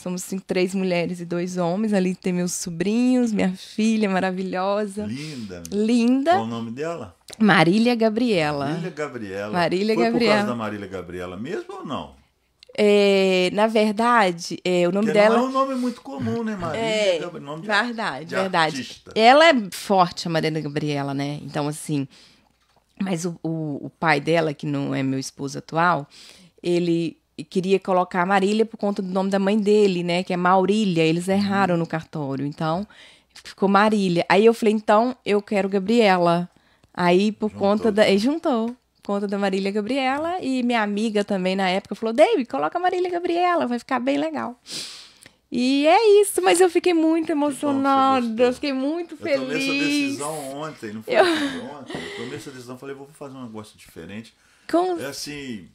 Somos cinco, três mulheres e dois homens. Ali tem meus sobrinhos, minha filha maravilhosa. Linda. Linda. Qual o nome dela? Marília Gabriela. Marília Gabriela. Marília Foi por Gabriela. causa da Marília Gabriela mesmo ou não? É, na verdade, é, o nome Porque dela. não é um nome muito comum, né, Maria? É, nome de- verdade, de verdade. artista. Ela é forte, a Mariana Gabriela, né? Então, assim. Mas o, o, o pai dela, que não é meu esposo atual, ele queria colocar Marília por conta do nome da mãe dele, né? Que é Maurília. Eles erraram no cartório. Então, ficou Marília. Aí eu falei, então, eu quero Gabriela. Aí, por conta da. Ele juntou. Por conta da Marília Gabriela. E minha amiga também, na época, falou: David, coloca a Marília Gabriela, vai ficar bem legal. E é isso, mas eu fiquei muito emocionada, eu fiquei muito Eu tomei essa feliz. decisão ontem, não foi Eu- ontem? Eu tomei essa decisão, falei, vou fazer um negócio diferente. Com- É assim,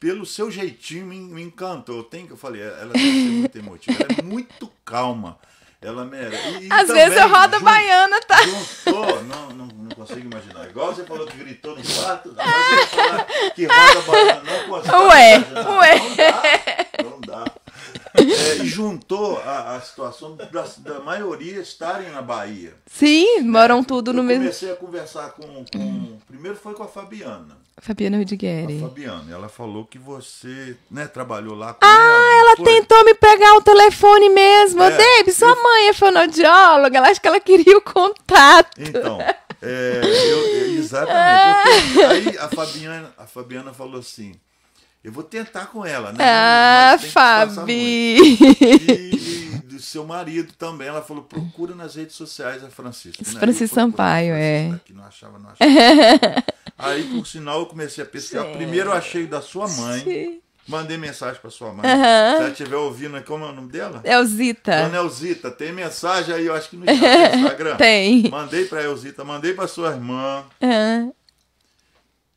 pelo seu jeitinho me, me encantou. Eu tenho que eu falei, ela tem que ser muito emotiva, ela é muito calma. Ela merece. Às também vezes eu rodo a jun- baiana, tá? Juntou, não, não, não consigo imaginar. Igual você falou que gritou no quarto, que roda baiana, não consigo Ué, imaginar. ué. Não dá. É, e juntou a, a situação da, da maioria estarem na Bahia. Sim, moram tudo no eu mesmo. comecei a conversar com, com- Primeiro foi com a Fabiana. Fabiana Rudigueri. Fabiana, ela falou que você né, trabalhou lá com Ah, ela foi? tentou me pegar o telefone mesmo. É, David, sua mãe é fonoaudióloga, ela acho que ela queria o contato. Então, é, eu- eu- exatamente. Eu tenho- aí a Fabiana, a Fabiana falou assim: eu vou tentar com ela, né? Ah, Fabi. E, e do seu marido também. Ela falou: procura nas redes sociais a Francisco. Né? Francisco Sampaio, é. Que não achava, não achava. Aí, por sinal, eu comecei a pesquisar. Sim. Primeiro eu achei da sua mãe. Sim. Mandei mensagem pra sua mãe. Aham. Se ela estiver ouvindo, como é o nome dela? Elzita. Dona Elzita, tem mensagem aí, eu acho que no Instagram. Tem. Mandei pra Elzita, mandei pra sua irmã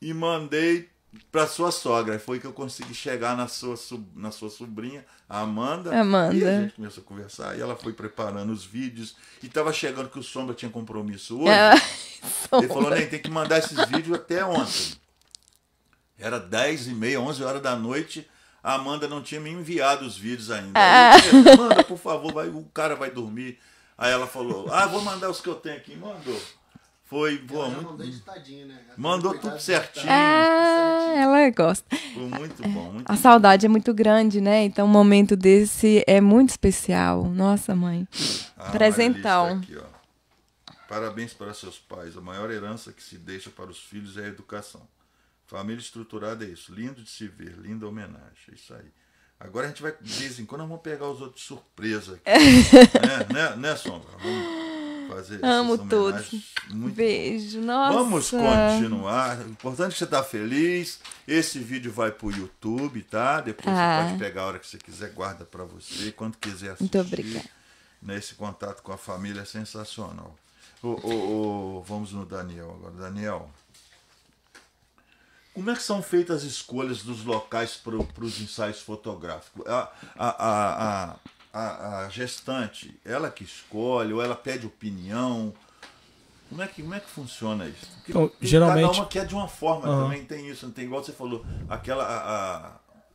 e mandei pra sua sogra. Foi que eu consegui chegar na sua, na sua sobrinha, a Amanda. Amanda. E a gente começou a conversar. E ela foi preparando os vídeos. E tava chegando que o Sombra tinha compromisso hoje. Ah, Ele falou, nem tem que mandar esses vídeos até ontem. Era 10 e meia, 11 horas da noite. A Amanda não tinha me enviado os vídeos ainda. Ah. Aí eu disse, Manda, por favor, vai, o cara vai dormir. Aí ela falou, ah, vou mandar os que eu tenho aqui. Mandou. Foi, pô, Ela muito, mandou editadinho, né? Ela Mandou tudo certinho. ah, ela gosta. Foi muito bom, muito A saudade é muito grande, né? Então, um momento desse é muito especial. Nossa, mãe. Ah, Presentão. Aqui, ó. Parabéns para seus pais. A maior herança que se deixa para os filhos é a educação. Família estruturada é isso. Lindo de se ver, linda homenagem. É isso aí. Agora a gente vai, de vez em quando, nós vamos pegar os outros de surpresa aqui. né, né, né, Sombra? Vamos fazer Amo todos. Muito Beijo. Nossa. Vamos continuar. O importante é que você está feliz. Esse vídeo vai pro YouTube, tá? Depois Ah. você pode pegar a hora que você quiser, guarda para você, quando quiser assistir. Muito obrigada. Né, Esse contato com a família é sensacional. Ô, ô, ô, vamos no Daniel agora. Daniel, como é que são feitas as escolhas dos locais para os ensaios fotográficos? A, a, a, a, a, a gestante, ela que escolhe ou ela pede opinião? Como é que, como é que funciona isso? Porque Então, geralmente- Cada uma quer de uma forma Aham. também, tem isso, não tem igual você falou, aquela a,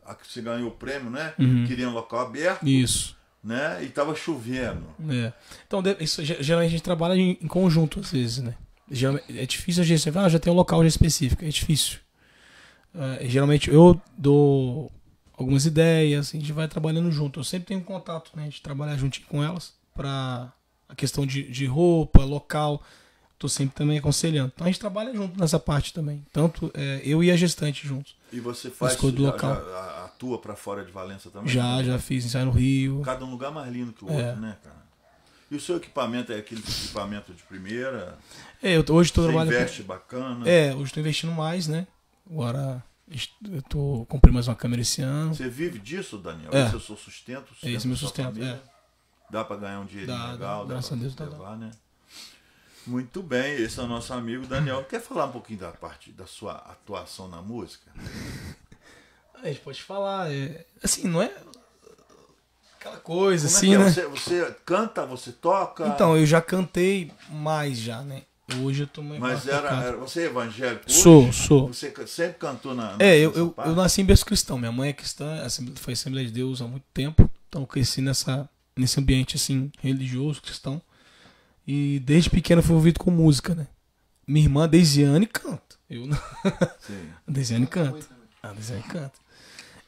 a, a que você ganhou o prêmio, né? Uhum. Queria um local aberto, Isso. né? E tava chovendo. É. Então, de- isso, ge- geralmente a gente trabalha em, em conjunto, às vezes, né? Geralmente, é difícil a gente falar, ah, já tem um local já específico, é difícil. É, geralmente eu dou algumas ideias, a gente vai trabalhando junto. Eu sempre tenho contato, né? A gente trabalha juntinho com elas para a questão de, de roupa, local. Tô sempre também aconselhando. Então a gente trabalha junto nessa parte também. Tanto é, eu e a gestante juntos. E você faz Escolha do já- local. já atua para fora de Valença também? Já, já fiz ensaio no Rio. Cada um lugar mais lindo que o É. outro, né, cara? E o seu equipamento é aquele equipamento de primeira? É, eu hoje estou trabalhando. com- investe bacana? É, hoje estou investindo mais, né? Agora eu tô comprei mais uma câmera esse ano. Você vive disso, Daniel? É. Esse é o seu sustento? É esse da meu sustento, família? Dá para ganhar um dinheirinho Dá, legal? dá, dá graças pra a Deus, dá, levar, né? Muito bem, esse é o nosso amigo Daniel. Quer falar um pouquinho da parte da sua atuação na música? A gente pode falar, é, assim, não é aquela coisa Como assim, é que é? né? Você, você canta, você toca? Então, eu já cantei mais já, né? Hoje eu tô mais Mas era, era- você é evangélico? hoje? Sou, sou. Você sempre cantou na. na É, eu, eu, eu nasci em berço cristão. Minha mãe é cristã, assem- foi Assembleia de Deus há muito tempo. Então eu cresci nessa, nesse ambiente assim, religioso, cristão. E desde pequeno fui envolvido com música, né? Minha irmã, Deisiane, canta. Eu não. Sim. A Deisiane canta. A Deisiane canta.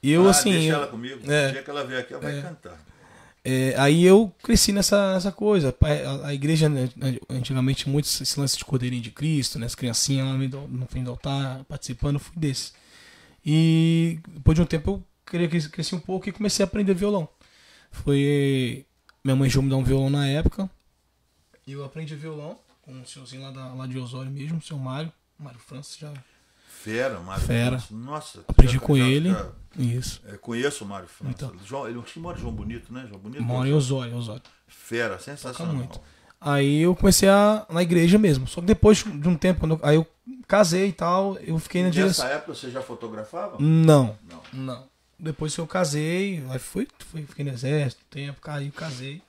E eu, Ah, assim. Deixa eu- ela comigo. é. O dia que ela vier aqui, ela vai É. cantar. É, aí eu cresci nessa, nessa coisa. A, a igreja, né, antigamente, muito esse lance de Cordeirinho de Cristo, né? As criancinhas lá no, fim do altar participando, fui desse. E depois de um tempo eu cre- cresci, um pouco e comecei a aprender violão. Foi. Minha mãe já me dar um violão na época. E eu aprendi violão com um senhorzinho lá, da, lá de Osório mesmo, o seu Mário. Mário Francis já. Fera, Mário Fera. França. Nossa. Aprendi com ele. já- Isso. é, conheço o Mário França. Então. João, ele acho que mora em João Bonito, né? João Bonito. Mora em Osório, Osório. Fera, Toca sensacional. muito. Aí eu comecei a na igreja mesmo. Só que depois de um tempo, quando eu, aí eu casei e tal, eu fiquei na Nessa direção. época você já fotografava? Não, Não. não. Depois que eu casei, aí fui, fui fiquei no exército, tempo, caí, casei.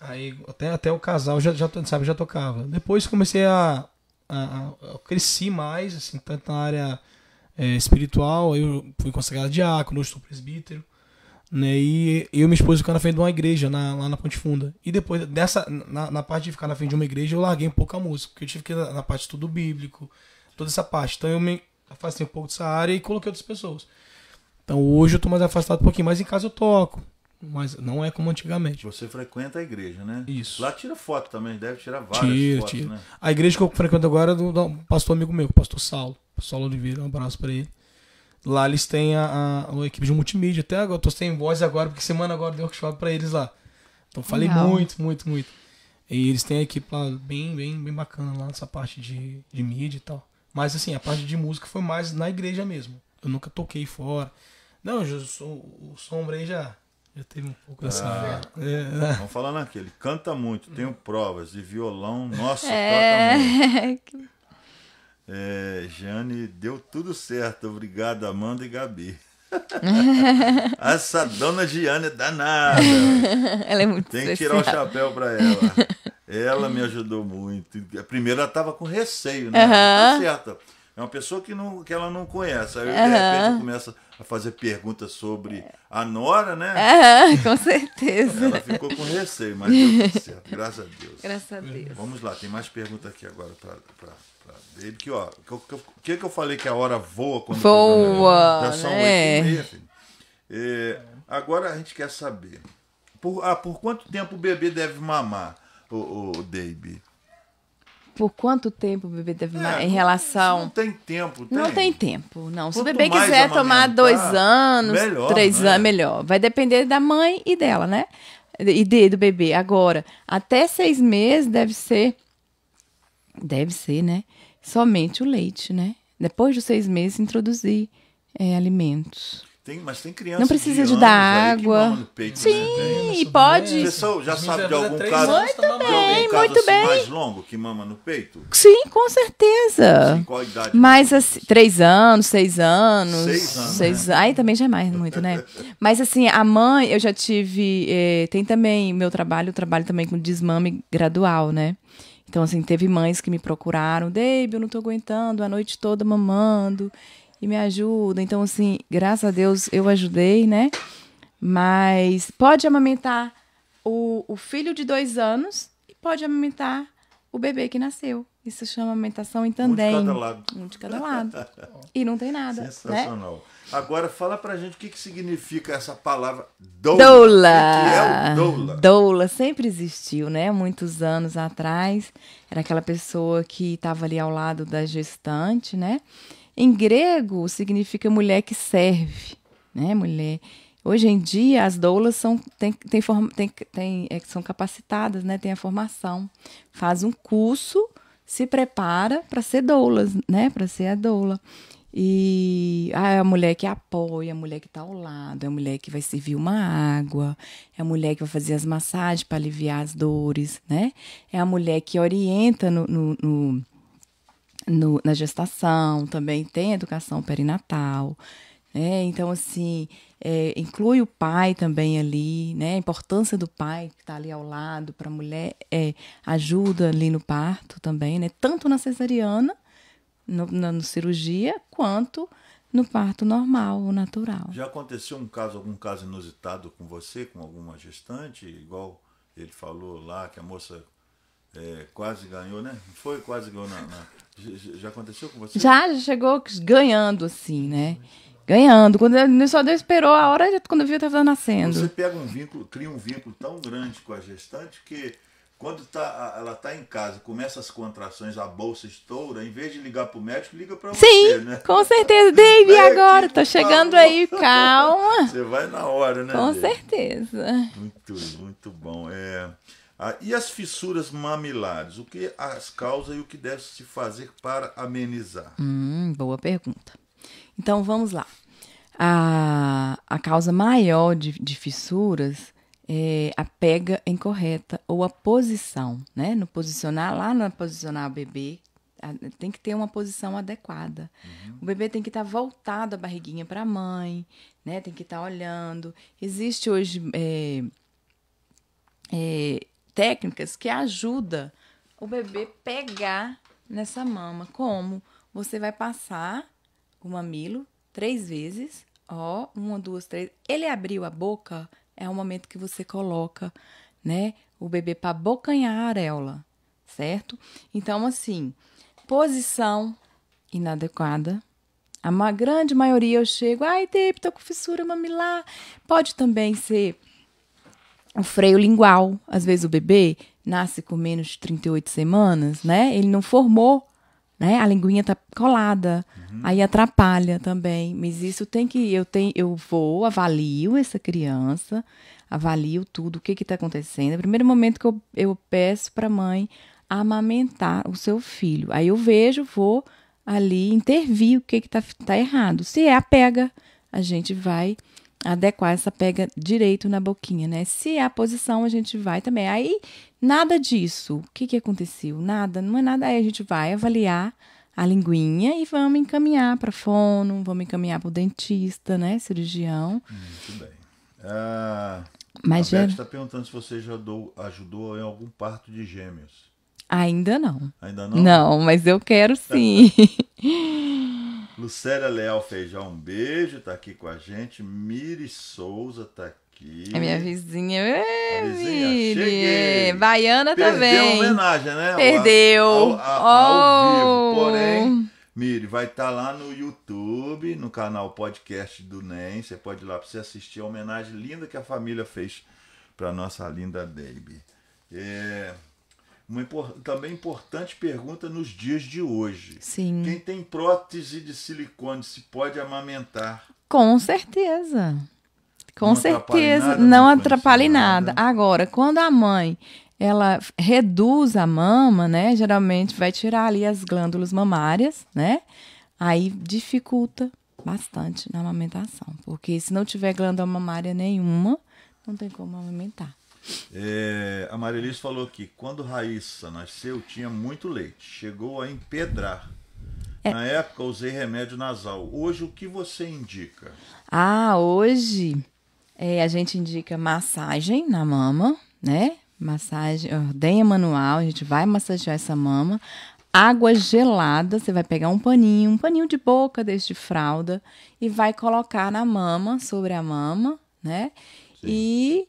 Aí até, até o casal já, já, sabe, já tocava. Depois comecei a- eu cresci mais, assim, tanto na área é, espiritual, eu fui consagrado diácono, hoje sou presbítero. Né, e eu e minha esposa ficamos na frente de uma igreja na- lá na Ponte Funda. E depois dessa, na, na parte de ficar na frente de uma igreja, eu larguei um pouco a música, porque eu tive que ir na, na parte de estudo bíblico, toda essa parte. Então eu me afastei um pouco dessa área e coloquei outras pessoas. Então hoje eu tô mais afastado um pouquinho, mas em casa eu toco. Mas não é como antigamente. Você frequenta a igreja, né? Isso. Lá tira foto também, deve tirar várias Tira, fotos, tira. né? A igreja que eu frequento agora é do, do pastor amigo meu, o pastor Saulo. Saulo Oliveira, um abraço pra ele. Lá eles têm a, a, a equipe de multimídia. Até agora, eu tô sem voz agora, porque semana agora deu workshop pra eles lá. Então falei Legal. muito, muito, muito. E eles têm a equipe lá bem, bem, bem bacana lá nessa parte de, de mídia e tal. Mas assim, a parte de música foi mais na igreja mesmo. Eu nunca toquei fora. Não, eu sou, o Sombra aí já, já teve um pouco dessa. Ah, É, Vamos falar naquele. Canta muito, tenho provas de violão. Nossa, É. toca muito. É, Jane, deu tudo certo. Obrigado, Amanda e Gabi. Essa dona Giane é danada. Ela é muito Tem que tirar o especial. chapéu pra ela. Ela me ajudou muito. Primeiro ela tava com receio, né? Aham. Tá certo. É uma pessoa que, não, que ela não conhece. Aí, de Aham. repente, começa a fazer perguntas sobre a Nora, né? Aham, com certeza. Ela ficou com receio, mas deu tudo certo. Graças a Deus. Graças a Deus. Vamos lá, tem mais pergunta aqui agora pra David. Que, ó, o que, que, que eu falei que a hora voa quando programa- Voa, Já são né? e meia, filho. É, agora a gente quer saber. Por, ah, por quanto tempo o bebê deve mamar, o, o David? Por quanto tempo o bebê deve É, em relação. Não tem tempo, Não tem tempo, não. Se o bebê quiser tomar amamentar, dois anos, melhor, três né? anos, melhor. Vai depender da mãe e dela, né? E de, do bebê. Agora, até seis meses deve ser. Deve ser, né? Somente o leite, né? Depois dos seis meses, introduzir é, alimentos. Tem, mas tem criança Não precisa de anos dar aí que água. mama no peito, Sim, né? e pode. Você só- já sabe de algum caso, anos Muito de algum bem, caso muito assim, bem. mais longo que mama no peito? Sim, com certeza. Sim, qual a idade? Mas assim, três anos, seis anos. Seis anos, Seis, né? Aí também já é mais muito, né? Mas assim, a mãe, eu já tive. eh, tem também meu trabalho, eu trabalho também com desmame gradual, né? Então, assim, teve mães que me procuraram, Dave, eu não tô aguentando a noite toda mamando e me ajuda. Então, assim, graças a Deus eu ajudei, né? Mas pode amamentar o, o filho de dois anos e pode amamentar o bebê que nasceu. Isso chama amamentação em tandem. cada lado. Um de cada lado. E não tem nada, né? Sensacional. Agora fala pra gente o que, que significa essa palavra doula. Doula. É o doula? Doula sempre existiu, né? Muitos anos atrás. Era aquela pessoa que estava ali ao lado da gestante, né? Em grego, significa mulher que serve, né? Mulher. Hoje em dia, as doulas são, tem, tem, tem, tem, é, são capacitadas, né? Tem a formação. Faz um curso, se prepara para ser doulas, né? Para ser a doula. E ah, é a mulher que apoia, a mulher que está ao lado, é a mulher que vai servir uma água, é a mulher que vai fazer as massagens para aliviar as dores, né? É a mulher que orienta no, no- no- no- na gestação, também tem educação perinatal. Né? Então, assim, é, inclui o pai também ali, né? A importância do pai que está ali ao lado para a mulher, é, ajuda ali no parto também, né? Tanto na cesariana, no, na no cirurgia, quanto no parto normal, ou natural. Já aconteceu um caso, algum caso inusitado com você, com alguma gestante, igual ele falou lá, que a moça é, quase ganhou, né? Foi, quase ganhou na. na- Já, já aconteceu com você? Já, já chegou ganhando, assim, né? Ganhando. Quando ele só Deus esperou a hora quando viu tava nascendo. Você pega um vínculo, cria um vínculo tão grande com a gestante que quando tá, ela está em casa, começa as contrações, a bolsa estoura, em vez de ligar para o médico, liga para você, Sim, né? com certeza. Dave, agora? Tô por chegando aí, calma. Você vai na hora, né? Com Dave? certeza. Muito, muito bom. É, ah, e as fissuras mamilares? O que as causas e o que deve se fazer para amenizar? Hum, boa pergunta. Então vamos lá. A, a causa maior de, de fissuras é a pega incorreta ou a posição, né? No posicionar, lá no posicionar o bebê, tem que ter uma posição adequada. O bebê tem que estar voltado a barriguinha para a mãe, né? Tem que estar olhando. Existe hoje é, é, técnicas que ajudam o bebê pegar nessa mama. Como? Você vai passar o mamilo três vezes, ó, uma, duas, três. Ele abriu a boca, é o momento que você coloca, né, o bebê para abocanhar a areola, certo? Então, assim, posição inadequada. A grande maioria eu chego, ai, Dave, tô com fissura mamilar. Pode também ser o freio lingual. Às vezes o bebê nasce com menos de 38 semanas, né? Ele não formou, né? A linguinha tá colada. Aí atrapalha também. Mas isso tem que eu tenho eu vou, avalio essa criança, avalio tudo, o que que tá acontecendo. É o primeiro momento que eu, eu peço para mãe amamentar o seu filho. Aí eu vejo, vou ali intervir o que que tá, tá errado. Se é a pega, a gente vai adequar essa pega direito na boquinha, né? Se é a posição, a gente vai também. Aí, nada disso. O que, que aconteceu? Nada, não é nada. Aí a gente vai avaliar a linguinha e vamos encaminhar para fono, vamos encaminhar para o dentista, né? Cirurgião. Muito bem. Ah, Mas a já- Beth está perguntando se você já dou- ajudou em algum parto de gêmeos. Ainda não. Ainda não? Não, mas eu quero sim. Lucélia Leal Feijão, um beijo, tá aqui com a gente. Miri Souza tá aqui. É minha vizinha. Ê, vizinha, Miri. cheguei. Baiana Perdeu também. a homenagem, né? Perdeu. Ao, ao- ao vivo. Oh. Porém, Miri, vai estar lá no YouTube, no canal podcast do NEM. Você pode ir lá para você assistir a homenagem linda que a família fez para nossa linda Baby. É, uma impor- também importante pergunta nos dias de hoje. Sim. Quem tem prótese de silicone se pode amamentar? Com certeza. Com Não atrapalha certeza. nada, não atrapalha em nada. Agora, quando a mãe ela reduz a mama, né? Geralmente vai tirar ali as glândulas mamárias, né? Aí dificulta bastante na amamentação. Porque se não tiver glândula mamária nenhuma, não tem como amamentar. É, a Marilis falou que quando Raíssa nasceu tinha muito leite, chegou a empedrar. É. Na época usei remédio nasal. Hoje o que você indica? Ah, hoje é, a gente indica massagem na mama, né? Massagem, ordenha manual, a gente vai massagear essa mama. Água gelada, você vai pegar um paninho, um paninho de boca desse de fralda e vai colocar na mama, sobre a mama, né? E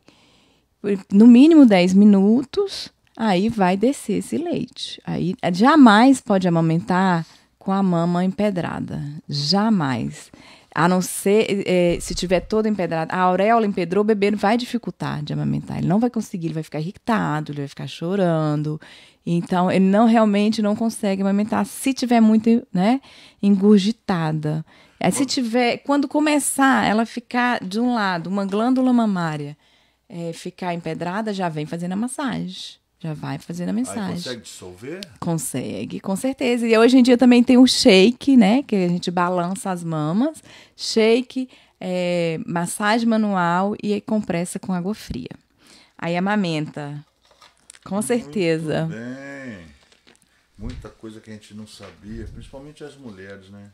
no mínimo 10 minutos, aí vai descer esse leite. Aí jamais pode amamentar com a mama empedrada. Jamais. A não ser eh, se tiver toda empedrada. A auréola empedrou, o bebê vai dificultar de amamentar. Ele não vai conseguir, ele vai ficar irritado, ele vai ficar chorando. Então, ele não realmente não consegue amamentar se tiver muito, né, engurgitada. Aí, se tiver, quando começar ela ficar de um lado, uma glândula mamária, eh, ficar empedrada, já vem fazendo a massagem. Já vai fazendo a Aí mensagem. consegue dissolver? Consegue, com certeza. E hoje em dia também tem o shake, né? Que a gente balança as mamas. Shake, é, massagem manual e compressa com água fria. Aí amamenta. Com certeza. Muito bem. Muita coisa que a gente não sabia, principalmente as mulheres, né?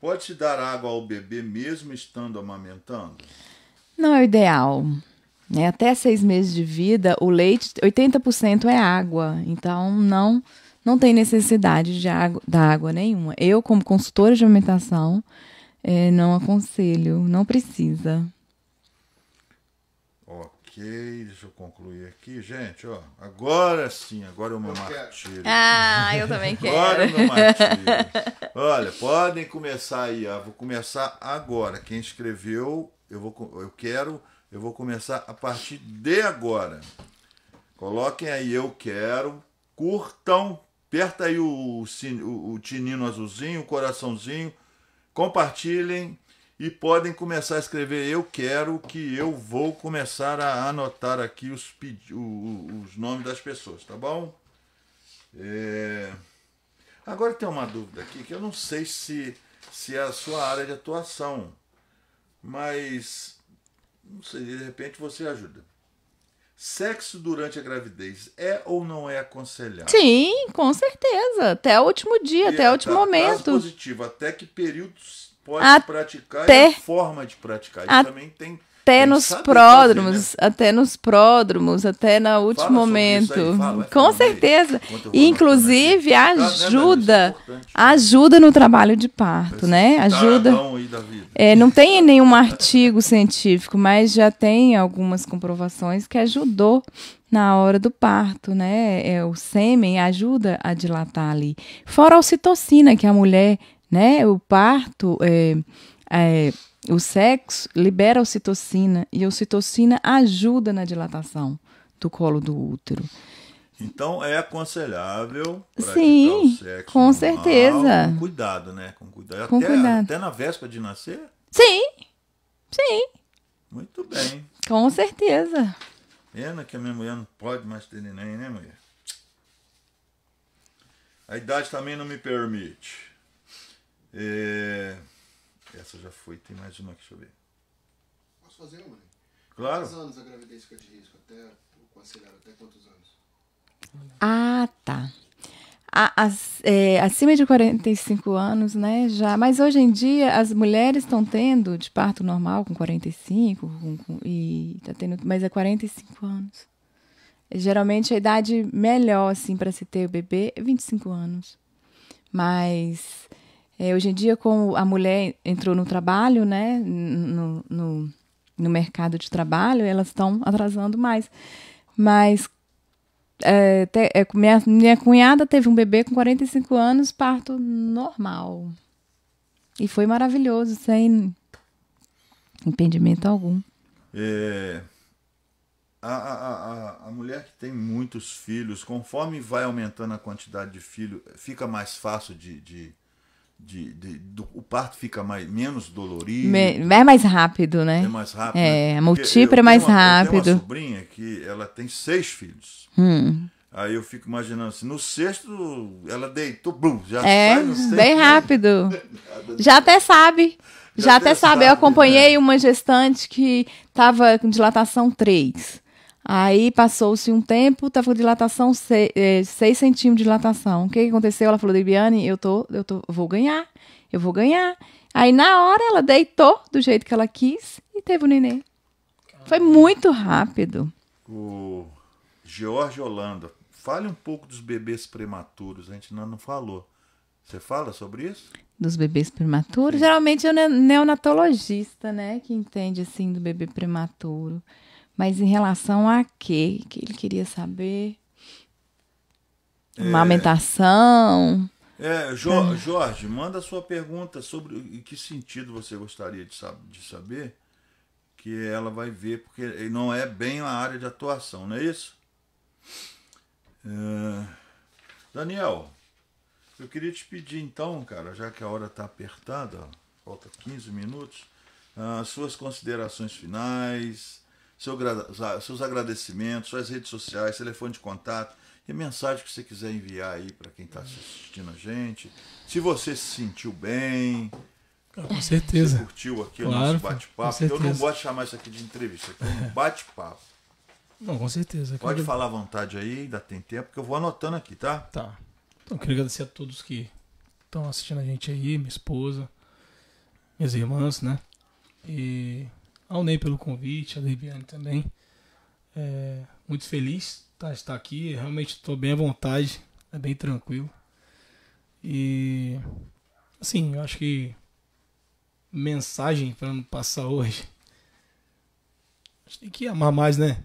Pode-se dar água ao bebê mesmo estando amamentando? Não é o ideal. Né? Até seis meses de vida, o leite, 80% é água. Então, não não tem necessidade de água, da água nenhuma. Eu, como consultora de alimentação, eh, não aconselho, não precisa. Ok. Deixa eu concluir aqui, gente, ó. Agora sim, agora é o meu martírio. Ah, eu também quero. Agora é o meu martírio. Olha, podem começar aí, ó. Vou começar agora. Quem escreveu, eu vou eu quero, eu vou começar a partir de agora. Coloquem aí eu quero, curtam, aperta aí o, o, o tinino azulzinho, o coraçãozinho, compartilhem e podem começar a escrever eu quero que eu vou começar a anotar aqui os, os nomes das pessoas, tá bom? É, Agora tem uma dúvida aqui que eu não sei se, se é a sua área de atuação, mas não sei, de repente você ajuda. Sexo durante a gravidez é ou não é aconselhável? Sim, com certeza. Até o último dia, E até o último tá, Caso momento. positivo, até que períodos pode Até- praticar e a forma de praticar. Isso também tem. Até nos pródromos, fazer, né? até nos pródromos, até no último momento. aí, fala, Com certeza. E, inclusive Tá, né, ajuda, ajuda no trabalho de parto, né? Ajuda. É, não tem nenhum artigo científico, mas já tem algumas comprovações que ajudou na hora do parto, né? É, o sêmen ajuda a dilatar ali. Fora a ocitocina, que a mulher, né? O parto, é, é, o sexo libera ocitocina e a ocitocina ajuda na dilatação do colo do útero. Então é aconselhável Sim, o sexo com normal, certeza. Com cuidado, né? Com cuidado. Com até, cuidado. até na véspera de nascer? Sim, sim, Muito bem. com certeza. Pena que a minha mulher não pode mais ter neném, né, mulher? A idade também não me permite. É, Essa já foi, tem mais uma aqui, deixa eu ver. Posso fazer uma? né? Claro. Quantos anos a gravidez fica de risco? Até o conselheiro, até quantos anos? Ah, tá. A- as- é, acima de 45 anos, né? Já, mas hoje em dia as mulheres estão tendo de parto normal com 45 com, com, e tá tendo, mas é 45 anos. Geralmente a idade melhor assim para se ter o bebê é 25 anos. Mas é, hoje em dia, como a mulher entrou no trabalho, né? No, no, no mercado de trabalho, elas estão atrasando mais. Mas é, te- é, minha, minha cunhada teve um bebê com 45 anos, parto normal. E foi maravilhoso, sem impedimento algum. É, a, a, a, a mulher que tem muitos filhos, conforme vai aumentando a quantidade de filhos, fica mais fácil de. de, de, de- do- o parto fica mais, menos dolorido. Me- é mais rápido, né? É mais rápido. É, né? a Porque multipla eu é mais uma- Eu rápido. tenho uma sobrinha que ela tem seis filhos. Hum. Aí eu fico imaginando assim, no sexto ela deitou, blum, já É, sai no sexto. bem rápido. Já até sabe. Já, Já até até sabe. Eu sabe, acompanhei uma gestante que estava com dilatação 3. Aí passou-se um tempo, estava com dilatação 6, centímetros de dilatação. O que, que aconteceu? Ela falou, Debiane, eu tô, eu tô, vou ganhar, eu vou ganhar. Aí na hora ela deitou do jeito que ela quis e teve o neném. Foi muito rápido. O George Holanda, fale um pouco dos bebês prematuros, a gente não, não falou. Você fala sobre isso? Dos bebês prematuros, geralmente é o ne- neonatologista, né, que entende assim do bebê prematuro. Mas em relação a quê? Que ele queria saber? É. Amamentação. É, Jo- Jorge, manda a sua pergunta sobre em que sentido você gostaria de, sab- de saber, que ela vai ver, porque não é bem a área de atuação, não é isso? É, Daniel, eu queria te pedir então, cara, já que a hora está apertada, ó, falta 15 minutos, as suas considerações finais, seus agradecimentos, suas redes sociais, telefone de contato e mensagem que você quiser enviar aí para quem está assistindo a gente. Se você se sentiu bem. Com certeza. Você curtiu aqui o Claro, nosso com bate-papo. Eu não gosto de chamar isso aqui de entrevista, aqui é um bate-papo. Não, com certeza. Pode Quero- falar à vontade aí, ainda tem tempo, que eu vou anotando aqui, tá? Tá. Então, eu queria agradecer a todos que estão assistindo a gente aí, minha esposa, minhas irmãs, né? E ao Ney pelo convite, a Debiane também. É, muito feliz tá, de estar aqui, realmente estou bem à vontade, é bem tranquilo. E, assim, eu acho que mensagem para não passar hoje. gente tem que amar mais, né?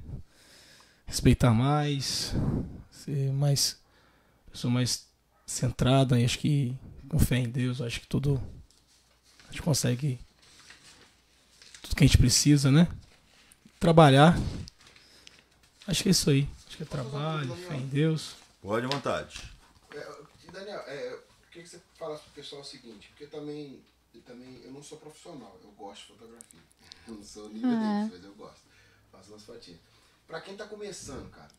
Respeitar mais, ser mais. Eu sou mais centrado, e acho que com fé em Deus, acho que tudo. A gente consegue tudo que a gente precisa, né? Trabalhar. Acho que é isso aí. Acho que é trabalho, fé em Deus. Pode à vontade. É, Daniel, é, eu queria que você falasse pro pessoal o seguinte, porque também, eu também eu não sou profissional, eu gosto de fotografia. Eu não sou nível Ah. deles, mas eu gosto. Faço umas fotinhas. Pra quem tá começando, cara,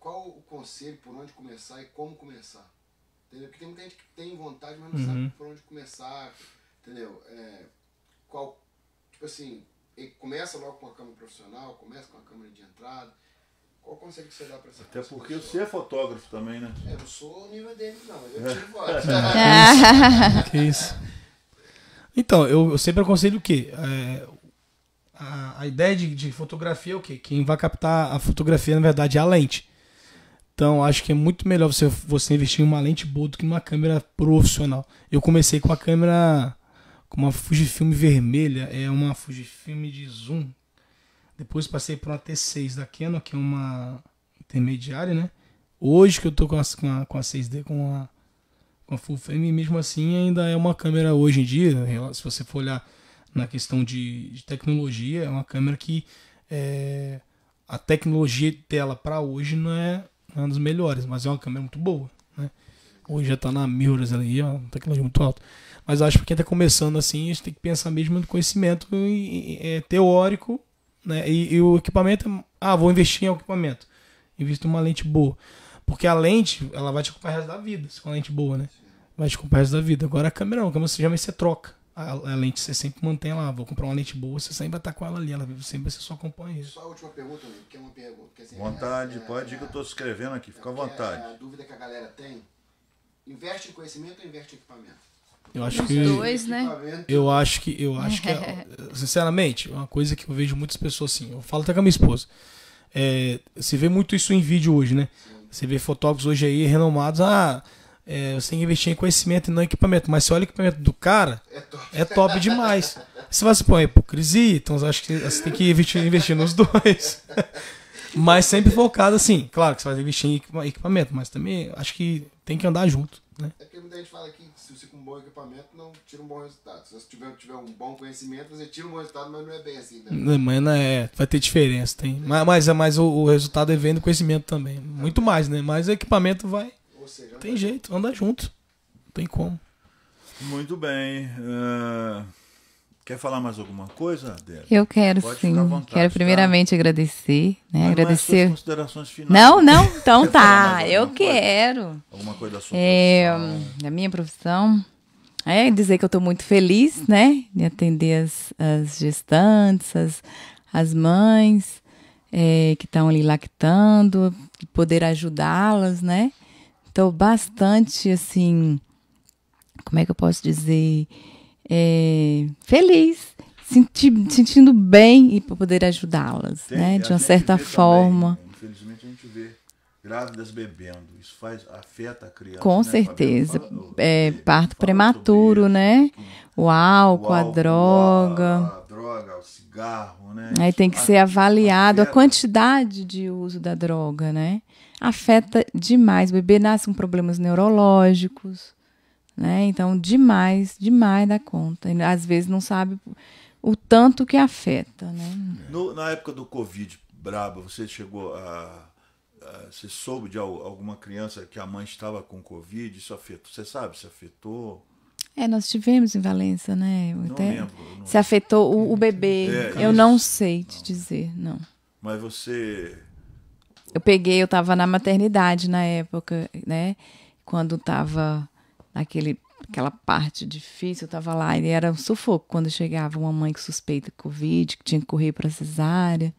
qual o conselho, por onde começar e como começar? Entendeu? Porque tem muita gente que tem vontade, mas não Uhum. sabe por onde começar, entendeu? É, qual, tipo assim, ele começa logo com a câmera profissional, começa com a câmera de entrada. Qual o conselho que você dá pra essa Até porque pessoa? você é fotógrafo também, né? É, eu não sou o nível deles, não, mas eu tiro foto. que isso. Então, eu, eu sempre aconselho o quê? É, a, a ideia de, de fotografia é o quê? Quem vai captar a fotografia, na verdade, é a lente. Então, acho que é muito melhor você, você investir em uma lente boa do que numa câmera profissional. Eu comecei com a câmera, com uma Fujifilm vermelha, é uma Fujifilm de zoom. Depois passei por uma T6 da Canon, que é uma intermediária, né? Hoje que eu tô com a, com a, com a 6D, com a, com a full frame, mesmo assim ainda é uma câmera hoje em dia, se você for olhar na questão de, de tecnologia, é uma câmera que é, a tecnologia dela para hoje não é uma das melhores, mas é uma câmera muito boa, né? Hoje já tá na mirrorless ali, é uma tecnologia muito alta. Mas acho que quem tá começando assim, a gente tem que pensar mesmo no conhecimento e- e- é, teórico, né? E, e o equipamento, é- ah, vou investir em equipamento. Invisto em uma lente boa. Porque a lente, ela vai te acompanhar o resto da vida, se for uma lente boa, né? Vai te acompanhar o resto da vida. Agora a câmera não, a câmera você já você troca. A, a lente você sempre mantém lá, vou comprar uma lente boa, você sempre vai estar com ela ali, ela sempre você só acompanha isso. Só a última pergunta, amigo, que é uma pergunta. Porque, assim, Vontade, é- pode ir que eu tô escrevendo aqui, fica à vontade. É a dúvida que a galera tem. Investe em conhecimento ou investe em equipamento? Eu acho Os que. dois, né? Eu acho que. Eu acho que. é- sinceramente, uma coisa que eu vejo muitas pessoas assim. Eu falo até com a minha esposa. É, você vê muito isso em vídeo hoje, né? Você vê fotógrafos hoje aí renomados. Ah, é, você tem que investir em conhecimento e não em equipamento. Mas você olha o equipamento do cara, é top, demais. Você vai se pôr hipocrisia, então acho que você tem que investir, investir nos dois. mas sempre focado assim. Claro que você vai investir em equipa- equipamento, mas também acho que tem que andar junto, né? É porque muita gente fala que se você com um bom equipamento não tira um bom resultado. Se você tiver, tiver um bom conhecimento, você tira um bom resultado, mas não é bem assim, né? Mas não é, vai ter diferença, tem. Mas, mas, mas o, o resultado é vendo conhecimento também. Muito mais, né? Mas o equipamento vai. Ou seja, Tem jeito, anda junto. Não tem como. Muito bem. ah, quer falar mais alguma coisa, Adélia? Eu quero Pode sim. vontade, quero tá? primeiramente agradecer, né? Mas não é agradecer. considerações finais. Não, não, então tá. Eu coisa? quero. Alguma coisa da sua É, da minha profissão. É dizer que eu estou muito feliz, né? De atender as, as gestantes, as, as mães é, que estão ali lactando, de poder ajudá-las, né? Estou bastante, assim, como é que eu posso dizer? É, feliz, senti, sentindo bem e para poder ajudá-las, né? a De uma certa vê também, forma. infelizmente a gente vê grávidas bebendo. Isso faz, afeta a criança. Com né, certeza. Fabiano? É, parto prematuro, né? O álcool, o a álcool, droga. A, a droga, o cigarro, né? Aí tem que Isso ser avaliado a afeta. quantidade de uso da droga, né? Afeta demais. O bebê nasce com problemas neurológicos, né? Então, demais, demais da conta. E, às vezes não sabe o tanto que afeta, né? No- na época do Covid braba, você chegou a. a- você soube de al- alguma criança que a mãe estava com Covid? Isso afetou? Você sabe se afetou? É, nós tivemos em Valença, né? Eu Não até- lembro, não- Se afetou o, o bebê. É, eu não sei te dizer, não. Mas você. Eu peguei, eu estava na maternidade na época, né? Quando estava naquele aquela parte difícil, eu estava lá e era um sufoco quando chegava uma mãe com suspeita de Covid, que tinha que correr para cesárea.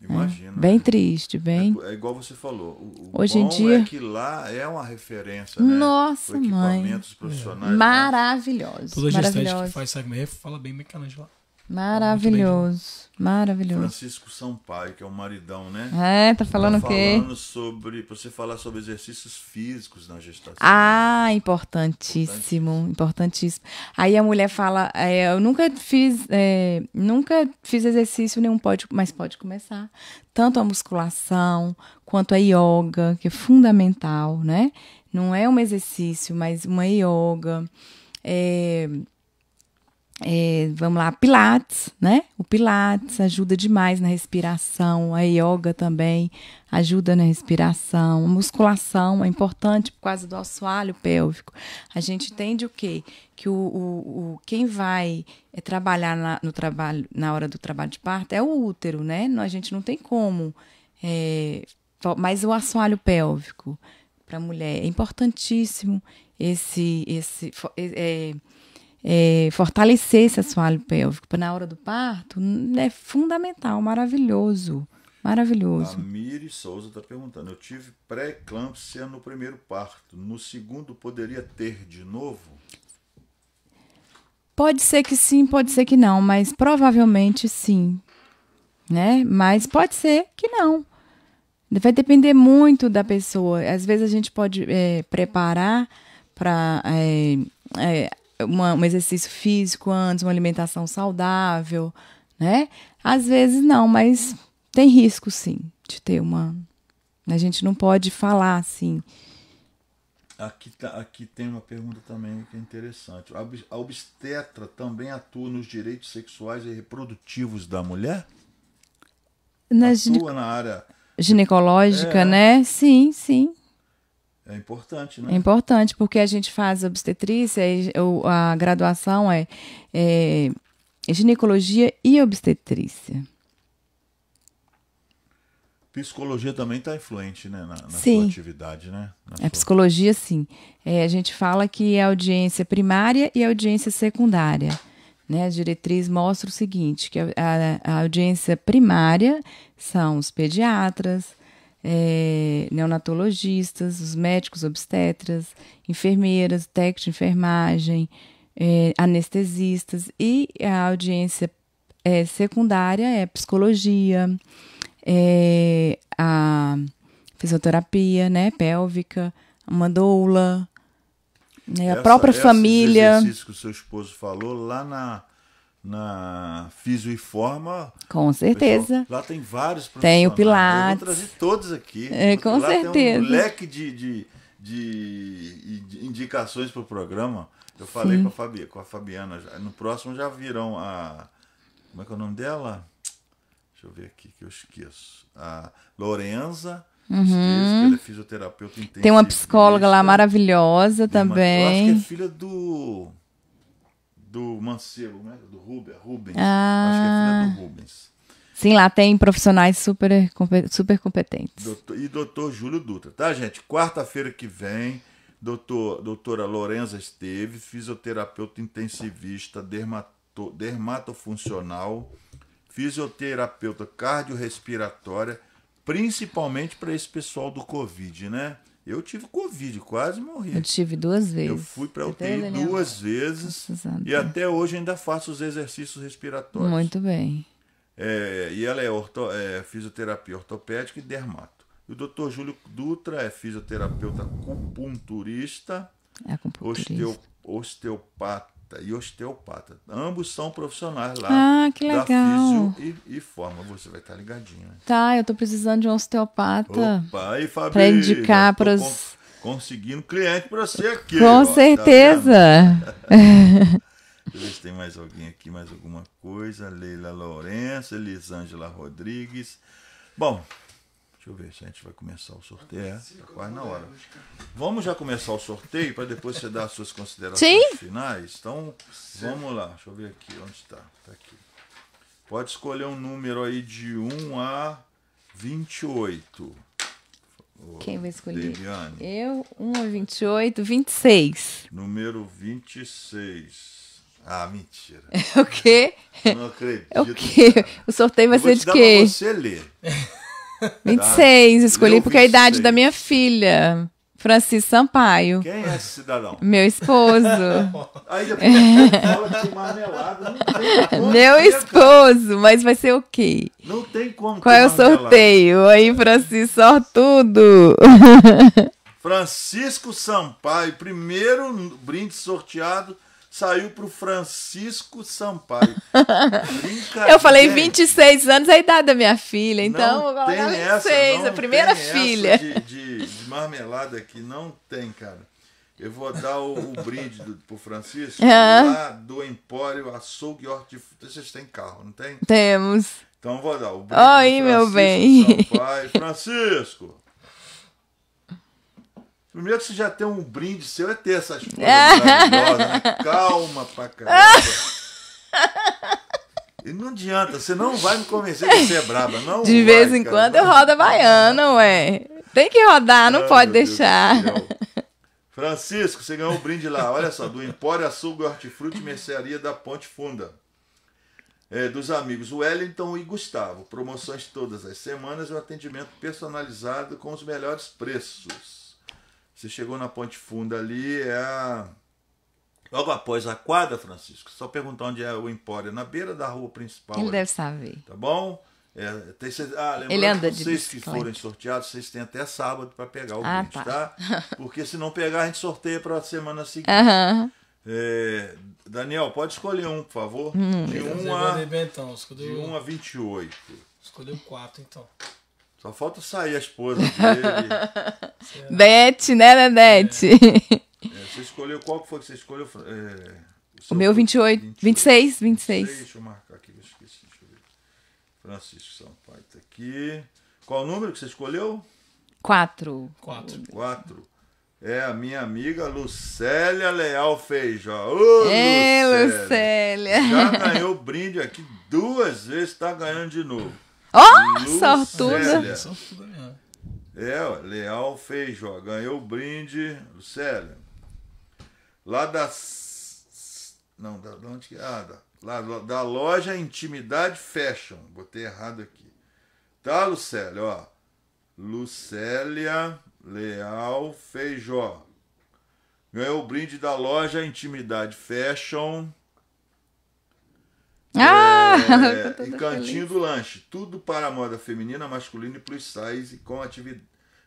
Imagina. É, bem triste, bem. É igual você falou. O, o Hoje em bom dia- é que lá é uma referência, né? Nossa, Com mãe. equipamentos profissionais. lá. Maravilhosos. Toda gestante que faz SAGME fala bem de lá. Maravilhoso. Maravilhoso. Francisco Sampaio, que é o maridão, né? É, tá falando tá o quê? falando sobre. Pra você falar sobre exercícios físicos na gestação. Ah, importantíssimo, importantíssimo. Aí a mulher fala, é, eu nunca fiz, é, nunca fiz exercício nenhum, pode, mas pode começar. Tanto a musculação quanto a yoga, que é fundamental, né? Não é um exercício, mas uma yoga. É, é, vamos lá, Pilates, né? O Pilates ajuda demais na respiração, a yoga também ajuda na respiração, a musculação é importante por causa do assoalho pélvico. A gente entende o quê? Que o, o, o quem vai é, trabalhar na, no trabalho, na hora do trabalho de parto é o útero, né? A gente não tem como. É, mas o assoalho pélvico para a mulher é importantíssimo esse esse é, é, fortalecer esse assoalho pélvico na hora do parto é fundamental, maravilhoso. Maravilhoso. A Miri Souza está perguntando: eu tive pré-eclâmpsia no primeiro parto. No segundo, poderia ter de novo? Pode ser que sim, pode ser que não, mas provavelmente sim. Né? Mas pode ser que não. Vai depender muito da pessoa. Às vezes a gente pode é, preparar para é, é, uma, um exercício físico antes, uma alimentação saudável, né? Às vezes não, mas tem risco sim de ter uma. A gente não pode falar assim. Aqui, tá, aqui tem uma pergunta também que é interessante. A obstetra também atua nos direitos sexuais e reprodutivos da mulher? Na atua gineco... na área ginecológica, é. né? Sim, sim. É importante, né? É importante, porque a gente faz obstetrícia, a graduação é, é ginecologia e obstetrícia. Psicologia também está influente né, na, na sim. sua atividade, né? Na a sua... psicologia, sim. É, a gente fala que é audiência primária e audiência secundária. Né? A diretriz mostra o seguinte, que a, a, a audiência primária são os pediatras, é, neonatologistas, os médicos obstetras, enfermeiras, técnicos de enfermagem, é, anestesistas e a audiência é, secundária é psicologia, é, a fisioterapia né, pélvica, uma doula, né, a própria família. exercício que o seu esposo falou lá na na Fisio e Forma. Com certeza. Pessoal, lá tem vários Tem o Pilates. Eu vou trazer todos aqui. É, com lá certeza. Tem um leque de, de, de, de indicações para o programa. Eu falei com a, Fabi, com a Fabiana. Já. No próximo já virão a. Como é que é o nome dela? Deixa eu ver aqui que eu esqueço. A Lorenza. Uhum. Esqueço, ela é fisioterapeuta Tem uma psicóloga lá maravilhosa também. Eu acho que é filha do do Mancebo, né? do Rubens. Rubens. Ah. Acho que é filha do Rubens. Sim, lá tem profissionais super, super competentes. Doutor, e doutor Júlio Dutra, tá, gente? Quarta-feira que vem, doutor, doutora Lorenza Esteve, fisioterapeuta intensivista, dermato, dermatofuncional, fisioterapeuta cardiorrespiratória, principalmente para esse pessoal do Covid, né? Eu tive Covid, quase morri. Eu tive duas vezes. Eu fui para UTI duas vezes e até hoje ainda faço os exercícios respiratórios. Muito bem. É, e ela é, orto, é, fisioterapia ortopédica e dermato. E o doutor Júlio Dutra é fisioterapeuta acupunturista, Osteo, osteopata e osteopata. Ambos são profissionais lá ah, que legal. da e, e Forma. Você vai estar ligadinho. Né? Tá, eu tô precisando de um osteopata. Opa, aí, Fabi, pra indicar para os... Con conseguindo cliente para você aqui. Com ó, certeza. Tá Deixa eu ver se tem mais alguém aqui, mais alguma coisa. Leila Lourenço, Elisângela Rodrigues. Bom, deixa eu ver se a gente vai começar o sorteio. É, tá quase na hora. Vamos já começar o sorteio para depois você dar as suas considerações Sim. finais. Então, vamos lá. Deixa eu ver aqui. Onde está? Está aqui. Pode escolher um número aí de 1 a 28. Quem vai escolher? Deviane. Eu, 1 a 28, 26. Número 26. Ah, mentira. o quê? Não acredito. É o quê? O sorteio vai Eu vou ser te de dar quê? pra você ler. 26, escolhi Leu porque é a idade 26. da minha filha. Francisco Sampaio. Quem é esse cidadão? Meu esposo. Aí depois como Meu esposo, mas vai ser o quê? Não tem como Qual é o sorteio? Aí, Francisco, sortudo. Francisco Sampaio, primeiro brinde sorteado saiu pro Francisco Sampaio. Eu falei 26 anos é a idade da minha filha, então não tem ela essa, 26, não a primeira filha. De, de, de marmelada aqui, não tem, cara. Eu vou dar o, o brinde do, pro Francisco lá do Empório Açougue Hortifruti. Vocês têm carro, não tem? Temos. Então eu vou dar o brinde Oi, meu bem. Sampaio. Francisco! Primeiro que você já tem um brinde seu, é ter essas coisas né? Calma pra caramba. E não adianta, você não vai me convencer que você é braba, não De vai, vez em cara. quando eu rodo a baiana, ué. Tem que rodar, não Ai, pode Deus do deixar. Francisco, você ganhou um brinde lá, olha só, do Empório e Hortifruti Mercearia da Ponte Funda. É, dos amigos Wellington e Gustavo. Promoções todas as semanas e um atendimento personalizado com os melhores preços. Você chegou na Ponte Funda ali, é a... Logo após a quadra, Francisco, só perguntar onde é o Empório, na beira da rua principal. Ele ali. deve saber. Tá bom? É, tem, ah, lembrando Ele anda que de vocês que forem sorteados, vocês têm até sábado para pegar o Ah, brinde, tá. tá? Porque se não pegar, a gente sorteia para a semana seguinte. Aham. É, Daniel, pode escolher um, por favor. Hum. De Fazer 1 igual a, a de 1 a 28. Escolheu quatro, então. Só falta sair a esposa dele. Bete, né, Dedete? É, você escolheu, qual que foi que você escolheu? É, O seu meu foi 28, 26, 26. Deixa eu marcar aqui, eu esqueci. Deixa eu ver. Francisco Sampaio tá aqui. Qual o número que você escolheu? Quatro. Quatro. Quatro. É a minha amiga Lucélia Leal Feijó. Ô, Ê, Lucélia. Já ganhou brinde aqui duas vezes, tá ganhando de novo. Ó, Lucélia. sortuda. É, ó, Leal Feijó. Ganhou o brinde, Lucélia. Lá da. Não, da, da onde que. Ah, da, lá, lá da loja Intimidade Fashion. Botei errado aqui. Tá, Lucélia, ó. Lucélia Leal Feijó. Ganhou o brinde da loja Intimidade Fashion. Ah, É, e Cantinho feliz. do Lanche. Tudo para a moda feminina, masculina e plus size, com,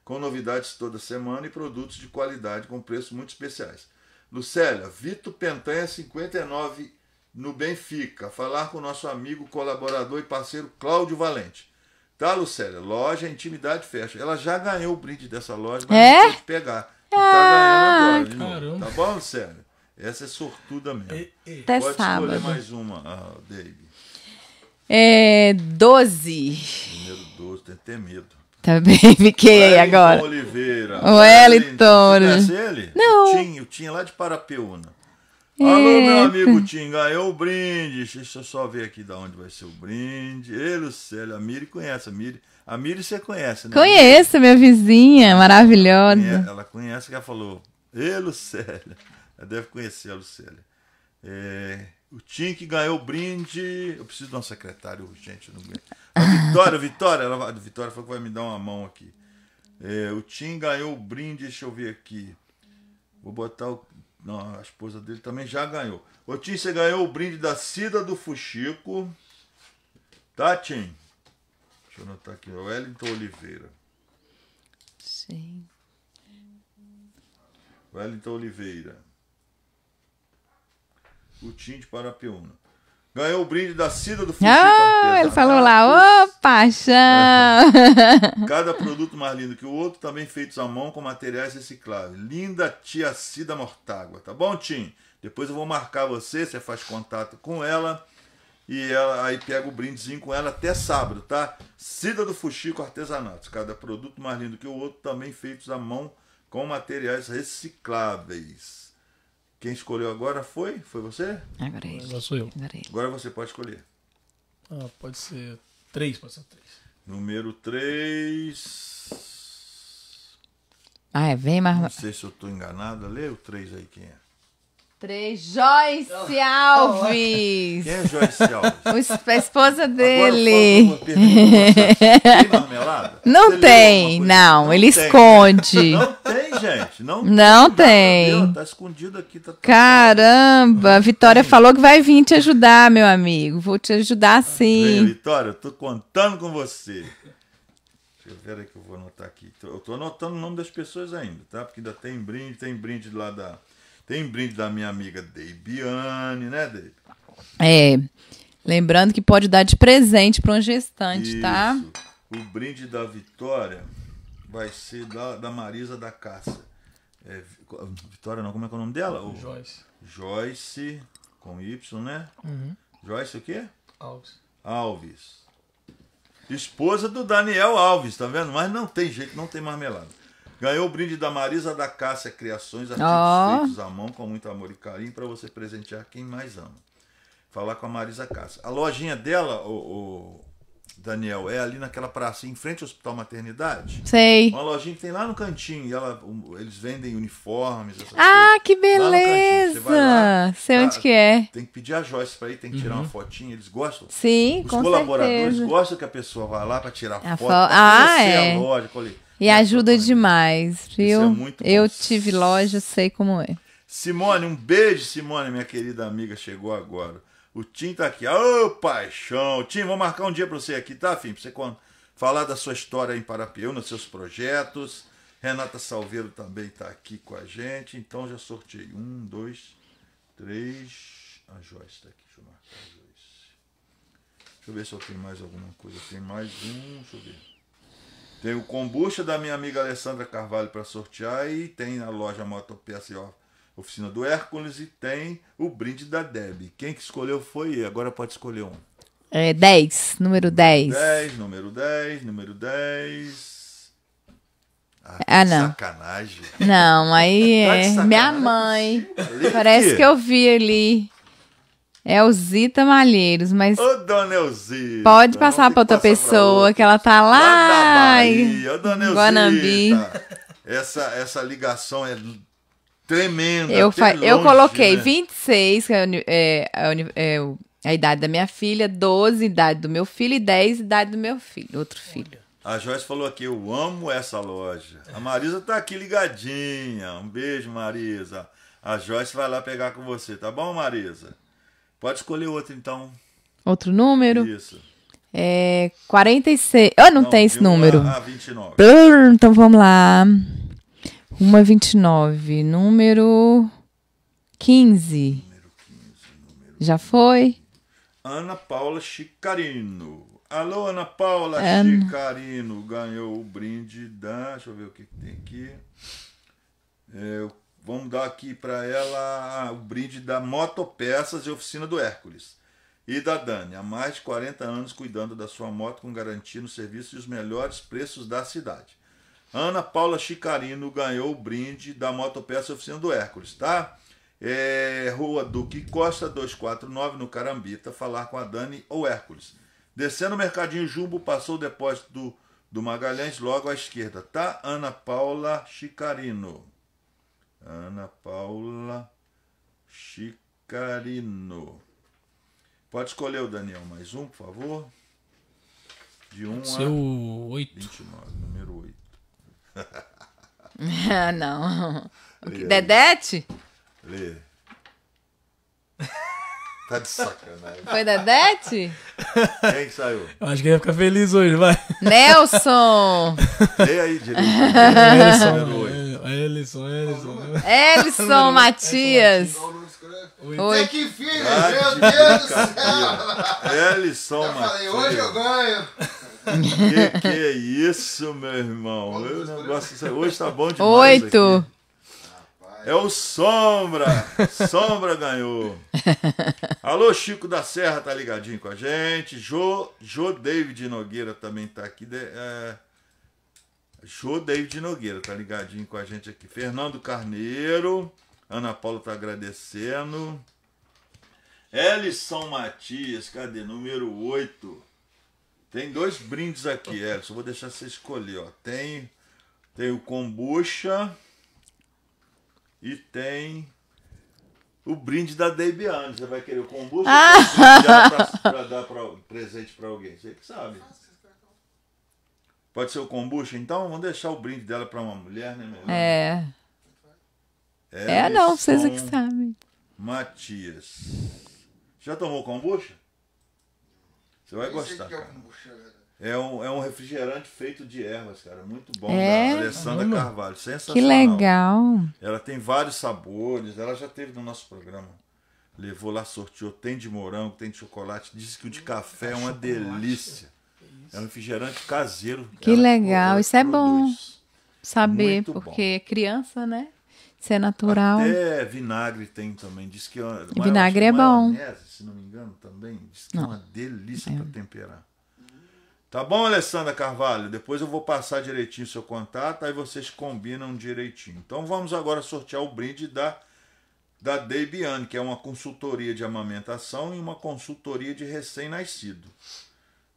com novidades toda semana e produtos de qualidade com preços muito especiais. Lucélia, Vitor Pentanha 59 no Benfica. Falar com nosso amigo, colaborador e parceiro Cláudio Valente. Tá, Lucélia? Loja Intimidade Fecha. Ela já ganhou o brinde dessa loja, mas É? não pôde pegar. E tá ganhando agora de novo. caramba. Tá bom, Lucélia? Essa é sortuda mesmo. Até Pode sábado. escolher mais uma, ah, David. É, 12. Número 12, tem que ter medo. Tá bem, fiquei aí Wellington agora. Oliveira. O Wellington. Você conhece ele? Não. O Tim, o Tim é lá de Parapeúna. Alô, meu Eita. amigo Tim, ganhou o brinde. Deixa eu só ver aqui de onde vai ser o brinde. Ei, Lucélia, a Miri conhece. A Miri, a Miri você conhece, né? Conheço minha vizinha, maravilhosa. Ela conhece que ela falou. Ei, Lucélia. Ela deve conhecer a Lucélia. É, o Tim que ganhou o brinde. Eu preciso de um secretário urgente. No... A Vitória, Vitória, ela, vai- a Vitória falou que vai me dar uma mão aqui. É, o Tim ganhou o brinde, deixa eu ver aqui. Vou botar o. Não, a esposa dele também já ganhou. Ô Tim, você ganhou o brinde da Cida do Fuxico. Tá, Tim? Deixa eu anotar aqui. O Wellington Oliveira. Sim. Wellington Oliveira. O Tim de Parapeúna. Ganhou o brinde da Cida do Fuxico Ah, ele falou lá, ô paixão. Cada produto mais lindo que o outro, também feitos à mão com materiais recicláveis. Linda tia Cida Mortágua, tá bom, Tim? Depois eu vou marcar você, você faz contato com ela e ela aí pega o brindezinho com ela até sábado, tá? Cida do Fuxico Artesanatos. Cada produto mais lindo que o outro, também feitos à mão com materiais recicláveis. Quem escolheu agora foi? Foi você? Agora é ele. Agora sou eu. Agora é ele. Agora você pode escolher. Ah, pode ser três, pode ser três. Número 3. Ah, é bem Não mais. sei se eu estou enganado. Lê o 3 aí, quem é? Três, Joyce Alves. Quem é Joyce Alves? O- A esposa dele. Agora. Tem marmelada? Não Você tem, coisa? não, ele tem. esconde. Não tem, gente. Não, Não tem. tem. Deus, Tá escondido aqui. Tá... Caramba, a Vitória falou que vai vir te ajudar, meu amigo. Vou te ajudar Vem, sim. Vitória, eu tô contando com você. Deixa eu ver aí que eu vou anotar aqui. Eu tô anotando o nome das pessoas ainda, tá? Porque ainda tem brinde, tem brinde lá da. Tem brinde da minha amiga Deibiane, né, Deib? É. Lembrando que pode dar de presente para um gestante, tá? Isso. O brinde da Vitória vai ser da, da Marisa da Cássia. É, Vi- Vitória não, como é que é o nome dela? O- Joyce. Joyce, com Y, né? Uhum. Joyce o quê? Alves. Alves. Esposa do Daniel Alves, tá vendo? Mas não tem jeito, não tem marmelada. Ganhou o brinde da Marisa da Cássia Criações, artigos Ó. feitos à mão com muito amor e carinho para você presentear quem mais ama. Falar com a Marisa Cássia. A lojinha dela, o, o Daniel, é ali naquela praça em frente ao Hospital Maternidade. Sei. Uma lojinha que tem lá no cantinho. E ela, um, eles vendem uniformes, essas Ah, que coisas. Lá. Você vai lá, beleza! Sei tá? onde que é. Tem que pedir a Joyce para ir, tem que tirar Uhum. uma fotinha, eles gostam. Sim, Os com colaboradores certeza. gostam que a pessoa vá lá para tirar A foto, fo- Ah, é. a loja. cole- E ajuda demais, viu? é muito bom. Eu tive loja, sei como é. Simone, um beijo, Simone, minha querida amiga, chegou agora. O Tim tá aqui. Ô, paixão. Tim, vou marcar um dia pra você aqui, tá, Fim? Pra você falar da sua história em Parapiúna, seus projetos. Renata Salveiro também tá aqui com a gente. Então já sorteei. Um, dois, três. A Joyce tá aqui. Deixa eu marcar a Joyce. Deixa eu ver se eu tenho mais alguma coisa. Tem mais um. Deixa eu ver. Tem o kombucha da minha amiga Alessandra Carvalho para sortear e tem a loja Motopeça e ó, oficina do Hércules e tem o brinde da Deb. Quem que escolheu foi agora pode escolher um. É 10, número 10. 10, número 10, número 10. Ah, Ah, não. Sacanagem. Não, aí Tá é minha mãe. Parece que eu vi ali. É o Zita Malheiros, mas Ô, dona Elzita. pode passar para outra pessoa, que ela tá lá, Lá Bahia, ô, dona Guanambi. Elzita. Essa, essa ligação é tremenda. Eu, fa- eu longe, coloquei né? 26, que é, é, é a idade da minha filha, 12, idade do meu filho, e 10, idade do meu filho, outro filho. A Joyce falou aqui, eu amo essa loja. A Marisa tá aqui ligadinha. Um beijo, Marisa. A Joyce vai lá pegar com você, tá bom, Marisa? Pode escolher outro, então. Outro número? Isso. É 46. Eu não, Não, tenho esse número. a- a 29. Brrr, Então vamos lá. Uma 29. Número 15. Já foi? Ana Paula Chicarino. Alô, Ana Paula Ana. Chicarino. Ganhou o brinde da. Deixa eu ver o que, que tem aqui. É, vamos dar aqui para ela o brinde da Motopeças e Oficina do Hércules. E da Dani, há mais de 40 anos cuidando da sua moto com garantia no serviço e os melhores preços da cidade. Ana Paula Chicarino ganhou o brinde da Motopeça Oficina do Hércules, tá? É, Rua Duque Costa 249 no Carambita, falar com a Dani ou Hércules. Descendo o Mercadinho Jumbo, passou o depósito do, do Magalhães logo à esquerda, tá? Ana Paula Chicarino. Ana Paula Chicarino. Pode escolher o Daniel mais um, por favor. De 1 um o a oito. 29, número 8. Ah, não. Lê. Dedete? Lê. Tá de sacanagem. Foi Dedete? Quem que saiu? Eu acho que ele vai ficar feliz hoje, vai. Nelson! Lê aí direito. Ellison, Número oito. Ellison, Ellison. Elson Matias. Oi. Que filho, Ah, meu de Deus do céu. Ellison Eu falei, Matias. hoje eu ganho. Que que é isso, meu irmão? Eu negócio, hoje tá bom demais. Oito. aqui. É o Sombra. Sombra ganhou. Alô, Chico da Serra tá ligadinho com a gente. Jô, Jô David Nogueira também tá aqui. De, é... Jô David Nogueira tá ligadinho com a gente aqui. Fernando Carneiro. Ana Paula tá agradecendo. Ellison Matias, cadê? Número 8. Tem dois brindes aqui, Ellison. Vou deixar você escolher, ó. Tem, tem o kombucha e tem o brinde da Debiane. Você vai querer o kombucha Ah. ou pra, pra dar pra, presente pra alguém? Você que sabe. Pode ser o kombucha, então? Vamos deixar o brinde dela pra uma mulher, né? Melhor. É. É, não, vocês é que sabem. Matias. Já tomou kombucha? Você vai gostar, o que é o cara. kombucha? É um, é um refrigerante feito de ervas, cara. Muito bom. É? Da Alessandra Caramba. Carvalho. Sensacional. Que legal. Ela tem vários sabores. Ela já teve no nosso programa. Levou lá, sorteou. Tem de morango, tem de chocolate. Diz que o de café é uma delícia. É um refrigerante caseiro. Que legal. Isso é bom. Saber, Muito bom. porque é criança, né? Isso é natural. Até vinagre tem também. Diz que é E vinagre é bom. se não me engano, também. Diz que é Não. uma delícia para temperar. Tá bom, Alessandra Carvalho? Depois eu vou passar direitinho o seu contato, aí vocês combinam direitinho. Então vamos agora sortear o brinde da, da Debiane, que é uma consultoria de amamentação e uma consultoria de recém-nascido.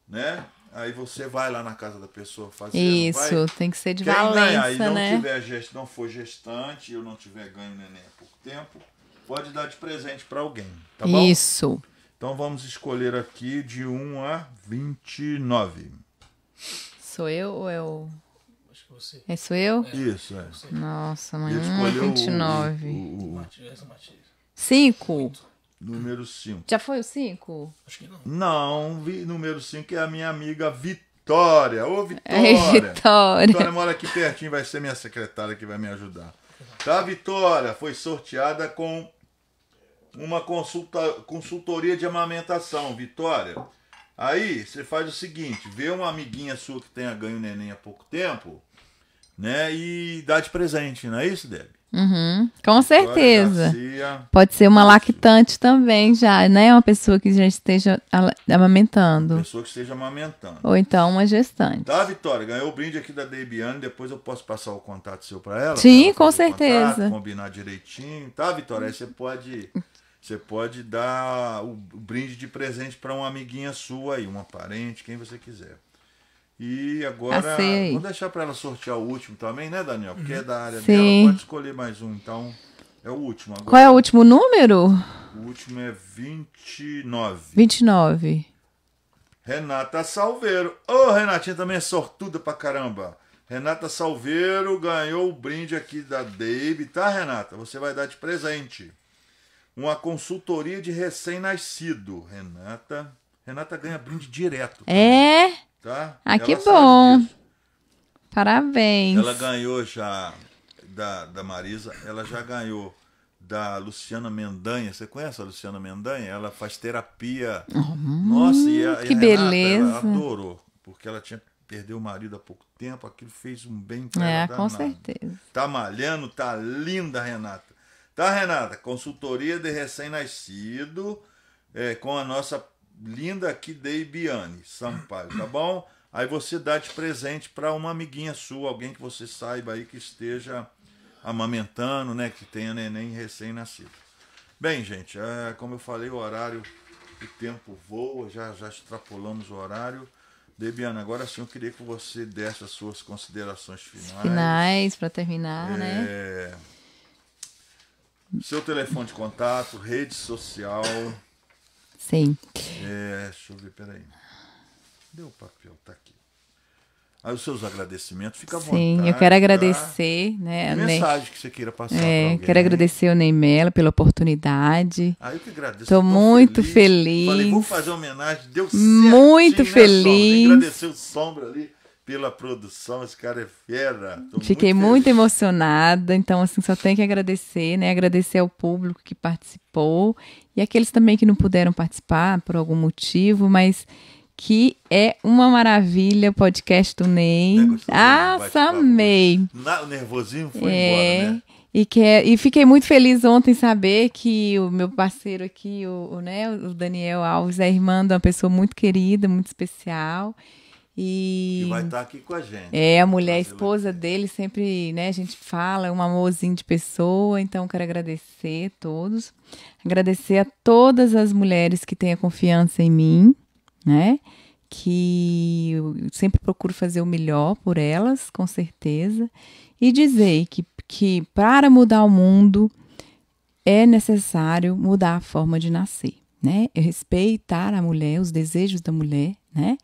Né? Aí você vai lá na casa da pessoa fazer. não vai? Isso, tem que ser de Quem ganhar e valência, não né? tiver gest... não for gestante, eu não tiver ganho neném há pouco tempo, pode dar de presente para alguém, tá bom? Isso. Então vamos escolher aqui de 1 a 29. Sou eu ou é o. Acho que você. É, sou eu? Isso, é. Nossa, mãe. Ele Hum, escolheu o- 29. o, o Matias. Cinco. Número 5. Já foi o cinco? Acho que não. Não, vi, número 5 é a minha amiga Vitória. Ô, Vitória! Ei, Vitória. Vitória mora aqui pertinho, vai ser minha secretária que vai me ajudar. Tá, Vitória? Foi sorteada com uma consulta, consultoria de amamentação, Vitória. Aí você faz o seguinte: vê uma amiguinha sua que tenha ganho neném há pouco tempo, né? E dá de presente, não é isso, Deb? Uhum, com certeza. Pode ser uma lactante também já, né? Uma pessoa que já esteja amamentando. Pessoa que esteja amamentando. Ou então uma gestante. Tá, Vitória? Ganhou o brinde aqui da Debiane. Depois eu posso passar o contato seu para ela? Sim, ela com certeza. contato, combinar direitinho. Tá, Vitória? Aí você pode, você pode dar o, o brinde de presente para uma amiguinha sua aí, uma parente, quem você quiser. E agora, aí. vamos deixar para ela sortear o último também, né, Daniel? Porque é da área Sim. dela. Pode escolher mais um, então. É o último agora. Qual é o último número? O último é 29. 29. Renata Salveiro. Ô, Renatinha também é sortuda pra caramba. Renata Salveiro ganhou o brinde aqui da Dave, tá, Renata? Você vai dar de presente. Uma consultoria de recém-nascido. Renata. Renata ganha brinde direto. É? Tá? Ah, que Ela bom. Parabéns. Ela ganhou já da, da Marisa, ela já ganhou da Luciana Mendanha. Você conhece a Luciana Mendanha? Ela faz terapia. Nossa, e a, e a que Renata, beleza. ela adorou, porque ela tinha perdeu o marido há pouco tempo, aquilo fez um bem pra É, ela. com danado. certeza. Tá malhando, tá linda, Renata. Tá, Renata? Consultoria de recém-nascido é, com a nossa linda aqui, Deibiane Sampaio, tá bom? Aí você dá de presente para uma amiguinha sua, alguém que você saiba aí que esteja amamentando, né? Que tenha neném recém-nascido. Bem, gente, é, como eu falei, o horário, o tempo voa, já, já extrapolamos o horário. Debiana, agora sim eu queria que você desse as suas considerações finais. Finais pra terminar, né? É, Seu telefone de contato, rede social. Sim. É, deixa eu ver, peraí. Cadê o papel? Tá aqui. Aí os seus agradecimentos, fica à Sim, vontade. eu quero tá? agradecer, né? A Ney- mensagem que você queira passar É, quero agradecer ao Ney Mello pela oportunidade. Ah, eu que agradeço. Tão muito feliz. Falei, vou fazer homenagem, deu Muito certinho, né, feliz. Que agradecer o Sombra ali pela produção, esse cara é fera. Tô Fiquei muito muito, feliz. emocionada, então assim, só tenho que agradecer, né? Agradecer ao público que participou e aqueles também que não puderam participar por algum motivo, mas que é uma maravilha o podcast do Ney. É gostoso, ah, né? Amei. O nervosinho foi É, embora, né? E, que é- e fiquei muito feliz ontem saber que o meu parceiro aqui, o, o, né, o Daniel Alves, é irmã de uma pessoa muito querida, muito especial. E Que vai estar aqui com a gente. é, a mulher, a esposa dele, sempre, né, a gente fala, é um amorzinho de pessoa, então quero agradecer a todos. Agradecer a todas as mulheres que têm a confiança em mim, né? Que eu sempre procuro fazer o melhor por elas, com certeza. E dizer que, que para mudar o mundo, é necessário mudar a forma de nascer, né? Respeitar a mulher, os desejos da mulher, né?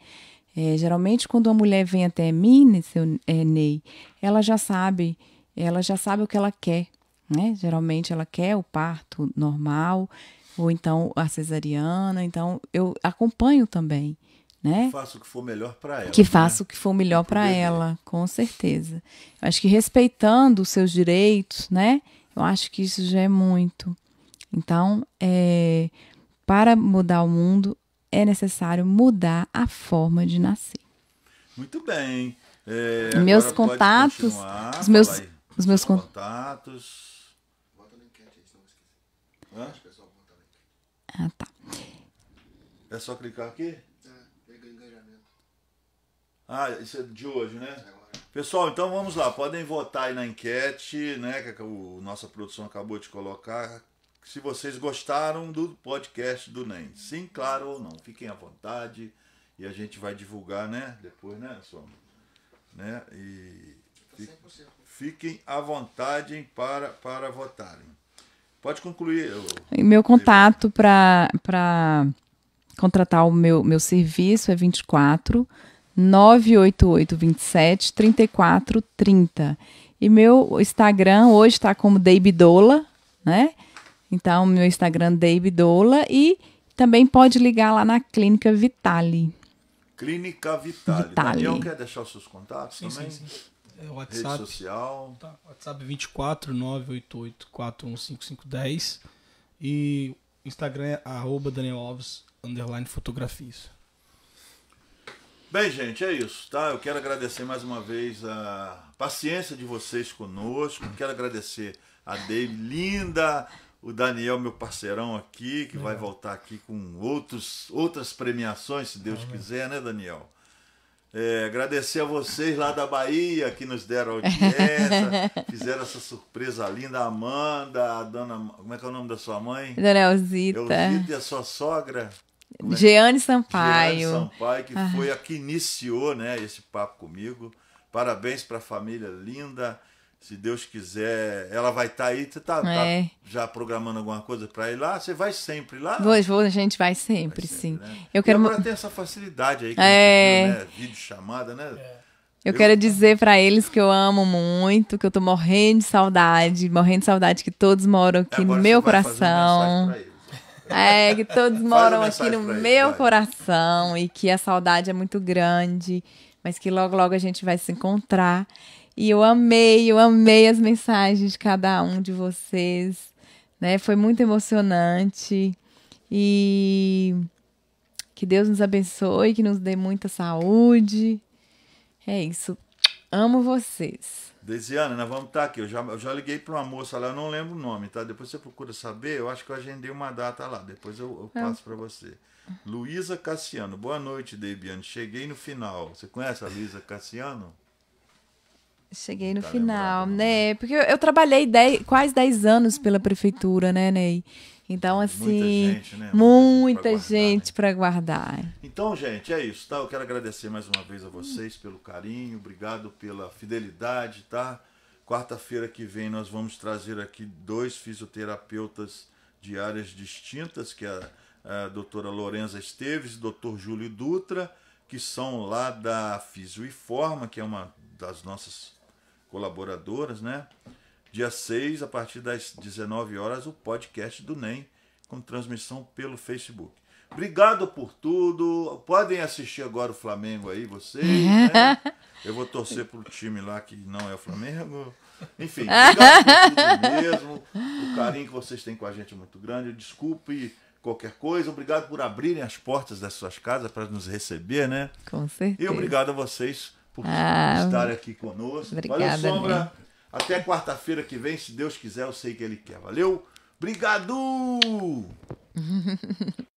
É, geralmente, quando uma mulher vem até mim, seu é, Ney, ela já sabe, ela já sabe o que ela quer, né? Geralmente, ela quer o parto normal ou então a cesariana. Então, eu acompanho também, né? Que faça o que for melhor para ela. Que né? faça o que for melhor para ela, com certeza. Eu acho que respeitando os seus direitos, né? Eu acho que isso já é muito. Então, é, para mudar o mundo, é necessário mudar a forma de nascer. Muito bem. É, meus contatos, os meus, aí. os meus con- contatos. Hã? Ah, tá. É só clicar aqui? É, pega engajamento. Ah, isso é de hoje, né? Pessoal, então vamos lá. Podem votar aí na enquete, né? Que a nossa produção acabou de colocar. Se vocês gostaram do podcast do NEM. Sim, claro ou não. Fiquem à vontade. E a gente vai divulgar, né? Depois, né, Sombra? Né? E fi- fiquem à vontade para, para votarem. Pode concluir. ô- E meu contato para contratar o meu, meu serviço é 24 988 27 34 30. E meu Instagram hoje está como Deibidola, né? Então, meu Instagram é Deibidola e também pode ligar lá na Clínica Vitale. Clínica Vitale. Vitale. Daniel quer deixar os seus contatos Sim, também? sim, sim. É, Rede WhatsApp. social. Tá, WhatsApp 24 988 415510 e Instagram é arroba Daniel Alves underline fotografias. Bem, gente, é isso, tá? Eu quero agradecer mais uma vez a paciência de vocês conosco. Quero agradecer a Dave, linda, o Daniel, meu parceirão aqui, que vai voltar aqui com outros, outras premiações, se Deus quiser, né, Daniel? É, agradecer a vocês lá da Bahia que nos deram audiência, fizeram essa surpresa linda, a Amanda, a dona. Como é que é o nome da sua mãe? Dona Elzita. Elzita e a sua sogra. Como é? Jeane Sampaio. Jeane Sampaio, que Ah. foi a que iniciou né, esse papo comigo. Parabéns para a família linda. Se Deus quiser, ela vai estar aí. Você está É. já programando alguma coisa para ir lá? Você vai sempre lá? Vou, vou, a gente vai sempre, sim. Eu E quero. agora tem essa facilidade aí que É. a gente viu, né? Vídeo chamada, né? Eu quero dizer pra eles que eu amo muito, que eu tô morrendo de saudade, morrendo de saudade que todos moram aqui no Agora meu você vai fazer uma coração. É, que todos moram aqui no eles, meu vai. coração e que a saudade é muito grande, mas que logo logo a gente vai se encontrar. E eu amei, eu amei as mensagens de cada um de vocês, né? Foi muito emocionante e que Deus nos abençoe, que nos dê muita saúde. É isso. Amo vocês. Desiana, nós vamos estar aqui. Eu já, eu já liguei para uma moça lá, eu não lembro o nome, tá? Depois você procura saber. Eu acho que eu agendei uma data lá. Depois eu, eu Ah. passo para você. Luísa Cassiano. Boa noite, Debiane. Cheguei no final. Você conhece a Luísa Cassiano? Cheguei no Tá final, né? Porque eu, eu trabalhei dez, quase 10 anos pela prefeitura, né, Ney? Então, assim, gente, né? muita gente para guardar. Então, gente, é isso, tá? Eu quero agradecer mais uma vez a vocês pelo carinho, obrigado pela fidelidade, tá? Quarta-feira que vem nós vamos trazer aqui dois fisioterapeutas de áreas distintas, que é a, a doutora Lorenza Esteves e o doutor Júlio Dutra, que são lá da Fisio e Forma, que é uma das nossas colaboradoras, né? Dia 6, a partir das 19 horas, o podcast do NEM, com transmissão pelo Facebook. Obrigado por tudo. Podem assistir agora o Flamengo aí, vocês. Né? Eu vou torcer pro time lá que não é o Flamengo. Enfim, obrigado por tudo mesmo. O carinho que vocês têm com a gente é muito grande. Desculpe qualquer coisa. Obrigado por abrirem as portas das suas casas para nos receber, né? Com certeza. E obrigado a vocês por Ah, estarem aqui conosco. obrigada, Valeu, Sombra. Até quarta-feira que vem, se Deus quiser, eu sei que Ele quer. Valeu? Obrigado!